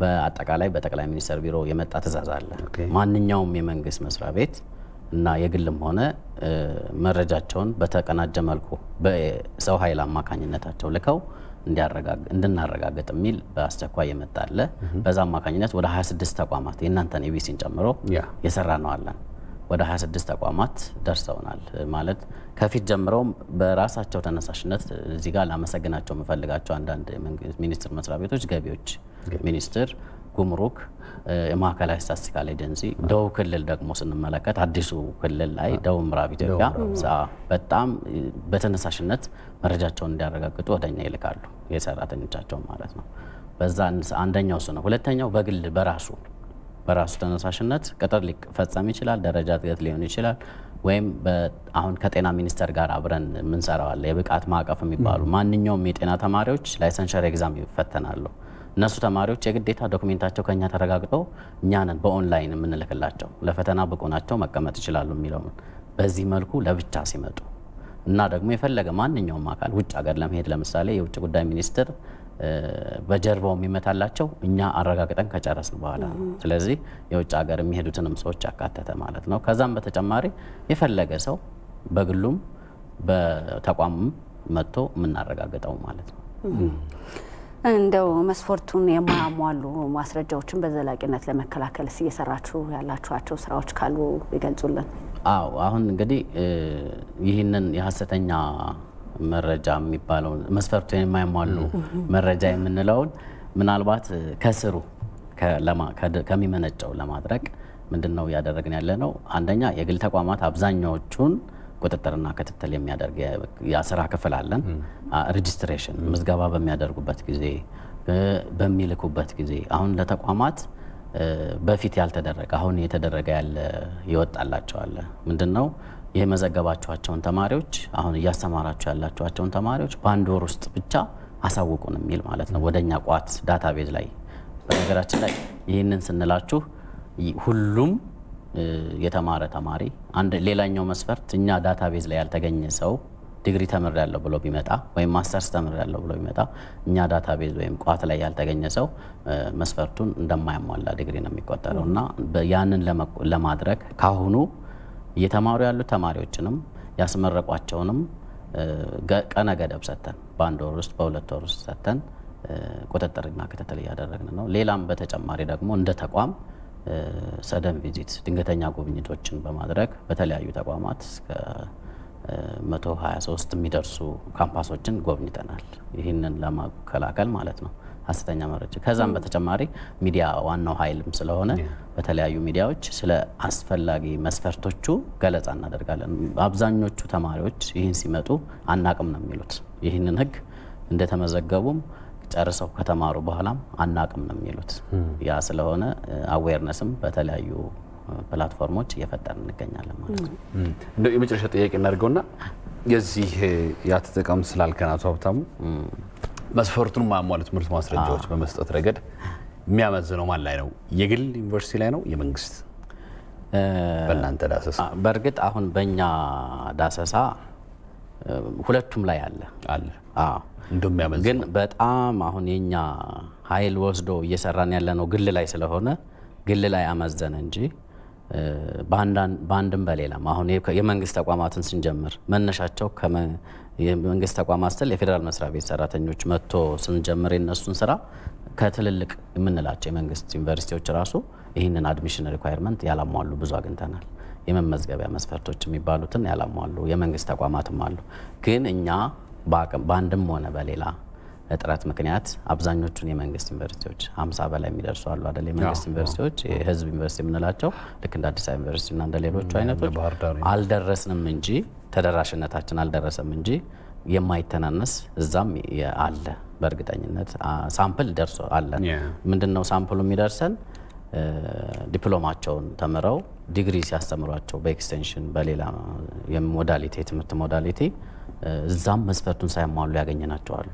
በአጠቃላይ በጠቅላይ ሚኒስትር ቢሮ የመጣ ትዕዛዝ አለ። ማንኛውም የመንግስት መስሪያ ቤት እና የግልም ሆነ መረጃቸውን በተቀናጀ መልኩ በሰው ኃይል አማካኝነታቸው ልከው እንድናረጋግጥ የሚል በአስቸኳይ የመጣለ በዛ አማካኝነት ወደ 26 ተቋማት የእናንተን ኤቢሲን ጨምሮ የሰራ ነው አለን። ወደ 26 ተቋማት ደርሰውናል። ማለት ከፊት ጀምረውም በራሳቸው ተነሳሽነት እዚህ ጋር ላመሰግናቸው የምፈልጋቸው አንዳንድ ሚኒስቴር መስሪያ ቤቶች ገቢዎች ሚኒስቴር፣ ጉምሩክ፣ የማዕከላዊ ስታቲስቲካል ኤጀንሲ፣ ደቡብ ክልል ደግሞ ስንመለከት አዲሱ ክልል ላይ ደቡብ ምዕራብ ኢትዮጵያ በጣም በተነሳሽነት መረጃቸውን እንዲያረጋግጡ ወደ እኛ ይልካሉ፣ የሰራተኞቻቸውን ማለት ነው። በዛ አንደኛው እሱ ነው። ሁለተኛው በግል በራሱ በራሱ ተነሳሽነት ቅጥር ሊፈጸም ይችላል። ደረጃ እድገት ሊሆን ይችላል። ወይም አሁን ከጤና ሚኒስቴር ጋር አብረን የምንሰራው አለ። የብቃት ማዕቀፍ የሚባሉ ማንኛውም የጤና ተማሪዎች licensure exam ይፈተናሉ። እነሱ ተማሪዎች የግዴታ document ኣቸው ከኛ ተረጋግጦ እኛንን በኦንላይን የምንልክላቸው ለፈተና ብቁ ናቸው መቀመጥ ይችላሉ የሚለውን በዚህ መልኩ ለብቻ ሲመጡ እና ደግሞ የፈለገ ማንኛውም አካል ውጭ ሀገር ለመሄድ ለምሳሌ የውጭ ጉዳይ ሚኒስትር በጀርባው የሚመታላቸው እኛ አረጋግጠን ከጨረስን በኋላ ነው። ስለዚህ የውጭ ሀገር የሚሄዱትንም ሰዎች ያካተተ ማለት ነው። ከዛም በተጨማሪ የፈለገ ሰው በግሉም በተቋምም መጥቶ የምናረጋግጠው ማለት ነው። እንደው መስፈርቱን የማያሟሉ ማስረጃዎችን በዘላቂነት ለመከላከልስ እየሰራችሁ ያላችኋቸው ስራዎች ካሉ ይገልጹልን። አዎ አሁን እንግዲህ ይህንን የሀሰተኛ መረጃ የሚባለውን መስፈርቱን የማያሟሉ መረጃ የምንለውን ምናልባት ከስሩ ከሚመነጨው ለማድረግ ምንድን ነው እያደረግን ያለ ነው? አንደኛ የግል ተቋማት አብዛኛዎቹን ቁጥጥርና ክትትል የሚያደርግ የስራ ክፍል አለን። registration ምዝገባ በሚያደርጉበት ጊዜ በሚልኩበት ጊዜ አሁን ለተቋማት በፊት ያልተደረገ አሁን እየተደረገ ያለ ይወጣላቸዋል። ምንድን ነው የመዘገባችኋቸውን ተማሪዎች አሁን እያስተማራችሁ ያላችኋቸውን ተማሪዎች በአንድ ወር ውስጥ ብቻ አሳውቁን የሚል ማለት ነው ወደ እኛ ቋት database ላይ። በነገራችን ላይ ይህንን ስንላችሁ ሁሉም የተማረ ተማሪ አንድ ሌላኛው መስፈርት እኛ database ላይ ያልተገኘ ሰው ዲግሪ ተምሬያለው ብሎ ቢመጣ ወይም ማስተርስ ተምር ያለው ብሎ ቢመጣ እኛ database ወይም ቋት ላይ ያልተገኘ ሰው መስፈርቱን እንደማያሟላ ዲግሪ ነው የሚቆጠረው እና ያንን ለማድረግ ካሁኑ እየተማሩ ያሉት ተማሪዎችንም ያስመረቋቸውንም ቀነ ገደብ ሰጥተን በአንድ ወር ውስጥ በሁለት ወር ውስጥ ሰጥተን ቁጥጥርና ክትትል እያደረግን ነው። ሌላም በተጨማሪ ደግሞ እንደ ተቋም ሰደን visit ድንገተኛ ጉብኝቶችን በማድረግ በተለያዩ ተቋማት እስከ 123 የሚደርሱ ካምፓሶችን ጎብኝተናል። ይህንን ለመከላከል ማለት ነው ሀሰተኛ መረጃ። ከዛም በተጨማሪ ሚዲያ ዋናው ኃይልም ስለሆነ በተለያዩ ሚዲያዎች ስለ አስፈላጊ መስፈርቶቹ ገለጻ እናደርጋለን። አብዛኞቹ ተማሪዎች ይህን ሲመጡ አናቅም ነው የሚሉት። ይህንን ህግ እንደተመዘገቡም ጨርሰው ከተማሩ በኋላም አናቅም ነው የሚሉት። ያ ስለሆነ awareness ም በተለያዩ platform ኦች እየፈጠርን እንገኛለን ማለት ነው። እንደው የመጨረሻ ጥያቄ እናድርገውና የጊዜ አጠቃቀም ስላለብን አቶ ሀብታሙ መስፈርቱን የማያሟሉ ትምህርት ማስረጃዎች በመስጠት ረገድ የሚያመዝነው ማን ላይ ነው? የግል ዩኒቨርሲቲ ላይ ነው? የመንግስት? በእናንተ ዳሰሳ? በእርግጥ አሁን በእኛ ዳሰሳ ሁለቱም ላይ አለ አለ እንደሚያመዝነው ግን በጣም አሁን የኛ ኃይል ወስዶ እየሰራን ያለ ነው ግል ላይ ስለሆነ ግል ላይ አመዘነ እንጂ በአንድም በሌላም አሁን የመንግስት ተቋማትን ስንጀምር መነሻቸው የመንግስት ተቋማት ስል የፌዴራል መስሪያ ቤት ሰራተኞች መጥቶ ስንጀምር የነሱን ስራ ከትልልቅ የምንላቸው የመንግስት ዩኒቨርሲቲዎች ራሱ ይህንን admission requirement ያላሟሉ ብዙ አግኝተናል። የመመዝገቢያ መስፈርቶች የሚባሉትን ያላሟሉ የመንግስት ተቋማትም አሉ። ግን እኛ በአንድም ሆነ በሌላ እጥረት ምክንያት አብዛኞቹን የመንግስት ዩኒቨርሲቲዎች ሀምሳ በላይ የሚደርሱ አሉ አይደል? የመንግስት ዩኒቨርሲቲዎች የህዝብ ዩኒቨርሲቲ የምንላቸው ልክ እንደ አዲስ አበባ ዩኒቨርሲቲ እና እንደ ሌሎቹ አይነቶች አልደረስንም እንጂ ተደራሽነታችን አልደረሰም እንጂ የማይተናነስ እዛም አለ። በእርግጠኝነት sample ደርሶ አለ። ምንድን ነው sample ኡ የሚደርሰን? ዲፕሎማቸውን ተምረው ዲግሪ ሲያስተምሯቸው በ extension በሌላ modality የትምህርት modality እዛም መስፈርቱን ሳያሟሉ ያገኘናቸው አሉ።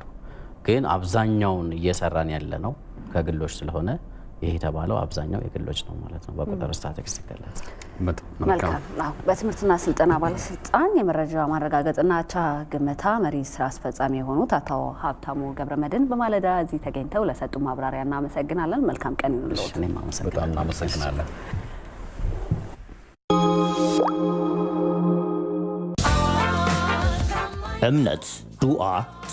ግን አብዛኛውን እየሰራን ያለ ነው ከግሎች ስለሆነ ይህ የተባለው አብዛኛው የግሎች ነው ማለት ነው በቁጥር ስታቲክስ ሲገለጽ። መልካም አዎ። በትምህርትና ስልጠና ባለስልጣን የመረጃ ማረጋገጥና አቻ ግመታ መሪ ስራ አስፈጻሚ የሆኑት አቶ ሀብታሙ ገብረመድህን በማለዳ እዚህ ተገኝተው ለሰጡ ማብራሪያ እናመሰግናለን። መልካም ቀን ይሁንልዎት። በጣም እናመሰግናለን። እምነት፣ ዱዓ፣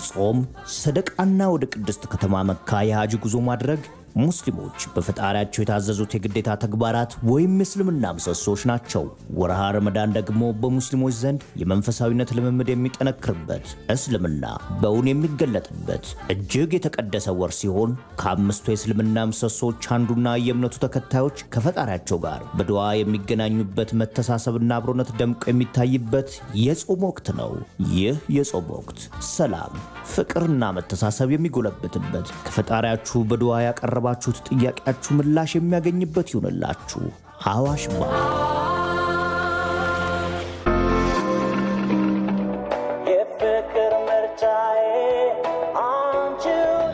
ጾም፣ ሰደቃና ወደ ቅድስት ከተማ መካ የሀጅ ጉዞ ማድረግ ሙስሊሞች በፈጣሪያቸው የታዘዙት የግዴታ ተግባራት ወይም የእስልምና ምሰሶች ናቸው። ወርሃ ረመዳን ደግሞ በሙስሊሞች ዘንድ የመንፈሳዊነት ልምምድ የሚጠነክርበት፣ እስልምና በእውን የሚገለጥበት እጅግ የተቀደሰ ወር ሲሆን ከአምስቱ የእስልምና ምሰሶች አንዱና የእምነቱ ተከታዮች ከፈጣሪያቸው ጋር በዱዓ የሚገናኙበት፣ መተሳሰብና አብሮነት ደምቆ የሚታይበት የጾም ወቅት ነው። ይህ የጾም ወቅት ሰላም፣ ፍቅርና መተሳሰብ የሚጎለብትበት ከፈጣሪያችሁ በዱዓ ያቀረባ ያቀረባችሁት ጥያቄያችሁ ምላሽ የሚያገኝበት ይሁንላችሁ። አዋሽ ባንክ።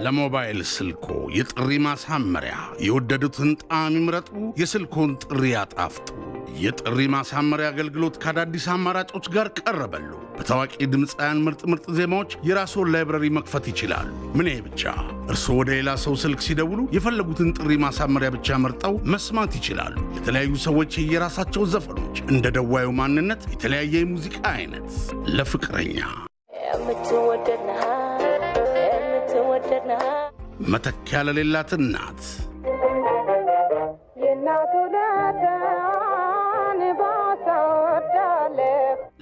ለሞባይል ስልኮ የጥሪ ማሳመሪያ የወደዱትን ጣዕም ይምረጡ፣ የስልኮን ጥሪ ያጣፍጡ። የጥሪ ማሳመሪያ አገልግሎት ከአዳዲስ አማራጮች ጋር ቀረበሉ። በታዋቂ ድምፃውያን ምርጥ ምርጥ ዜማዎች የራስዎን ላይብረሪ መክፈት ይችላሉ። ምን ይሄ ብቻ! እርስዎ ወደ ሌላ ሰው ስልክ ሲደውሉ የፈለጉትን ጥሪ ማሳመሪያ ብቻ መርጠው መስማት ይችላሉ። ለተለያዩ ሰዎች የየራሳቸው ዘፈኖች፣ እንደ ደዋዩ ማንነት የተለያየ የሙዚቃ አይነት፣ ለፍቅረኛ መተኪያ ለሌላት እናት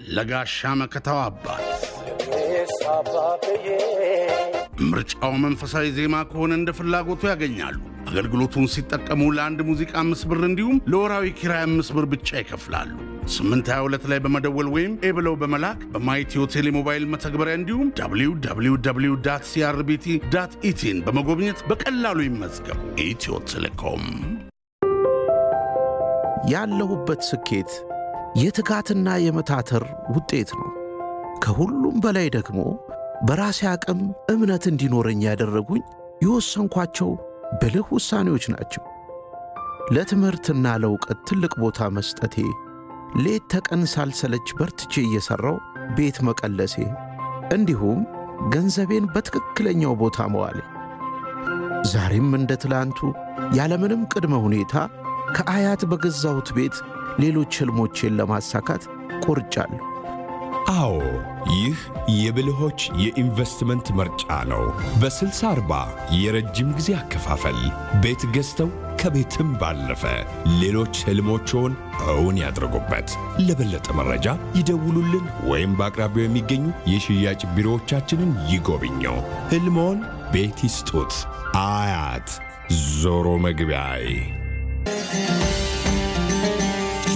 ለጋሻ መከታው አባት ምርጫው መንፈሳዊ ዜማ ከሆነ እንደ ፍላጎቱ ያገኛሉ። አገልግሎቱን ሲጠቀሙ ለአንድ ሙዚቃ አምስት ብር እንዲሁም ለወራዊ ኪራይ አምስት ብር ብቻ ይከፍላሉ። 822 ላይ በመደወል ወይም ኤ ብለው በመላክ በማኢትዮ ቴሌ ሞባይል መተግበሪያ እንዲሁም www ሲአርቢቲ ኢቲን በመጎብኘት በቀላሉ ይመዝገቡ። ኢትዮ ቴሌኮም ያለሁበት ስኬት የትጋትና የመታተር ውጤት ነው። ከሁሉም በላይ ደግሞ በራሴ አቅም እምነት እንዲኖረኝ ያደረጉኝ የወሰንኳቸው ብልህ ውሳኔዎች ናቸው። ለትምህርትና ለእውቀት ትልቅ ቦታ መስጠቴ፣ ሌት ተቀን ሳልሰለች በርትቼ እየሠራው ቤት መቀለሴ፣ እንዲሁም ገንዘቤን በትክክለኛው ቦታ መዋሌ ዛሬም እንደ ትላንቱ ያለምንም ቅድመ ሁኔታ ከአያት በገዛሁት ቤት ሌሎች ሕልሞቼን ለማሳካት ቆርጫለሁ። አዎ ይህ የብልሆች የኢንቨስትመንት ምርጫ ነው። በ60/40 የረጅም ጊዜ አከፋፈል ቤት ገዝተው ከቤትም ባለፈ ሌሎች ሕልሞችዎን እውን ያድርጉበት። ለበለጠ መረጃ ይደውሉልን ወይም በአቅራቢያው የሚገኙ የሽያጭ ቢሮዎቻችንን ይጎብኙ። ሕልሞን ቤት ይስጡት። አያት ዞሮ መግቢያዬ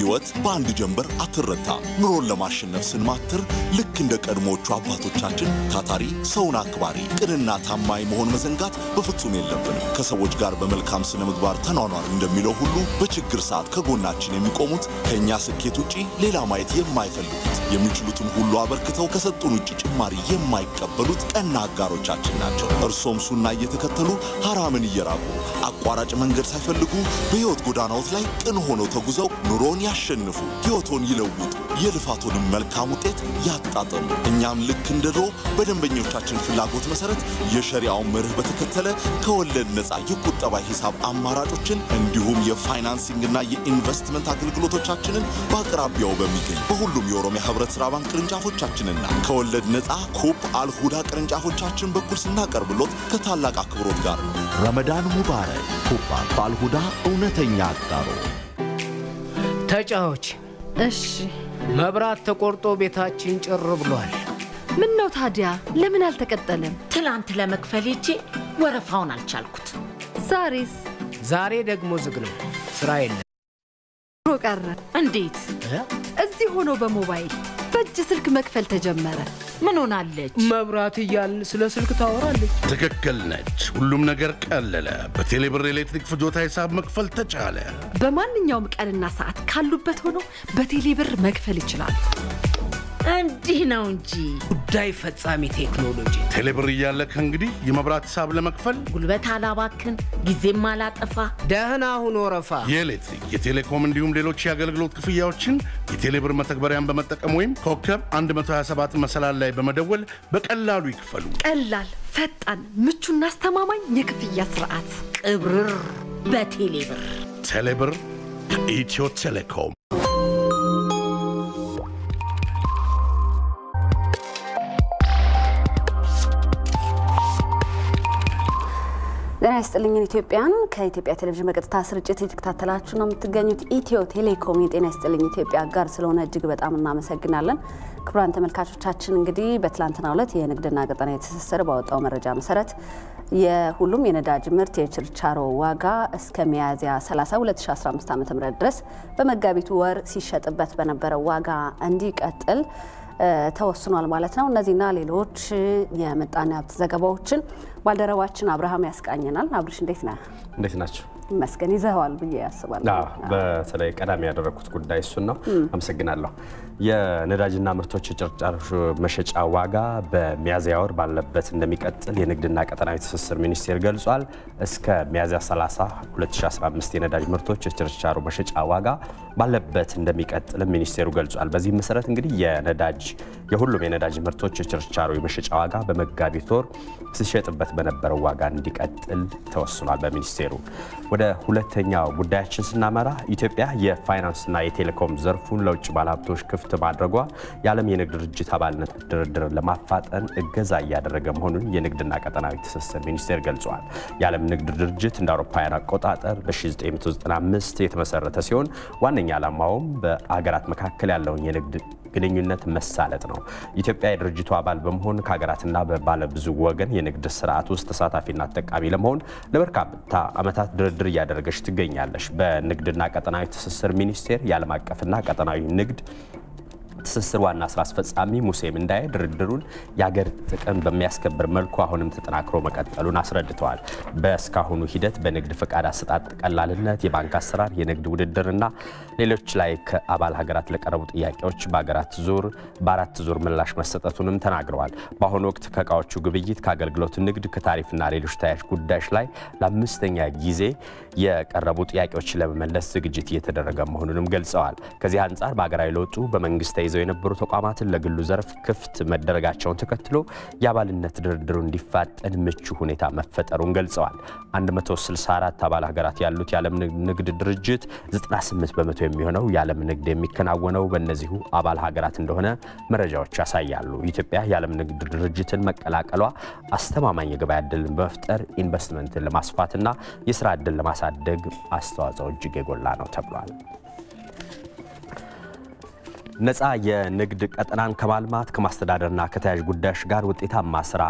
ሕይወት በአንድ ጀንበር አትረታ። ኑሮን ለማሸነፍ ስንማትር ልክ እንደ ቀድሞዎቹ አባቶቻችን ታታሪ፣ ሰውን አክባሪ፣ ቅንና ታማኝ መሆን መዘንጋት በፍጹም የለብንም። ከሰዎች ጋር በመልካም ስነ ምግባር ተኗኗር እንደሚለው ሁሉ በችግር ሰዓት ከጎናችን የሚቆሙት ከእኛ ስኬት ውጪ ሌላ ማየት የማይፈልጉት የሚችሉትን ሁሉ አበርክተው ከሰጡን ውጭ ጭማሪ የማይቀበሉት ቀና አጋሮቻችን ናቸው። እርሶም ሱና እየተከተሉ ሐራምን እየራቁ አቋራጭ መንገድ ሳይፈልጉ በሕይወት ጎዳናዎት ላይ ቅን ሆነው ተጉዘው ኑሮን ያሸንፉ፣ ሕይወቶን ይለውጡ፣ የልፋቶንም መልካም ውጤት ያጣጥሙ። እኛም ልክ እንደ ድሮ በደንበኞቻችን ፍላጎት መሰረት የሸሪያውን መርህ በተከተለ ከወለድ ነፃ የቁጠባ ሂሳብ አማራጮችን እንዲሁም የፋይናንሲንግና የኢንቨስትመንት አገልግሎቶቻችንን በአቅራቢያው በሚገኝ በሁሉም የኦሮሚያ ህብረት ሥራ ባንክ ቅርንጫፎቻችንና ከወለድ ነፃ ኩፕ አልሁዳ ቅርንጫፎቻችን በኩል ስናቀርብሎት ከታላቅ አክብሮት ጋር ረመዳን ሙባረክ። ኩባ በአልሁዳ እውነተኛ አጋሮ ተጫዎች እሺ፣ መብራት ተቆርጦ ቤታችን ጭር ብሏል። ምን ነው ታዲያ ለምን አልተቀጠለም? ትላንት ለመክፈል ሄጄ ወረፋውን አልቻልኩት። ዛሬስ? ዛሬ ደግሞ ዝግ ነው፣ ስራ የለም። ቀረ። እንዴት? እዚህ ሆኖ በሞባይል በእጅ ስልክ መክፈል ተጀመረ። ምን ሆናለች? መብራት እያልን ስለ ስልክ ታወራለች። ትክክል ነች። ሁሉም ነገር ቀለለ። በቴሌብር ኤሌክትሪክ ፍጆታ ሂሳብ መክፈል ተቻለ። በማንኛውም ቀንና ሰዓት ካሉበት ሆኖ በቴሌ ብር መክፈል ይችላል። እንዲህ ነው እንጂ ጉዳይ ፈጻሚ ቴክኖሎጂ ቴሌብር እያለ ከእንግዲህ የመብራት ሂሳብ ለመክፈል ጉልበት አላባክን፣ ጊዜም አላጠፋ። ደህና ሁኖ ረፋ። የኤሌክትሪክ፣ የቴሌኮም እንዲሁም ሌሎች የአገልግሎት ክፍያዎችን የቴሌብር መተግበሪያን በመጠቀም ወይም ኮከብ 127 መሰላል ላይ በመደወል በቀላሉ ይክፈሉ። ቀላል፣ ፈጣን፣ ምቹና አስተማማኝ የክፍያ ስርዓት ቅብርር በቴሌብር ቴሌብር ከኢትዮ ቴሌኮም ጤና ይስጥልኝ ኢትዮጵያን ከኢትዮጵያ ቴሌቪዥን በቀጥታ ስርጭት የተከታተላችሁ ነው የምትገኙት። ኢትዮ ቴሌኮም የጤና ይስጥልኝ ኢትዮጵያ ጋር ስለሆነ እጅግ በጣም እናመሰግናለን። ክቡራን ተመልካቾቻችን እንግዲህ በትላንትናው ዕለት የንግድና ቀጠናዊ ትስስር ባወጣው መረጃ መሰረት የሁሉም የነዳጅ ምርት የችርቻሮ ዋጋ እስከ ሚያዝያ 30 2015 ዓ ም ድረስ በመጋቢቱ ወር ሲሸጥበት በነበረው ዋጋ እንዲቀጥል ተወስኗል ማለት ነው። እነዚህና ሌሎች የምጣኔ ሀብት ዘገባዎችን ባልደረባችን አብርሃም ያስቃኘናል። አብርሽ እንዴት ነህ? እንዴት ናቸው? ይመስገን ይዘኸዋል ብዬ ያስባለሁ። በተለይ ቀዳሚ ያደረግኩት ጉዳይ እሱን ነው። አመሰግናለሁ። የነዳጅና ምርቶች የጭርጫሮ መሸጫ ዋጋ በሚያዝያ ወር ባለበት እንደሚቀጥል የንግድና ቀጠናዊ ትስስር ሚኒስቴር ገልጿል። እስከ ሚያዝያ 30 2015 የነዳጅ ምርቶች የችርቻሮ መሸጫ ዋጋ ባለበት እንደሚቀጥልም ሚኒስቴሩ ገልጿል። በዚህም መሰረት እንግዲህ የነዳጅ የሁሉም የነዳጅ ምርቶች የችርቻሮ የመሸጫ ዋጋ በመጋቢት ወር ሲሸጥበት በነበረው ዋጋ እንዲቀጥል ተወስኗል በሚኒስቴሩ። ወደ ሁለተኛው ጉዳያችን ስናመራ ኢትዮጵያ የፋይናንስና የቴሌኮም ዘርፉን ለውጭ ባለሀብቶች ክፍት ማድረጓ የዓለም የንግድ ድርጅት አባልነት ድርድርን ለማፋጠን እገዛ እያደረገ መሆኑን የንግድና ቀጠናዊ ትስስር ሚኒስቴር ገልጿል። የዓለም ንግድ ድርጅት እንደ አውሮፓውያን አቆጣጠር በ1995 የተመሰረተ ሲሆን ዋነኛ ዓላማውም በአገራት መካከል ያለውን የንግድ ግንኙነት መሳለጥ ነው። ኢትዮጵያ የድርጅቱ አባል በመሆን ከሀገራትና በባለብዙ ወገን የንግድ ስርዓት ውስጥ ተሳታፊና ተጠቃሚ ለመሆን ለበርካታ ዓመታት ድርድር እያደረገች ትገኛለች። በንግድና ቀጠናዊ ትስስር ሚኒስቴር የዓለም አቀፍና ቀጠናዊ ንግድ ትስስር ዋና ስራ አስፈጻሚ ሙሴ ምንዳዬ ድርድሩን የአገር ጥቅም በሚያስከብር መልኩ አሁንም ተጠናክሮ መቀጠሉን አስረድተዋል። በእስካሁኑ ሂደት በንግድ ፈቃድ አሰጣጥ ቀላልነት፣ የባንክ አሰራር፣ የንግድ ውድድርና ሌሎች ላይ ከአባል ሀገራት ለቀረቡ ጥያቄዎች በሀገራት ዙር በአራት ዙር ምላሽ መሰጠቱንም ተናግረዋል። በአሁኑ ወቅት ከእቃዎቹ ግብይት፣ ከአገልግሎት ንግድ፣ ከታሪፍና ሌሎች ተያያዥ ጉዳዮች ላይ ለአምስተኛ ጊዜ የቀረቡ ጥያቄዎችን ለመመለስ ዝግጅት እየተደረገ መሆኑንም ገልጸዋል። ከዚህ አንጻር በሀገራዊ ለውጡ በመንግስት ተይዘው የነበሩ ተቋማትን ለግሉ ዘርፍ ክፍት መደረጋቸውን ተከትሎ የአባልነት ድርድሩ እንዲፋጠን ምቹ ሁኔታ መፈጠሩን ገልጸዋል። 164 አባል ሀገራት ያሉት የዓለም ንግድ ድርጅት 98 በመቶ የሚሆነው የዓለም ንግድ የሚከናወነው በእነዚሁ አባል ሀገራት እንደሆነ መረጃዎች ያሳያሉ። ኢትዮጵያ የዓለም ንግድ ድርጅትን መቀላቀሏ አስተማማኝ የገበያ እድልን በመፍጠር ኢንቨስትመንትን ለማስፋትና የስራ እድል ለማሳደግ አስተዋጽኦ እጅግ የጎላ ነው ተብሏል። ነፃ የንግድ ቀጠናን ከማልማት ከማስተዳደርና ከተያያዥ ጉዳዮች ጋር ውጤታማ ስራ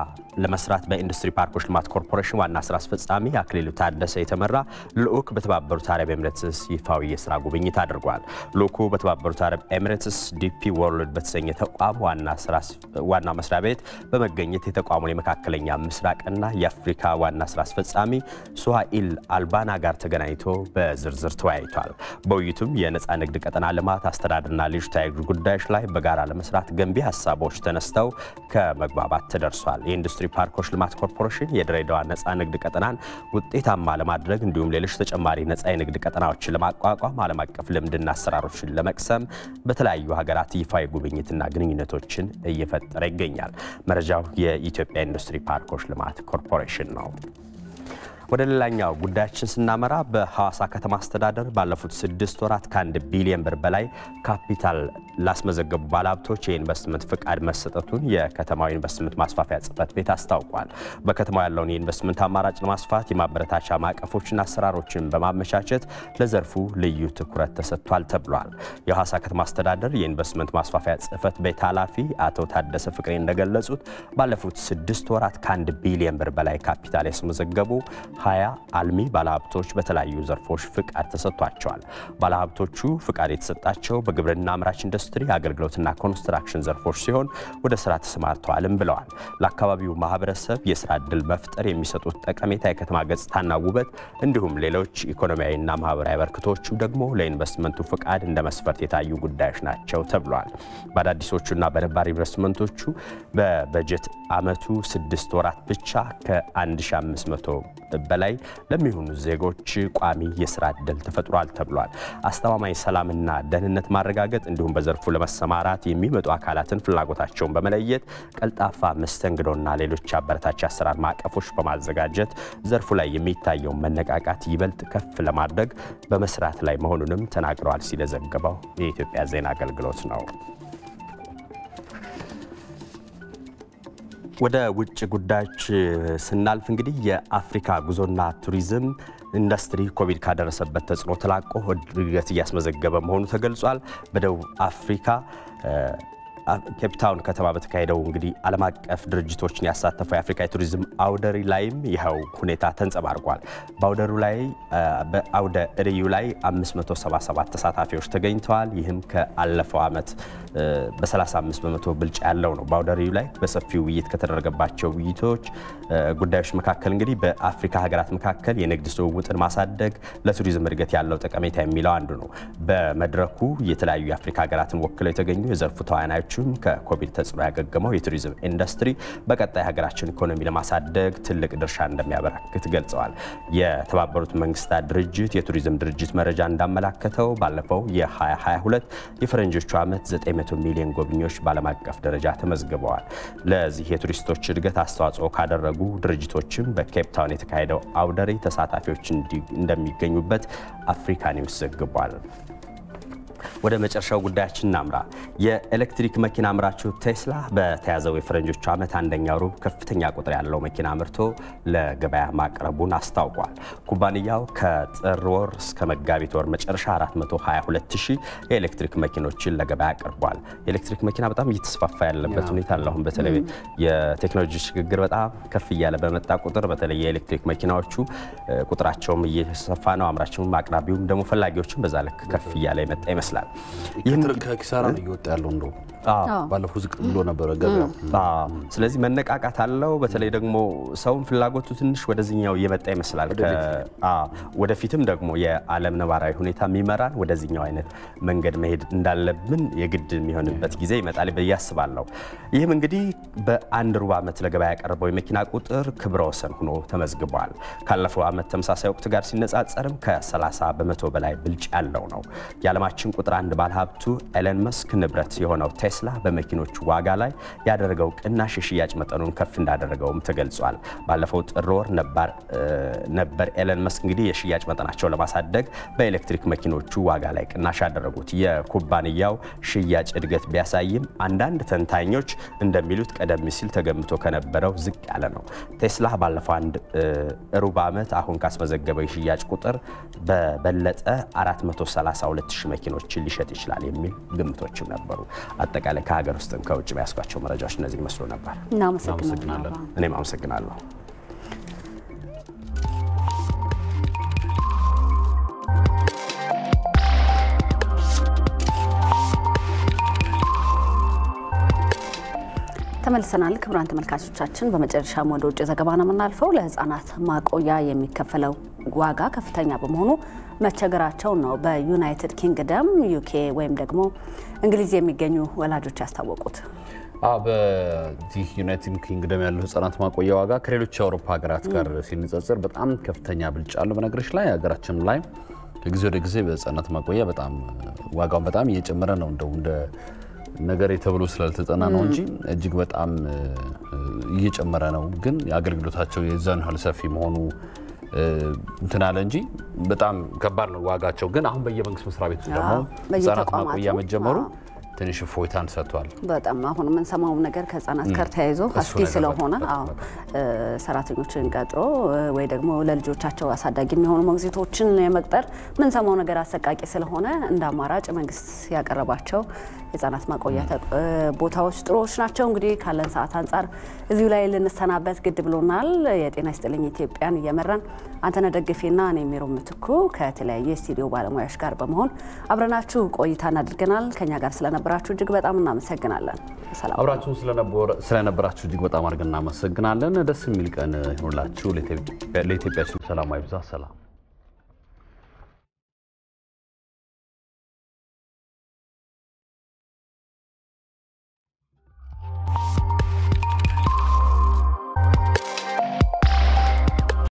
ለመስራት በኢንዱስትሪ ፓርኮች ልማት ኮርፖሬሽን ዋና ስራ አስፈጻሚ አክሊሉ ታደሰ የተመራ ልዑክ በተባበሩት አረብ ኤምሬትስ ይፋዊ የስራ ጉብኝት አድርጓል። ልዑኩ በተባበሩት አረብ ኤምሬትስ ዲፒ ወርልድ በተሰኘ ተቋም ዋና መስሪያ ቤት በመገኘት የተቋሙን የመካከለኛ ምስራቅና የአፍሪካ ዋና ስራ አስፈጻሚ ሱሃይል አልባና ጋር ተገናኝቶ በዝርዝር ተወያይቷል። በውይይቱም የነፃ ንግድ ቀጠና ልማት አስተዳደርና ተያያዥ ጉዳዮች ላይ በጋራ ለመስራት ገንቢ ሀሳቦች ተነስተው ከመግባባት ተደርሷል። የኢንዱስትሪ ፓርኮች ልማት ኮርፖሬሽን የድሬዳዋ ነፃ ንግድ ቀጠናን ውጤታማ ለማድረግ እንዲሁም ሌሎች ተጨማሪ ነፃ የንግድ ቀጠናዎችን ለማቋቋም ዓለም አቀፍ ልምድና አሰራሮችን ለመቅሰም በተለያዩ ሀገራት ይፋዊ ጉብኝትና ግንኙነቶችን እየፈጠረ ይገኛል። መረጃው የኢትዮጵያ ኢንዱስትሪ ፓርኮች ልማት ኮርፖሬሽን ነው። ወደ ሌላኛው ጉዳያችን ስናመራ በሐዋሳ ከተማ አስተዳደር ባለፉት ስድስት ወራት ከአንድ ቢሊዮን ብር በላይ ካፒታል ላስመዘገቡ ባለሀብቶች የኢንቨስትመንት ፍቃድ መሰጠቱን የከተማው ኢንቨስትመንት ማስፋፊያ ጽሕፈት ቤት አስታውቋል። በከተማው ያለውን የኢንቨስትመንት አማራጭ ለማስፋት የማበረታቻ ማዕቀፎችና አሰራሮችን በማመቻቸት ለዘርፉ ልዩ ትኩረት ተሰጥቷል ተብሏል። የሐዋሳ ከተማ አስተዳደር የኢንቨስትመንት ማስፋፊያ ጽሕፈት ቤት ኃላፊ አቶ ታደሰ ፍቅሬ እንደገለጹት ባለፉት ስድስት ወራት ከአንድ ቢሊዮን ብር በላይ ካፒታል ያስመዘገቡ ሀያ አልሚ ባለሀብቶች በተለያዩ ዘርፎች ፍቃድ ተሰጥቷቸዋል። ባለሀብቶቹ ፍቃድ የተሰጣቸው በግብርና አምራች ኢንዱስትሪ፣ አገልግሎትና ኮንስትራክሽን ዘርፎች ሲሆን ወደ ስራ ተሰማርተዋልም ብለዋል። ለአካባቢው ማህበረሰብ የስራ ዕድል መፍጠር የሚሰጡት ጠቀሜታ፣ የከተማ ገጽታና ውበት እንዲሁም ሌሎች ኢኮኖሚያዊና ማህበራዊ አበርክቶቹ ደግሞ ለኢንቨስትመንቱ ፍቃድ እንደ መስፈርት የታዩ ጉዳዮች ናቸው ተብሏል። በአዳዲሶቹና በነባር ኢንቨስትመንቶቹ በበጀት ዓመቱ ስድስት ወራት ብቻ ከ1500 በላይ ለሚሆኑ ዜጎች ቋሚ የስራ ዕድል ተፈጥሯል ተብሏል። አስተማማኝ ሰላምና ደህንነት ማረጋገጥ እንዲሁም በዘርፉ ለመሰማራት የሚመጡ አካላትን ፍላጎታቸውን በመለየት ቀልጣፋ መስተንግዶና ሌሎች አበረታች አሰራር ማዕቀፎች በማዘጋጀት ዘርፉ ላይ የሚታየውን መነቃቃት ይበልጥ ከፍ ለማድረግ በመስራት ላይ መሆኑንም ተናግረዋል ሲል የዘገበው የኢትዮጵያ ዜና አገልግሎት ነው። ወደ ውጭ ጉዳዮች ስናልፍ እንግዲህ የአፍሪካ ጉዞና ቱሪዝም ኢንዱስትሪ ኮቪድ ካደረሰበት ተጽዕኖ ተላቆ እድገት እያስመዘገበ መሆኑ ተገልጿል። በደቡብ አፍሪካ ኬፕታውን ከተማ በተካሄደው እንግዲህ ዓለም አቀፍ ድርጅቶችን ያሳተፈው የአፍሪካ የቱሪዝም አውደሪ ላይም ይኸው ሁኔታ ተንጸባርቋል። በአውደሩ ላይ በአውደ ርዕዩ ላይ 577 ተሳታፊዎች ተገኝተዋል። ይህም ከአለፈው ዓመት በ35 በመቶ ብልጫ ያለው ነው። በአውደ ርዕዩ ላይ በሰፊው ውይይት ከተደረገባቸው ውይይቶች ጉዳዮች መካከል እንግዲህ በአፍሪካ ሀገራት መካከል የንግድ ልውውጥን ማሳደግ ለቱሪዝም እድገት ያለው ጠቀሜታ የሚለው አንዱ ነው። በመድረኩ የተለያዩ የአፍሪካ ሀገራትን ወክለው የተገኙ የዘርፉ ተዋናዮችም ከኮቪድ ተጽዕኖ ያገገመው የቱሪዝም ኢንዱስትሪ በቀጣይ ሀገራችን ኢኮኖሚ ለማሳደግ ትልቅ ድርሻ እንደሚያበረክት ገልጸዋል። የተባበሩት መንግስታት ድርጅት የቱሪዝም ድርጅት መረጃ እንዳመላከተው ባለፈው የ2022 የፈረንጆቹ ዓመት 900 ሚሊዮን ጎብኚዎች በዓለም አቀፍ ደረጃ ተመዝግበዋል። ለዚህ የቱሪስቶች እድገት አስተዋጽኦ ካደረጉ ድርጅቶችም በኬፕታውን የተካሄደው አውደሪ ተሳታፊዎች እንደሚገኙበት አፍሪካ ኒውስ ዘግቧል። ወደ መጨረሻው ጉዳያችን እናምራ። የኤሌክትሪክ መኪና አምራቹ ቴስላ በተያዘው የፈረንጆቹ ዓመት አንደኛው ሩብ ከፍተኛ ቁጥር ያለው መኪና አምርቶ ለገበያ ማቅረቡን አስታውቋል። ኩባንያው ከጥር ወር እስከ መጋቢት ወር መጨረሻ 422 ሺህ የኤሌክትሪክ መኪኖችን ለገበያ አቅርቧል። የኤሌክትሪክ መኪና በጣም እየተስፋፋ ያለበት ሁኔታ አለ። አሁን በተለይ የቴክኖሎጂ ሽግግር በጣም ከፍ እያለ በመጣ ቁጥር በተለይ የኤሌክትሪክ መኪናዎቹ ቁጥራቸውም እየሰፋ ነው። አምራችም አቅራቢውም ደግሞ ፈላጊዎችም በዛ ልክ ከፍ እያለ የመጣ ይመስላል። ከኪሳራ ነው እየወጣ ያለው እንደው ባለፈው ዝቅ ብሎ ነበረ ገበያው። ስለዚህ መነቃቃት አለው። በተለይ ደግሞ ሰውን ፍላጎቱ ትንሽ ወደዚኛው እየመጣ ይመስላል። ወደፊትም ደግሞ የዓለም ነባራዊ ሁኔታ የሚመራን ወደዚኛው አይነት መንገድ መሄድ እንዳለብን የግድ የሚሆንበት ጊዜ ይመጣል ብዬ አስባለሁ። ይህም እንግዲህ በአንድ ሩብ ዓመት ለገበያ ያቀረበው የመኪና ቁጥር ክብረ ወሰን ሆኖ ተመዝግቧል። ካለፈው ዓመት ተመሳሳይ ወቅት ጋር ሲነጻጸርም ከ30 በመቶ በላይ ብልጫ ያለው ነው። የዓለማችን ቁጥር አንድ ባለሀብቱ ኤለን መስክ ንብረት የሆነው ቴስላ በመኪኖቹ ዋጋ ላይ ያደረገው ቅናሽ የሽያጭ መጠኑን ከፍ እንዳደረገውም ተገልጿል። ባለፈው ጥር ወር ነበር ኤለን መስክ እንግዲህ የሽያጭ መጠናቸውን ለማሳደግ በኤሌክትሪክ መኪኖቹ ዋጋ ላይ ቅናሽ ያደረጉት። የኩባንያው ሽያጭ እድገት ቢያሳይም አንዳንድ ተንታኞች እንደሚሉት ቀደም ሲል ተገምቶ ከነበረው ዝቅ ያለ ነው። ቴስላ ባለፈው አንድ ሩብ ዓመት አሁን ካስመዘገበው የሽያጭ ቁጥር በበለጠ 432 ሺህ መኪኖችን ሊሸጥ ይችላል የሚል ግምቶችም ነበሩ። አጠቃላይ ከሀገር ውስጥም ከውጭ ያስኳቸው መረጃዎች እነዚህ መስሎ ነበር። እናመሰግናለን። እኔም አመሰግናለሁ። ተመልሰናል። ክቡራን ተመልካቾቻችን፣ በመጨረሻም ወደ ውጭ ዘገባ ነው የምናልፈው። ለህፃናት ማቆያ የሚከፈለው ዋጋ ከፍተኛ በመሆኑ መቸገራቸውን ነው በዩናይትድ ኪንግደም ዩኬ ወይም ደግሞ እንግሊዝ የሚገኙ ወላጆች ያስታወቁት። በዚህ ዩናይትድ ኪንግደም ያለው ህጻናት ማቆያ ዋጋ ከሌሎች የአውሮፓ ሀገራት ጋር ሲነጻጸር በጣም ከፍተኛ ብልጫ አለው። በነገሮች ላይ ሀገራችን ላይ ከጊዜ ወደ ጊዜ በህጻናት ማቆያ በጣም ዋጋውን በጣም እየጨመረ ነው እንደው እንደ ነገር ተብሎ ስላልተጠና ነው እንጂ እጅግ በጣም እየጨመረ ነው። ግን የአገልግሎታቸው የዛን ያህል ሰፊ መሆኑ እንትን አለ እንጂ በጣም ከባድ ነው ዋጋቸው። ግን አሁን በየመንግስት መስሪያ ቤቱ ደግሞ ህጻናት ማቆያ መጀመሩ ትንሽ እፎይታን ሰጥቷል። በጣም አሁን የምንሰማው ነገር ከህጻናት ጋር ተያይዞ አስጊ ስለሆነ ሰራተኞችን ቀጥሮ ወይ ደግሞ ለልጆቻቸው አሳዳጊ የሚሆኑ ሞግዚቶችን የመቅጠር የምንሰማው ነገር አሰቃቂ ስለሆነ እንደ አማራጭ መንግስት ያቀረባቸው የህጻናት ማቆያ ቦታዎች ጥሩዎች ናቸው። እንግዲህ ካለን ሰዓት አንጻር እዚሁ ላይ ልንሰናበት ግድ ብሎናል። የጤና ይስጥልኝ ኢትዮጵያን እየመራን አንተነህ ደግፌና እኔ ሜሮን ምትኩ ከተለያዩ የስቱዲዮ ባለሙያዎች ጋር በመሆን አብረናችሁ ቆይታ እናድርገናል። ከኛ ጋር ስለነበራችሁ እጅግ በጣም እናመሰግናለን። አብራችሁን ስለነበራችሁ እጅግ በጣም አድርገን እናመሰግናለን። ደስ የሚል ቀን ይሁንላችሁ። ለኢትዮጵያችን ሰላም አይብዛ። ሰላም